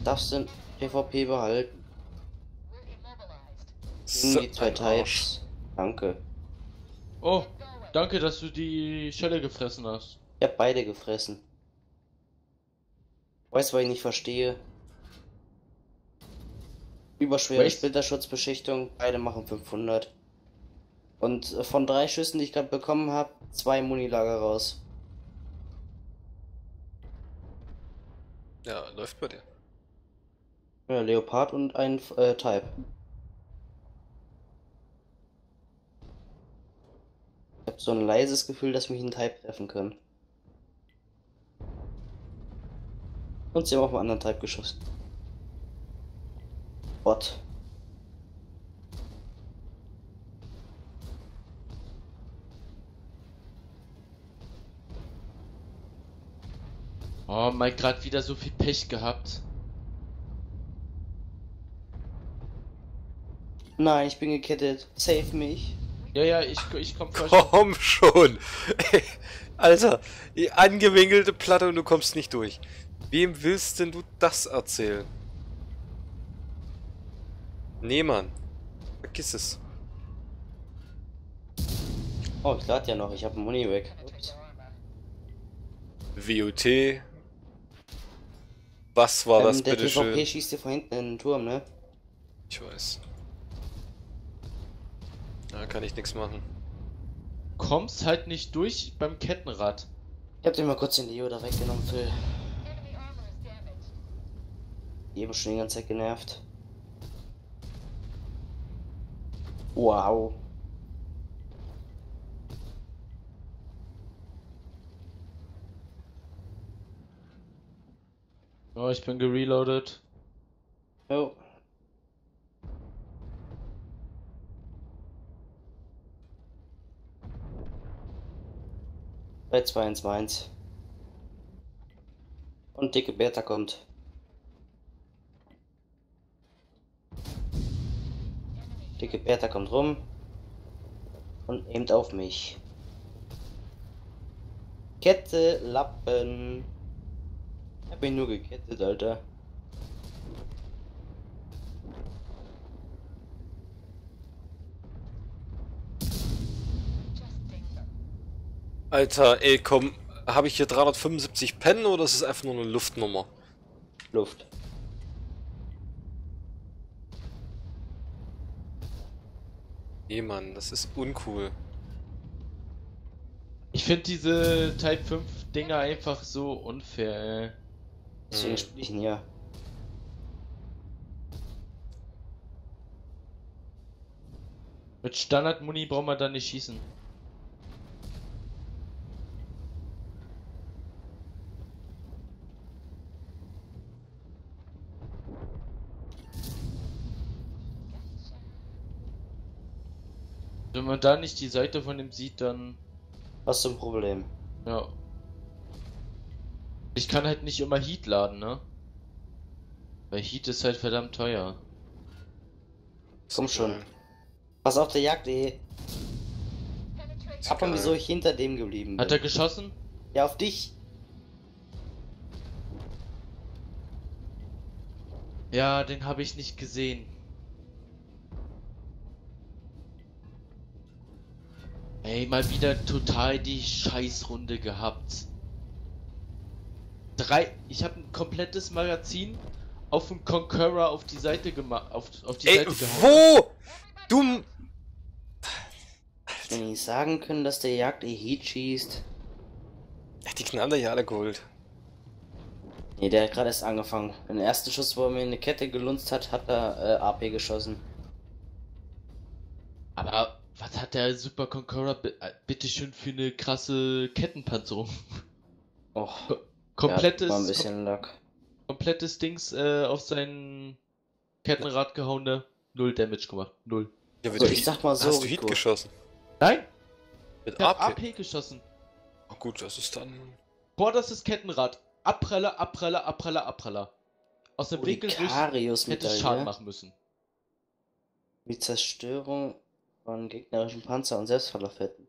Darfst du den TVP behalten? So die zwei. Types. Danke. Oh, danke, dass du die Schelle gefressen hast. Ich hab beide gefressen. Weißt du, was ich nicht verstehe? Überschwere Splitterschutzbeschichtung, beide machen 500. Und von drei Schüssen, die ich gerade bekommen habe, zwei Munilager raus. Ja, läuft bei dir. Ja, Leopard und ein äh, Type. Ich habe so ein leises Gefühl, dass mich ein Type treffen können. Und sie haben auf einen anderen Type geschossen. Bot. Oh, Mike gerade wieder so viel Pech gehabt. Nein, ich bin gekettet. Save mich. Ja, ja, ich, ich komm voll. Komm schon! <laughs> Alter, die angewinkelte Platte und du kommst nicht durch. Wem willst denn du das erzählen? Nee, Mann. Vergiss es. Oh, ich lade ja noch. Ich habe Money weg. Ups. WOT. Was war das Ähm, der bitte TVP schön? schießt dir von hinten in den Turm, ne? Ich weiß. Da kann ich nichts machen. Kommst halt nicht durch beim Kettenrad. Ich hab dir mal kurz den Leo da weggenommen, Phil. Eben schon die ganze Zeit genervt. Wow. Oh, ich bin gereloadet. Jo. Bei 2 1 1. Und dicke Bertha kommt. Dicke Bertha kommt rum. Und aimt auf mich. Kette, Lappen. Ich hab ihn nur gekettet, Alter. Alter, ey, komm. Habe ich hier 375 Pen oder ist es einfach nur eine Luftnummer? Luft. Nee, Mann, das ist uncool. Ich finde diese Type 5 Dinger einfach so unfair, ey. Deswegen Hm. spiele ich ihn ja. Mit Standard-Muni braucht man da nicht schießen. Da nicht die Seite von ihm sieht, dann Was zum Problem? ja. Ich kann halt nicht immer Heat laden, ne? Weil Heat ist halt verdammt teuer. Komm schon. Pass auf der Jagd. Ab und wieso ich hinter dem geblieben bin. Hat er geschossen? Ja, auf dich. Ja, den habe ich nicht gesehen. Ey, mal wieder total die Scheißrunde gehabt. Drei, ich habe ein komplettes Magazin auf dem Conqueror auf die Seite gemacht, auf, auf die Ey, Seite gehauen. wo? Du. Wenn die sagen können, dass der Jagd eh Heat schießt. Ja, die Knaller ja alle geholt. Nee, der hat gerade erst angefangen. Den ersten Schuss, wo er mir eine Kette gelunzt hat, hat er äh, AP geschossen. Aber was hat der Super Conqueror äh, bitte schön für eine krasse Kettenpanzerung? Och, Komplettes, ja, ein bisschen Lack. komplettes Dings äh, auf sein Kettenrad gehauen, ne? Null Damage gemacht. Null. Ja, So, ich sag mal so, Hast du Heat geschossen? Nein! Mit Ich hab AP? AP geschossen. Ach gut, das ist dann. Vorderstes Kettenrad. Abpreller, Abpreller, Abpreller, Abpreller. Aus dem Winkel Vicarius hätte Schaden machen müssen. wie Zerstörung von gegnerischen Panzer und Selbstverlaufetten.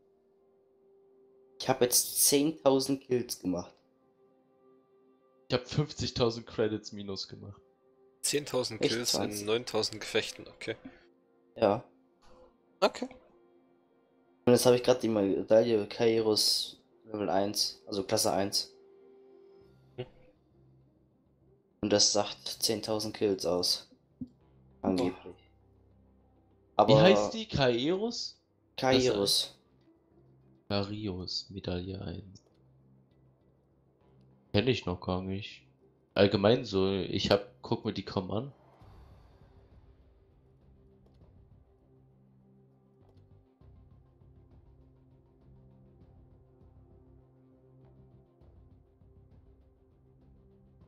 Ich habe jetzt 10.000 Kills gemacht. Ich habe 50.000 Credits minus gemacht. 10.000 Echt, Kills 20? in 9.000 Gefechten, okay. Ja. Okay. Und jetzt habe ich gerade die Medaille Kairos Level 1, also Klasse 1. Hm. Und das sagt 10.000 Kills aus. Angeblich. Aber Wie heißt die? Kaeros? Kairos. Karios, Medaille 1. Kenn ich noch gar nicht. Allgemein so, ich hab, guck mir die kaum an.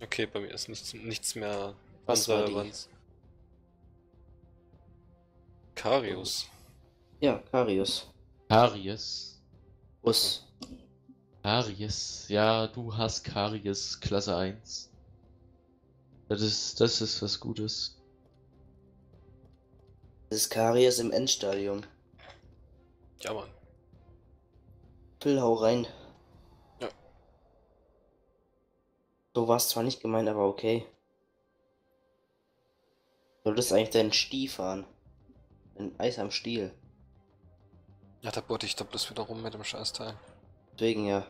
Okay, bei mir ist nichts, nichts mehr Was war die? Relevanz. Karius. Ja, Karius. Karies. Us. Karies. Ja, du hast Karies Klasse 1. Das ist, das ist was Gutes. Das ist Karius im Endstadium. Ja, Mann. Phil, hau rein. Ja. So war es zwar nicht gemeint, aber okay. Du solltest eigentlich deinen Stief fahren. Ein Eis am Stiel. Ja, da bohrte ich da bloß wieder rum mit dem Scheißteil. Deswegen ja.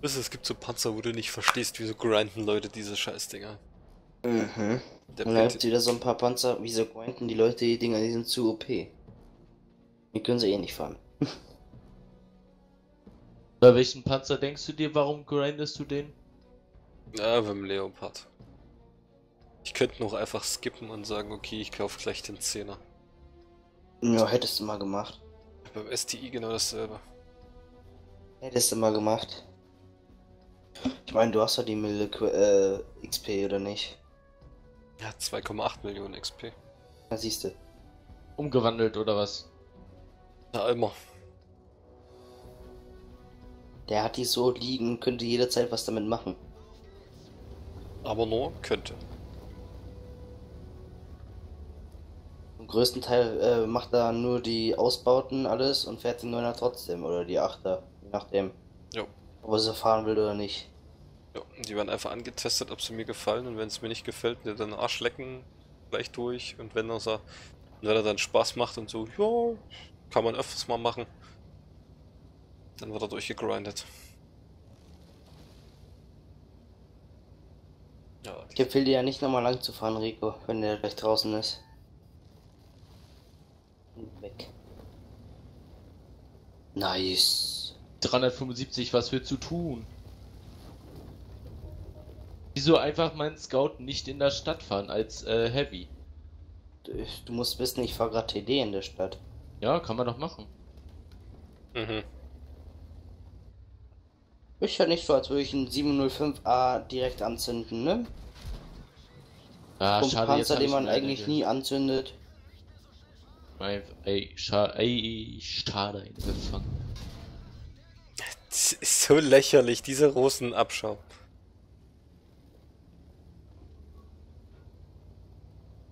Wisst ihr, es gibt so Panzer, wo du nicht verstehst, wieso grinden Leute diese Scheißdinger. Mhm. Der Und dann gibt's wieder so ein paar Panzer, wieso grinden die Leute die Dinger, die sind zu OP. Die können sie eh nicht fahren. Bei welchen Panzer denkst du dir, warum grindest du den? Ja, beim Leopard. Ich könnte noch einfach skippen und sagen, okay, ich kaufe gleich den 10er. Ja, hättest du mal gemacht. Beim STI genau dasselbe. Hättest du mal gemacht. Ich meine, du hast ja die Mille äh, XP oder nicht? Ja, 2,8 Millionen XP. Da siehst du. Umgewandelt oder was? Ja, immer. Der hat die so liegen, könnte jederzeit was damit machen. Aber nur könnte. Größten Teil äh, macht er nur die Ausbauten alles und fährt den 9er trotzdem oder die 8er, je nachdem. Jo. Ob er sie fahren will oder nicht. Ja, und die werden einfach angetestet, ob sie mir gefallen und wenn es mir nicht gefällt, mir dann Arsch lecken gleich durch und wenn er, und wenn er dann Spaß macht und so, ja, kann man öfters mal machen, dann wird er durchgegrindet. Ja, Ich empfehle dir ja nicht nochmal lang zu fahren, Rico, wenn der gleich draußen ist. Und Weg. Nice. 375, was wir zu tun? Wieso einfach meinen Scout nicht in der Stadt fahren als äh, Heavy? Du, du musst wissen, ich fahre gerade TD in der Stadt. Ja, kann man doch machen. mhm. Ist ja nicht so, als würde ich einen 705A direkt anzünden, ne? Ah, Vom schade, jetzt Panzer, den ich man eigentlich nie anzündet. Mein, ey, schade, ey, schade, gefangen. Das ist so lächerlich, dieser Russenabschau.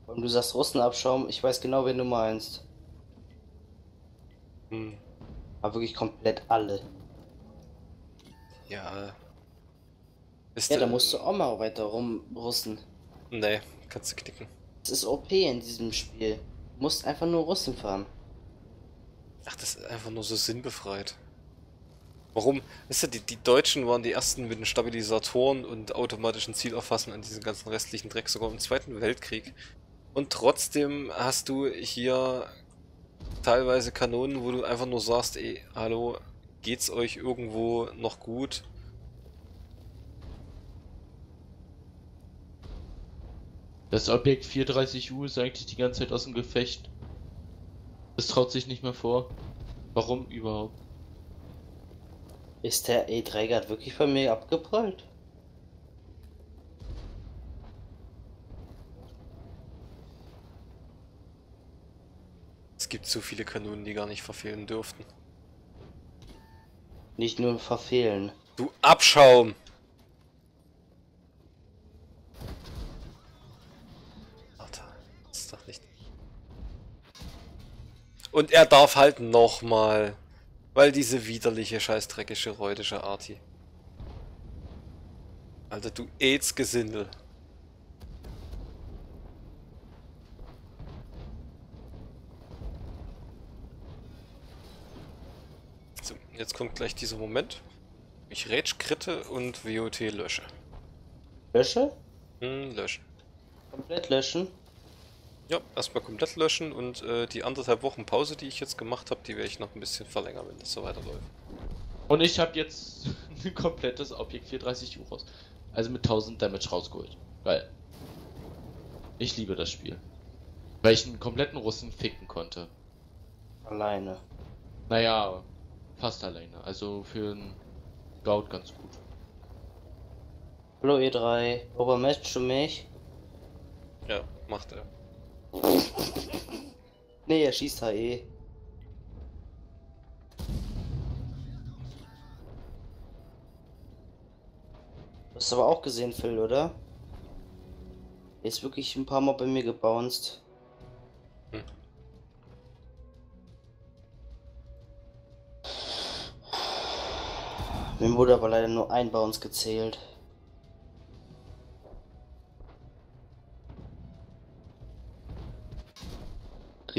Und du sagst Russenabschaum, ich weiß genau, wen du meinst. Hm. Aber wirklich komplett alle. Ja. Ist Ja, da musst du auch mal weiter rumrussen. Nee, kannst du knicken. Das ist OP in diesem Spiel. Musst einfach nur Russen fahren. Ach, das ist einfach nur so sinnbefreit. Warum? Weißt du, die, die Deutschen waren die ersten mit den Stabilisatoren und automatischen Zielerfassen an diesem ganzen restlichen Dreck, sogar im Zweiten Weltkrieg. Und trotzdem hast du hier teilweise Kanonen, wo du einfach nur sagst, ey, hallo, geht's euch irgendwo noch gut? Das Objekt 430U ist eigentlich die ganze Zeit aus dem Gefecht. Das traut sich nicht mehr vor. Warum überhaupt? Ist der E3 gerade wirklich bei mir abgeprallt? Es gibt so viele Kanonen, die gar nicht verfehlen dürften. Nicht nur verfehlen. Du Abschaum! Und er darf halt nochmal. Weil diese widerliche, scheißdreckige, räudische Arti. Alter, du AIDS-Gesindel. So, jetzt kommt gleich dieser Moment. Ich Rage kritte und WOT lösche. Lösche? Hm, löschen. Komplett löschen? Ja, erstmal komplett löschen und äh, die anderthalb Wochen Pause, die ich jetzt gemacht habe, die werde ich noch ein bisschen verlängern, wenn das so weiterläuft. Und ich habe jetzt <laughs> ein komplettes Objekt 430U raus. Also mit 1000 Damage rausgeholt. Geil. Ich liebe das Spiel. Weil ich einen kompletten Russen ficken konnte. Alleine. Naja, fast alleine. Also für einen Scout ganz gut. Hallo E3, overmatchst du mich? Ja, macht er. <laughs> Nee, er schießt HE. Du hast aber auch gesehen, Phil, oder? Er ist wirklich ein paar Mal bei mir gebounced. Hm. Mir wurde aber leider nur ein Bounce gezählt.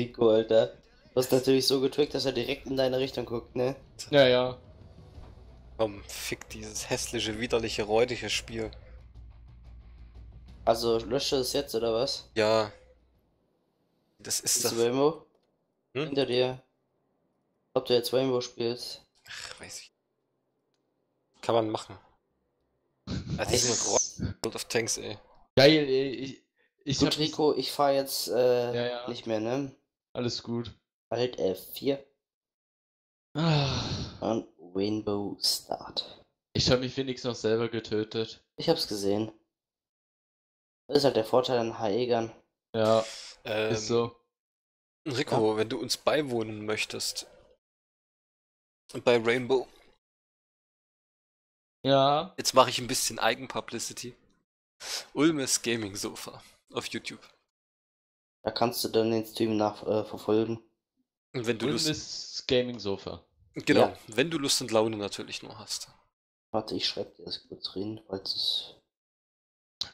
Rico, Alter. Du hast natürlich so getrickt, dass er direkt in deine Richtung guckt, ne? Ja, ja. Komm, fick dieses hässliche, widerliche, räudige Spiel. Also lösche es jetzt, oder was? Ja. Das ist Ist das. Rainbow? Hm? Hinter dir. Ob du jetzt Rainbow spielst? Ach, weiß ich. Kann man machen. <laughs> Nice. Ro- World of Tanks, ey. Geil, ey. Ich, ich Gut, hab Rico, ich fahr jetzt äh, Ja, ja. nicht mehr, ne? Alles gut. Alt F4 Ah, und Rainbow Start. Ich habe mich wenigstens noch selber getötet. Ich hab's gesehen. Das ist halt der Vorteil an HE-Gun. Ja, Ähm, ist so. Rico, wenn du uns beiwohnen möchtest. Bei Rainbow. Ja. Jetzt mache ich ein bisschen Eigenpublicity. Ulmes Gaming Sofa auf YouTube. Da kannst du dann den Stream nachverfolgen. Äh, wenn du Ulm Lust. ist Gaming Sofa. Genau, Ja. wenn du Lust und Laune natürlich nur hast. Warte, ich schreib dir das kurz rein, falls es.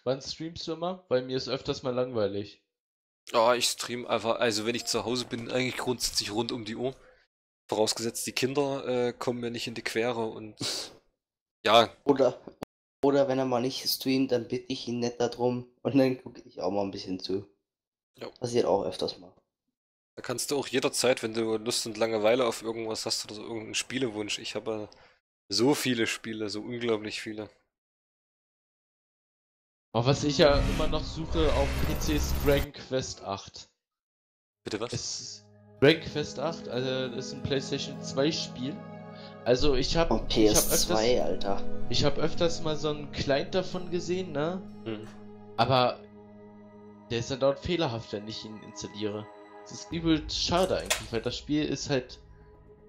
Wann streamst du immer? Bei mir ist öfters mal langweilig. Ja, ich stream einfach, also wenn ich zu Hause bin, eigentlich grundsätzlich rund um die Uhr. Vorausgesetzt, die Kinder äh, kommen mir nicht in die Quere und <laughs> ja, Oder, oder wenn er mal nicht streamt, dann bitte ich ihn nicht darum und dann gucke ich auch mal ein bisschen zu. Ja. Passiert auch öfters mal. da kannst du auch jederzeit, wenn du Lust und Langeweile auf irgendwas hast oder so irgendeinen Spielewunsch. Ich habe so viele Spiele, so unglaublich viele. Aber was ich ja immer noch suche auf PC ist Dragon Quest 8. Bitte was? Es Dragon Quest 8, also das ist ein PlayStation 2 Spiel. Also ich habe Und ich hab PS2, öfters, Alter. ich hab öfters mal so einen Client davon gesehen, ne? Hm. Aber der ist dann dort fehlerhaft, wenn ich ihn installiere. Das ist übel schade eigentlich, weil das Spiel ist halt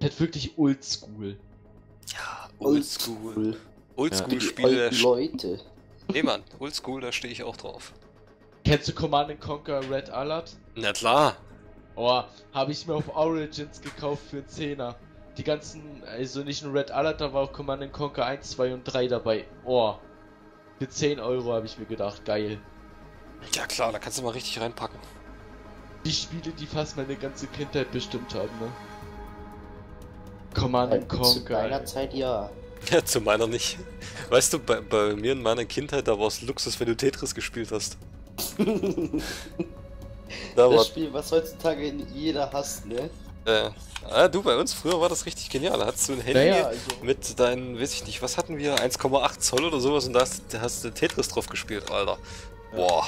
halt wirklich oldschool. Ja, Oldschool. Oldschool. Oldschool-Spiele. Die alten Leute. Nee, Mann, Oldschool, da stehe ich auch drauf. Kennst du Command and Conquer Red Alert? Na klar. Oh, habe ich mir auf Origins gekauft für 10 Zehner. Die ganzen, also nicht nur Red Alert, da war auch Command and Conquer 1, 2 und 3 dabei. Oh, für 10 Euro habe ich mir gedacht, geil. Ja klar, da kannst du mal richtig reinpacken. Die Spiele, die fast meine ganze Kindheit bestimmt haben, ne? Command and Zu Conquer. deiner Zeit ja. <laughs> Ja, zu meiner nicht. Weißt du, bei, bei mir in meiner Kindheit, da war es Luxus, wenn du Tetris gespielt hast. <laughs> Da war, Das Spiel, was heutzutage jeder hasst, ne? äh, ah, du, bei uns früher war das richtig genial. Da hattest du ein Handy Naja, also, mit deinen, weiß ich nicht, was hatten wir? 1,8 Zoll oder sowas und da hast, da hast du Tetris drauf gespielt, Alter. Boah.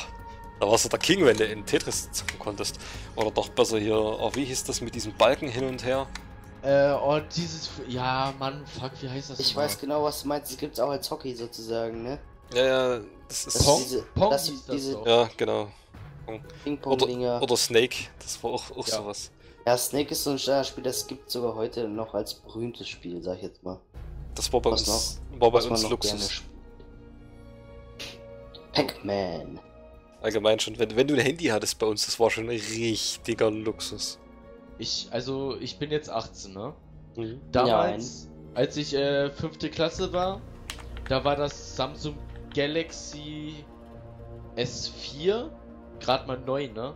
Da warst du der King, wenn du in Tetris zocken konntest. Oder doch besser hier, oh, wie hieß das mit diesem Balken hin und her? äh, oh, dieses, ja, Mann, fuck, wie heißt das Ich nochmal? weiß genau, was du meinst. Es gibt's auch als Hockey sozusagen, ne? Ja, ja, das Das ist. Pong? diese, Pong das hieß das diese doch. Ja, genau. Ping-Pong-Dinger. Oder Snake, das war auch, auch Ja. sowas. Ja, Snake ist so ein Spiel, das gibt sogar heute noch als berühmtes Spiel, sag ich jetzt mal. Das war bei Was uns, war bei uns noch gerne Luxus. Pac-Man. Allgemein schon. Wenn, wenn du ein Handy hattest bei uns, das war schon ein richtiger Luxus. Ich, also, ich bin jetzt 18, ne? Mhm. Damals, als ich äh, fünfte Klasse war, da war das Samsung Galaxy S4 gerade mal neu, ne?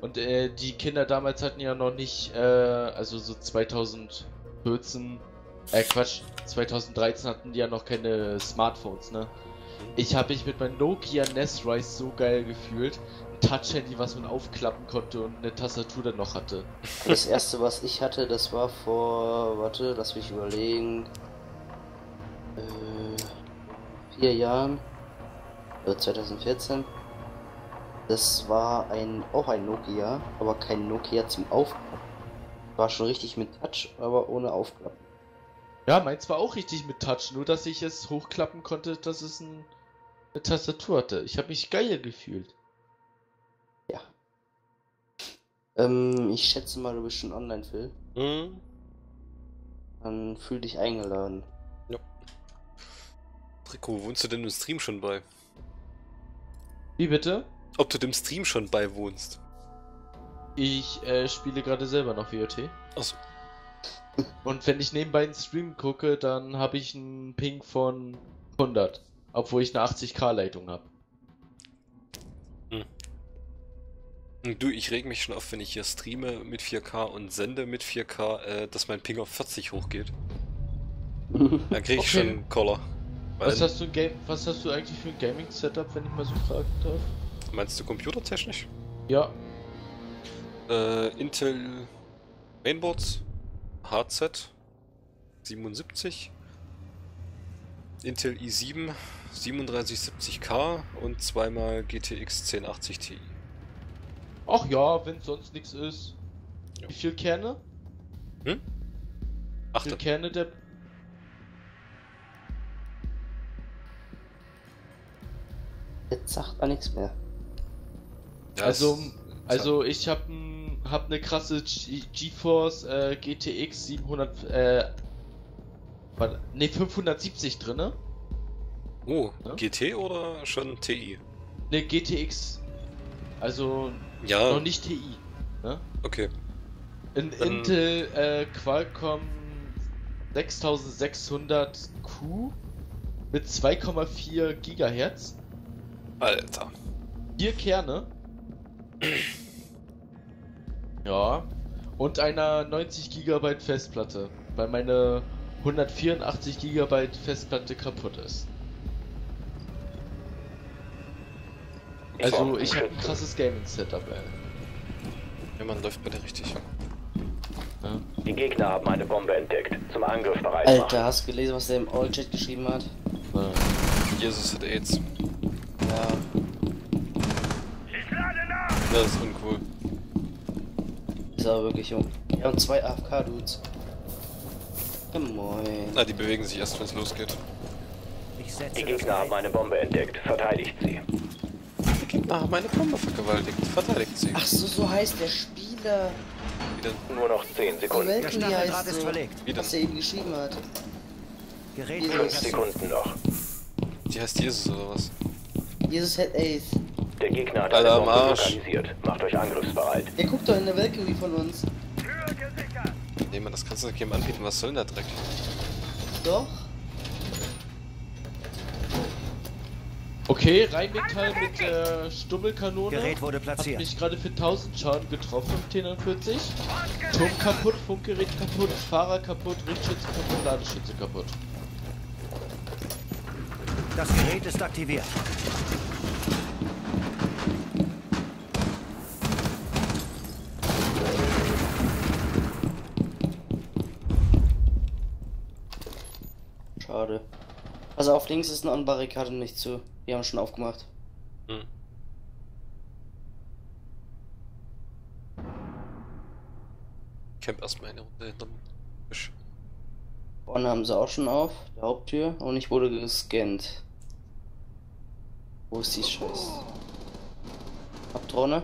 Und äh, die Kinder damals hatten ja noch nicht, äh, also so 2014, äh Quatsch, 2013 hatten die ja noch keine Smartphones, ne? Ich habe mich mit meinem Nokia NES Rise so geil gefühlt. Ein Touch-Handy, was man aufklappen konnte und eine Tastatur dann noch hatte. Das erste, was ich hatte, das war vor, warte, lass mich überlegen, äh, vier Jahren, äh, 2014. Das war ein, auch ein Nokia, aber kein Nokia zum Aufklappen. War schon richtig mit Touch, aber ohne Aufklappen. Ja, meins war auch richtig mit Touch, nur dass ich es hochklappen konnte, dass es ein, eine Tastatur hatte. Ich habe mich geil gefühlt. Ähm, ich schätze mal, du bist schon online, Phil. Hm? Dann fühl dich eingeladen. Trikot, wohnst du denn im Stream schon bei? Wie bitte? Ob du dem Stream schon beiwohnst? Ich äh, spiele gerade selber noch WOT. Achso. Und wenn ich nebenbei einen Stream gucke, dann habe ich einen Ping von 100. Obwohl ich eine 80k Leitung habe. Du, ich reg mich schon auf, wenn ich hier streame mit 4K und sende mit 4K, äh, dass mein Ping auf 40 hochgeht. <laughs> Dann krieg ich Okay. schon Collar. Weil- Was hast, du ein Game was hast du eigentlich für ein Gaming-Setup, wenn ich mal so fragen darf? Meinst du computertechnisch? Ja, Äh, Intel Mainboards, HZ 77, Intel i7 3770K und zweimal GTX 1080 Ti. ach ja, wenn sonst nichts ist. Ja. Wie viel Kerne? Wie viel Achte. Kerne der. Jetzt sagt er nichts mehr. Ja, also, also ich habe hab eine krasse G GeForce äh, GTX 700, äh, nee, 570 drinne. Oh, Ja? GT oder schon TI? Ne, GTX. Also Ja, noch nicht TI. Ne? okay. In Dann- Intel äh, Qualcomm 6600Q mit 2,4 Gigahertz, Alter. vier Kerne. <clears throat> Ja. Und einer 90 GB Festplatte, weil meine 184 GB Festplatte kaputt ist. Also ich habe ein krasses Gaming-Setup, ey. Ja, man läuft bei der richtig. Ja. Die Gegner haben eine Bombe entdeckt. Zum Angriff bereit Alter, hast du gelesen, was der im All-Chat geschrieben hat? Ja. Jesus hat AIDS. Ja. Das ist uncool. Ist aber wirklich jung. Wir haben zwei AFK-Dudes. Ja, moin. Na, die bewegen sich erst, wenn es losgeht. Die Gegner haben eine Bombe entdeckt. Verteidigt sie. Die Gegner haben meine Bombe vergewaltigt. Verteidigt sie. Ach so, so heißt der Spieler. Wie denn? Nur noch 10 Die Sekunden. Welt, die heißt so. Wie denn? Was er eben geschrieben hat. Fünf Jesus, Sekunden noch. Die heißt Jesus oder was? Jesus hat Ace. Der Gegner hat eine am Bombe Arsch. lokalisiert. Macht euch angriffsbereit. Der guckt doch in der Valkyrie von uns. Nee, man, das kannst du keinem anbieten. Was soll denn der Dreck? Doch? Okay, Rheinmetall mit der Stummelkanone. Gerät wurde Hat platziert. mich gerade für 1000 Schaden getroffen, T49. Turm kaputt, Funkgerät kaputt, Fahrer kaputt, Richtschütze kaputt, Ladeschütze kaputt. Das Gerät ist aktiviert. Schade. Also auf links ist eine Barrikade nicht zu. Wir haben schon aufgemacht. Hm. Camp erstmal eine Runde hinterm Tisch. Vorne haben sie auch schon auf, der Haupttür, und ich wurde gescannt. Wo ist die Scheiß? Abtrone?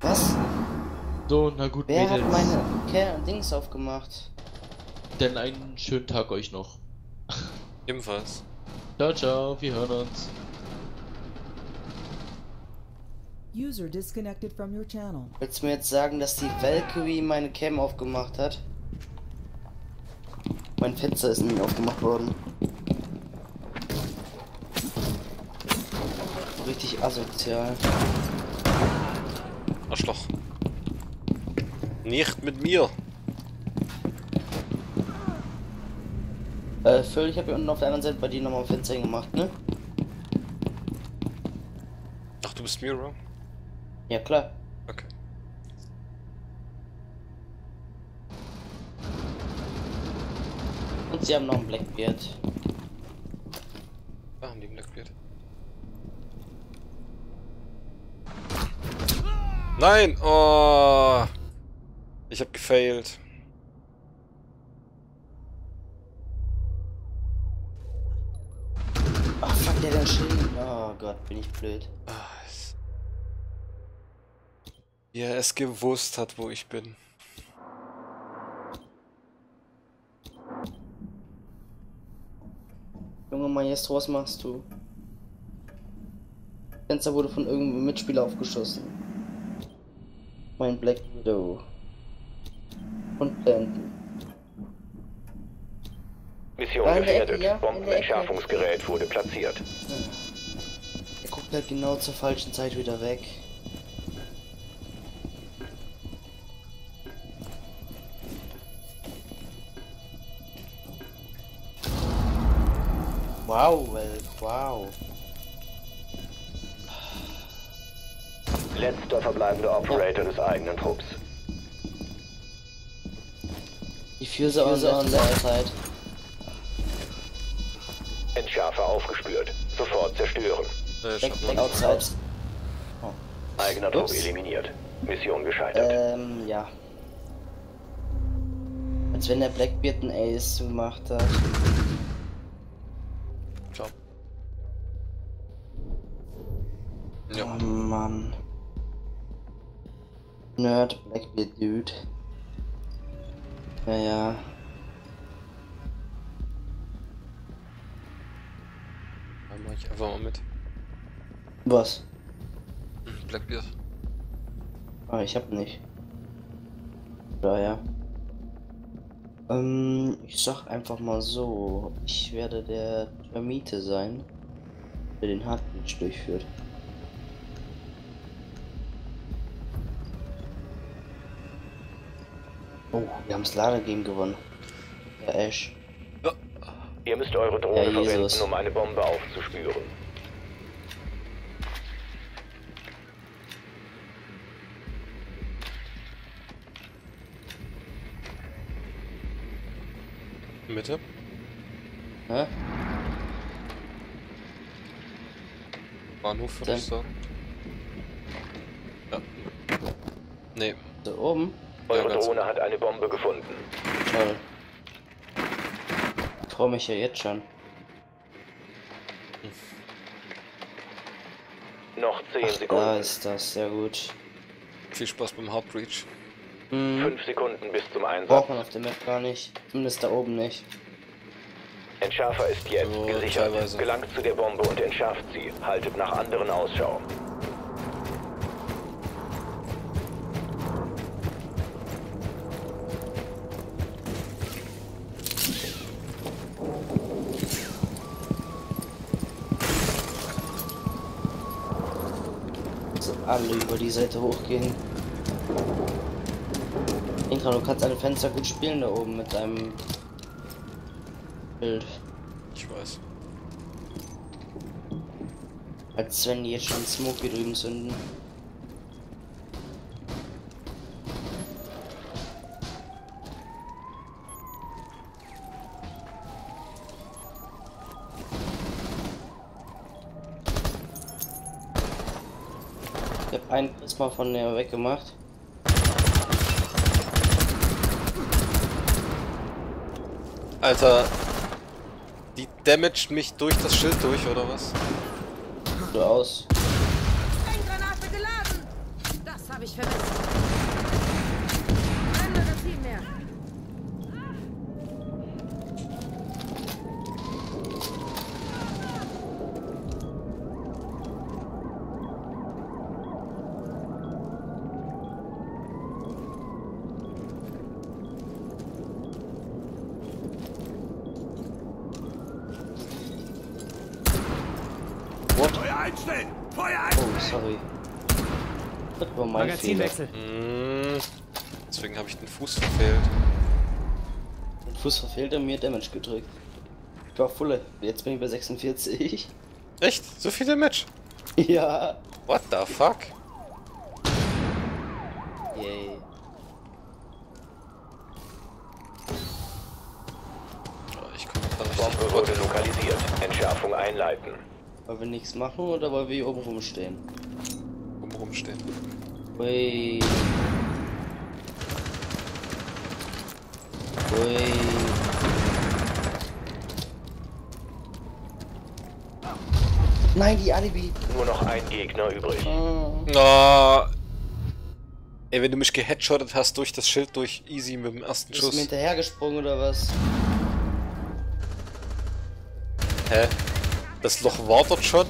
Was? So, na gut, Wer hat Mädels. meine Ker Dings aufgemacht? Denn einen schönen Tag euch noch. <laughs> Ebenfalls. Ciao, ciao, wir hören uns. User disconnected from your channel. Willst du mir jetzt sagen, dass die Valkyrie meine Cam aufgemacht hat? Mein Fenster ist nämlich aufgemacht worden. Richtig asozial. Arschloch. Nicht mit mir. Äh, Phil, ich habe hier unten auf der anderen Seite bei dir nochmal ein Fenster hingemacht, ne? Ach, du bist Miro? Ja, klar. Okay. Und sie haben noch einen Blackbeard. Da haben die einen Blackbeard. Nein! Oh! Ich hab gefailt. Ach, fuck, der hat Schild. Oh Gott, bin ich blöd. Ah, Wie er es gewusst hat, wo ich bin. Junge Maestro, was machst du? Fenster wurde von irgendeinem Mitspieler aufgeschossen. Mein Black Widow. Und Planten. Mission Ecke, gefährdet. ja, Bombenentschärfungsgerät wurde platziert. Er guckt halt genau zur falschen Zeit wieder weg. Wow, well, wow. Letzter verbleibender Operator des eigenen Trupps. Die Fuse on der Zeit. Entschärfer aufgespürt. Sofort zerstören. Äh, Back, back outside. Eigener Trupp eliminiert. Mission gescheitert. Ähm, ja. Als wenn der Blackbeard ein Ace gemacht hat. Mann. Nerd, Blackbeard Dude. Ja, ja. Dann mach ich einfach mal mit. Was? Blackbeard. Ah, ich hab nicht. Daher. Ähm, ich sag einfach mal so. Ich werde der Termite sein, der den Hardbreach durchführt. Oh, wir haben das Ladegame gewonnen. Der Ash. Ihr müsst eure Drohne Ja, Jesus. verwenden, um eine Bombe aufzuspüren. Mitte. Hä? Bahnhof würde ich sagen. Ja. Nee. Da oben? Eure ganz Drohne hat eine Bombe gefunden. Toll. Ich freu mich ja jetzt schon. Noch 10 Da Sekunden. ist das, sehr gut. Viel Spaß beim Heartbreach. Hm, 5 Sekunden bis zum Einsatz. braucht man auf der Map gar nicht. Zumindest da oben nicht. Entschärfer ist jetzt Oh, gesichert. teilweise. Gelangt zu der Bombe und entschärft sie. Haltet nach anderen Ausschau. Alle über die Seite hochgehen. Intra, du kannst alle Fenster gut spielen da oben mit deinem Bild. Ich weiß. Als wenn die jetzt schon Smoke hier drüben zünden. Prisma von der weggemacht. Alter. Die damaged mich durch das Schild durch, oder was? So aus. Granate geladen! Das habe ich vermisst. Ein Magazin mehr. Feuer einstellen! Feuer einstellen! Oh, sorry. Das Fehler. Mm, deswegen habe ich den Fuß verfehlt. Den Fuß verfehlt und mir Damage gedrückt. Ich war volle. Jetzt bin ich bei 46. Echt? So viel Damage? <laughs> ja. What the fuck? Yay. Oh, Ich komme da nicht Bombe wurde lokalisiert. Entschärfung einleiten. Wollen wir nichts machen oder wollen wir hier oben rumstehen? rum rumstehen. Ui. Ui. Nein, die Alibi. Nur noch ein Gegner übrig. Na. Ey, wenn du mich geheadshottet hast durch das Schild durch easy mit dem ersten Bist du mir Schuss. hinterhergesprungen oder was? Hä? Das Loch war dort schon?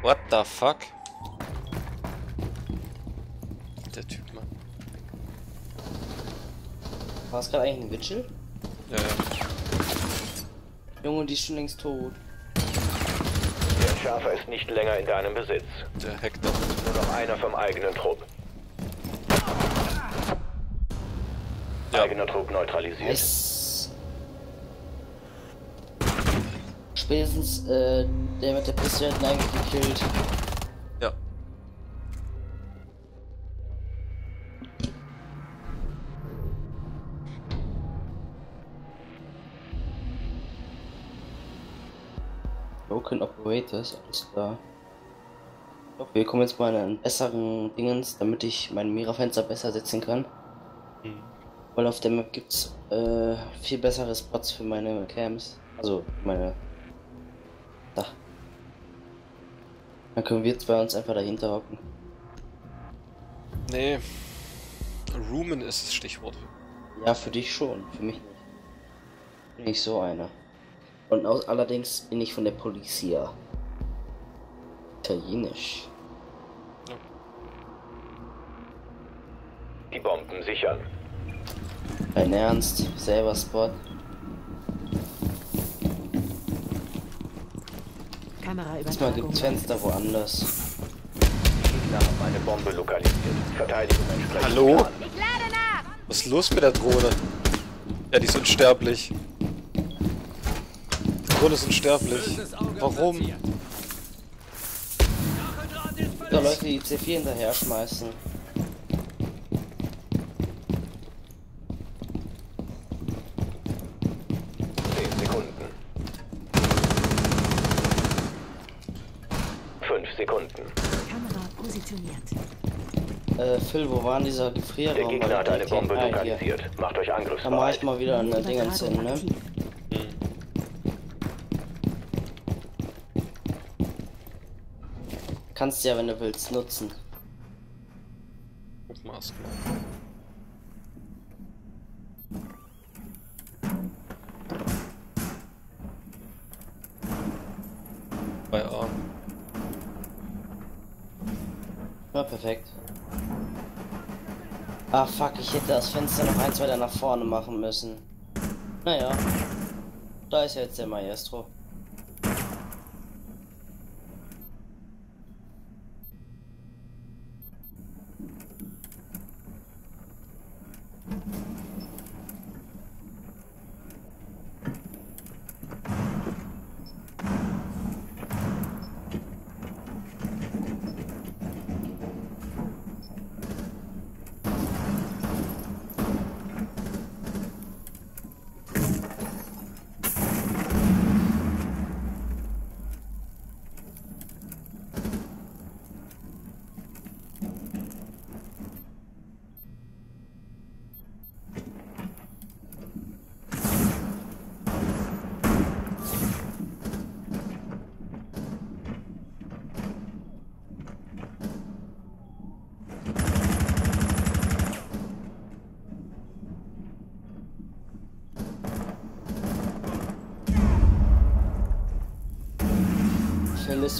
What the fuck? Der Typ, Mann. War es gerade eigentlich ein Witchel? Ja, ja. Junge, die ist schon längst tot. Der Entschärfer ist nicht länger in deinem Besitz. Der Hector. Nur noch einer vom eigenen Trupp. Eigener Trupp neutralisiert. Nice. Spätestens, äh, der mit der Pistole hat ihn eigentlich gekillt. Broken Operators, alles klar. Glaube, wir kommen jetzt mal in einen besseren Dingens, damit ich mein Mira-Fenster besser setzen kann. Hm. Weil auf der Map gibt's äh, viel bessere Spots für meine Cams. Also meine. Da. Dann können wir zwei uns einfach dahinter hocken. Nee. Roomen ist das Stichwort. Ja, für dich schon, für mich nicht. Bin ich so einer. Und aus, allerdings bin ich von der Polizia. Italienisch. Die Bomben sichern. Dein Ernst? Selber Spot? Diesmal gibt's Fenster woanders. Gegner haben eine Bombe lokalisiert. Verteidigung entsprechend. Hallo? Was ist los mit der Drohne? Ja, die ist unsterblich. Drohne ist unsterblich. Warum? Da Leute, die C4 hinterher schmeißen. Zehn Sekunden. Fünf Sekunden. Kamera positioniert. Äh, Phil, wo war denn dieser Der Gefrierraum? Gegner hat eine Bombe Ah, lokalisiert. Macht euch Dann mach angriffsbereit. ich mal wieder eine Dingens hin, ne? Kannst ja, wenn du willst, nutzen. Erst Bei A. Ja, perfekt. Ah, fuck, ich hätte das Fenster noch eins weiter nach vorne machen müssen. Naja. Da ist ja jetzt der Maestro.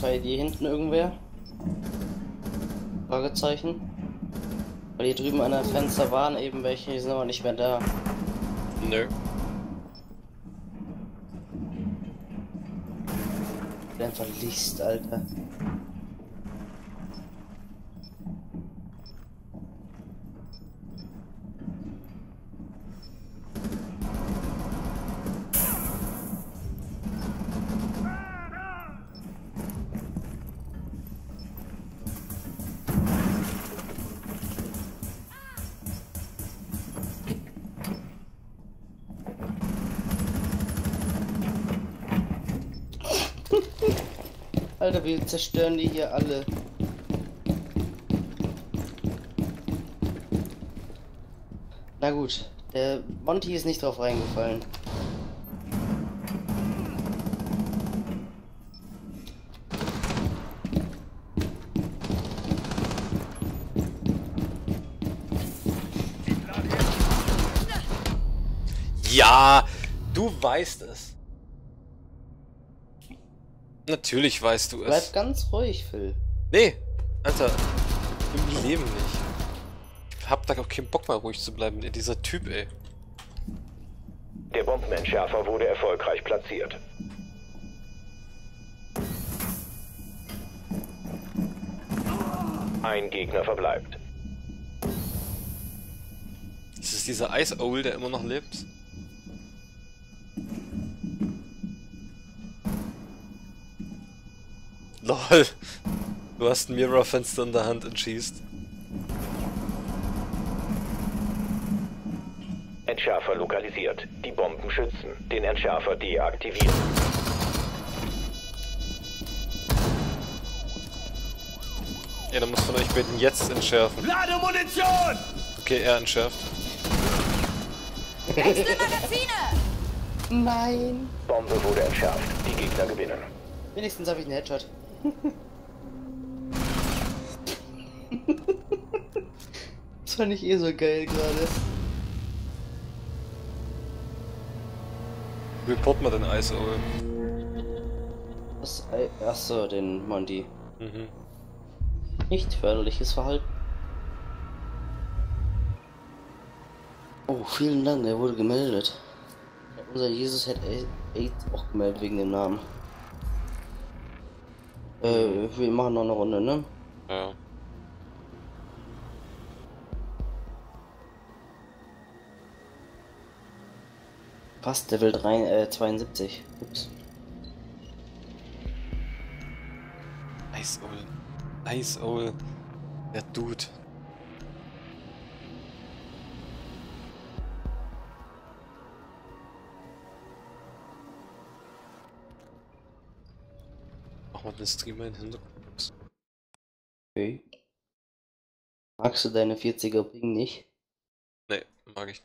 Bei dir hinten irgendwer? Fragezeichen. Weil hier drüben an der Fenster waren eben welche, die sind aber nicht mehr da. Nö. Der einfach liest, Alter. wir zerstören die hier alle. Na gut, der Monty ist nicht drauf reingefallen. Ja, du weißt es. Natürlich weißt du Bleib es. ganz ruhig, Phil. Nee, Alter, im Leben nicht. Ich hab da auch keinen Bock mal ruhig zu bleiben, dieser Typ, ey. Der Bombenentschärfer wurde erfolgreich platziert. Ein Gegner verbleibt. Ist es dieser Ice Owl, der immer noch lebt? LOL. Du hast ein Mirrorfenster in der Hand und schießt. Entschärfer lokalisiert. Die Bomben schützen. Den Entschärfer deaktivieren. Ja, dann muss von euch beten jetzt entschärfen. Lade Munition! Okay, er entschärft. Nein! Bombe wurde entschärft. Die Gegner gewinnen. Wenigstens habe ich einen Headshot. Das fand ich eh so geil gerade. Report mal den. Was? Ei- Achso, den Monty. Mhm. Nicht förderliches Verhalten. Oh, vielen Dank, er wurde gemeldet. Unser Jesus hat A- AIDS auch gemeldet wegen dem Namen. Äh, wir machen noch eine Runde, ne? Ja. Passt, Level 3, äh, 72. Ups. Ice Owl. Ice Owl. Der Dude. Mal den Streamer in den Hintergrund. Okay. Magst du deine 40er Ping nicht? Nee, mag ich nicht.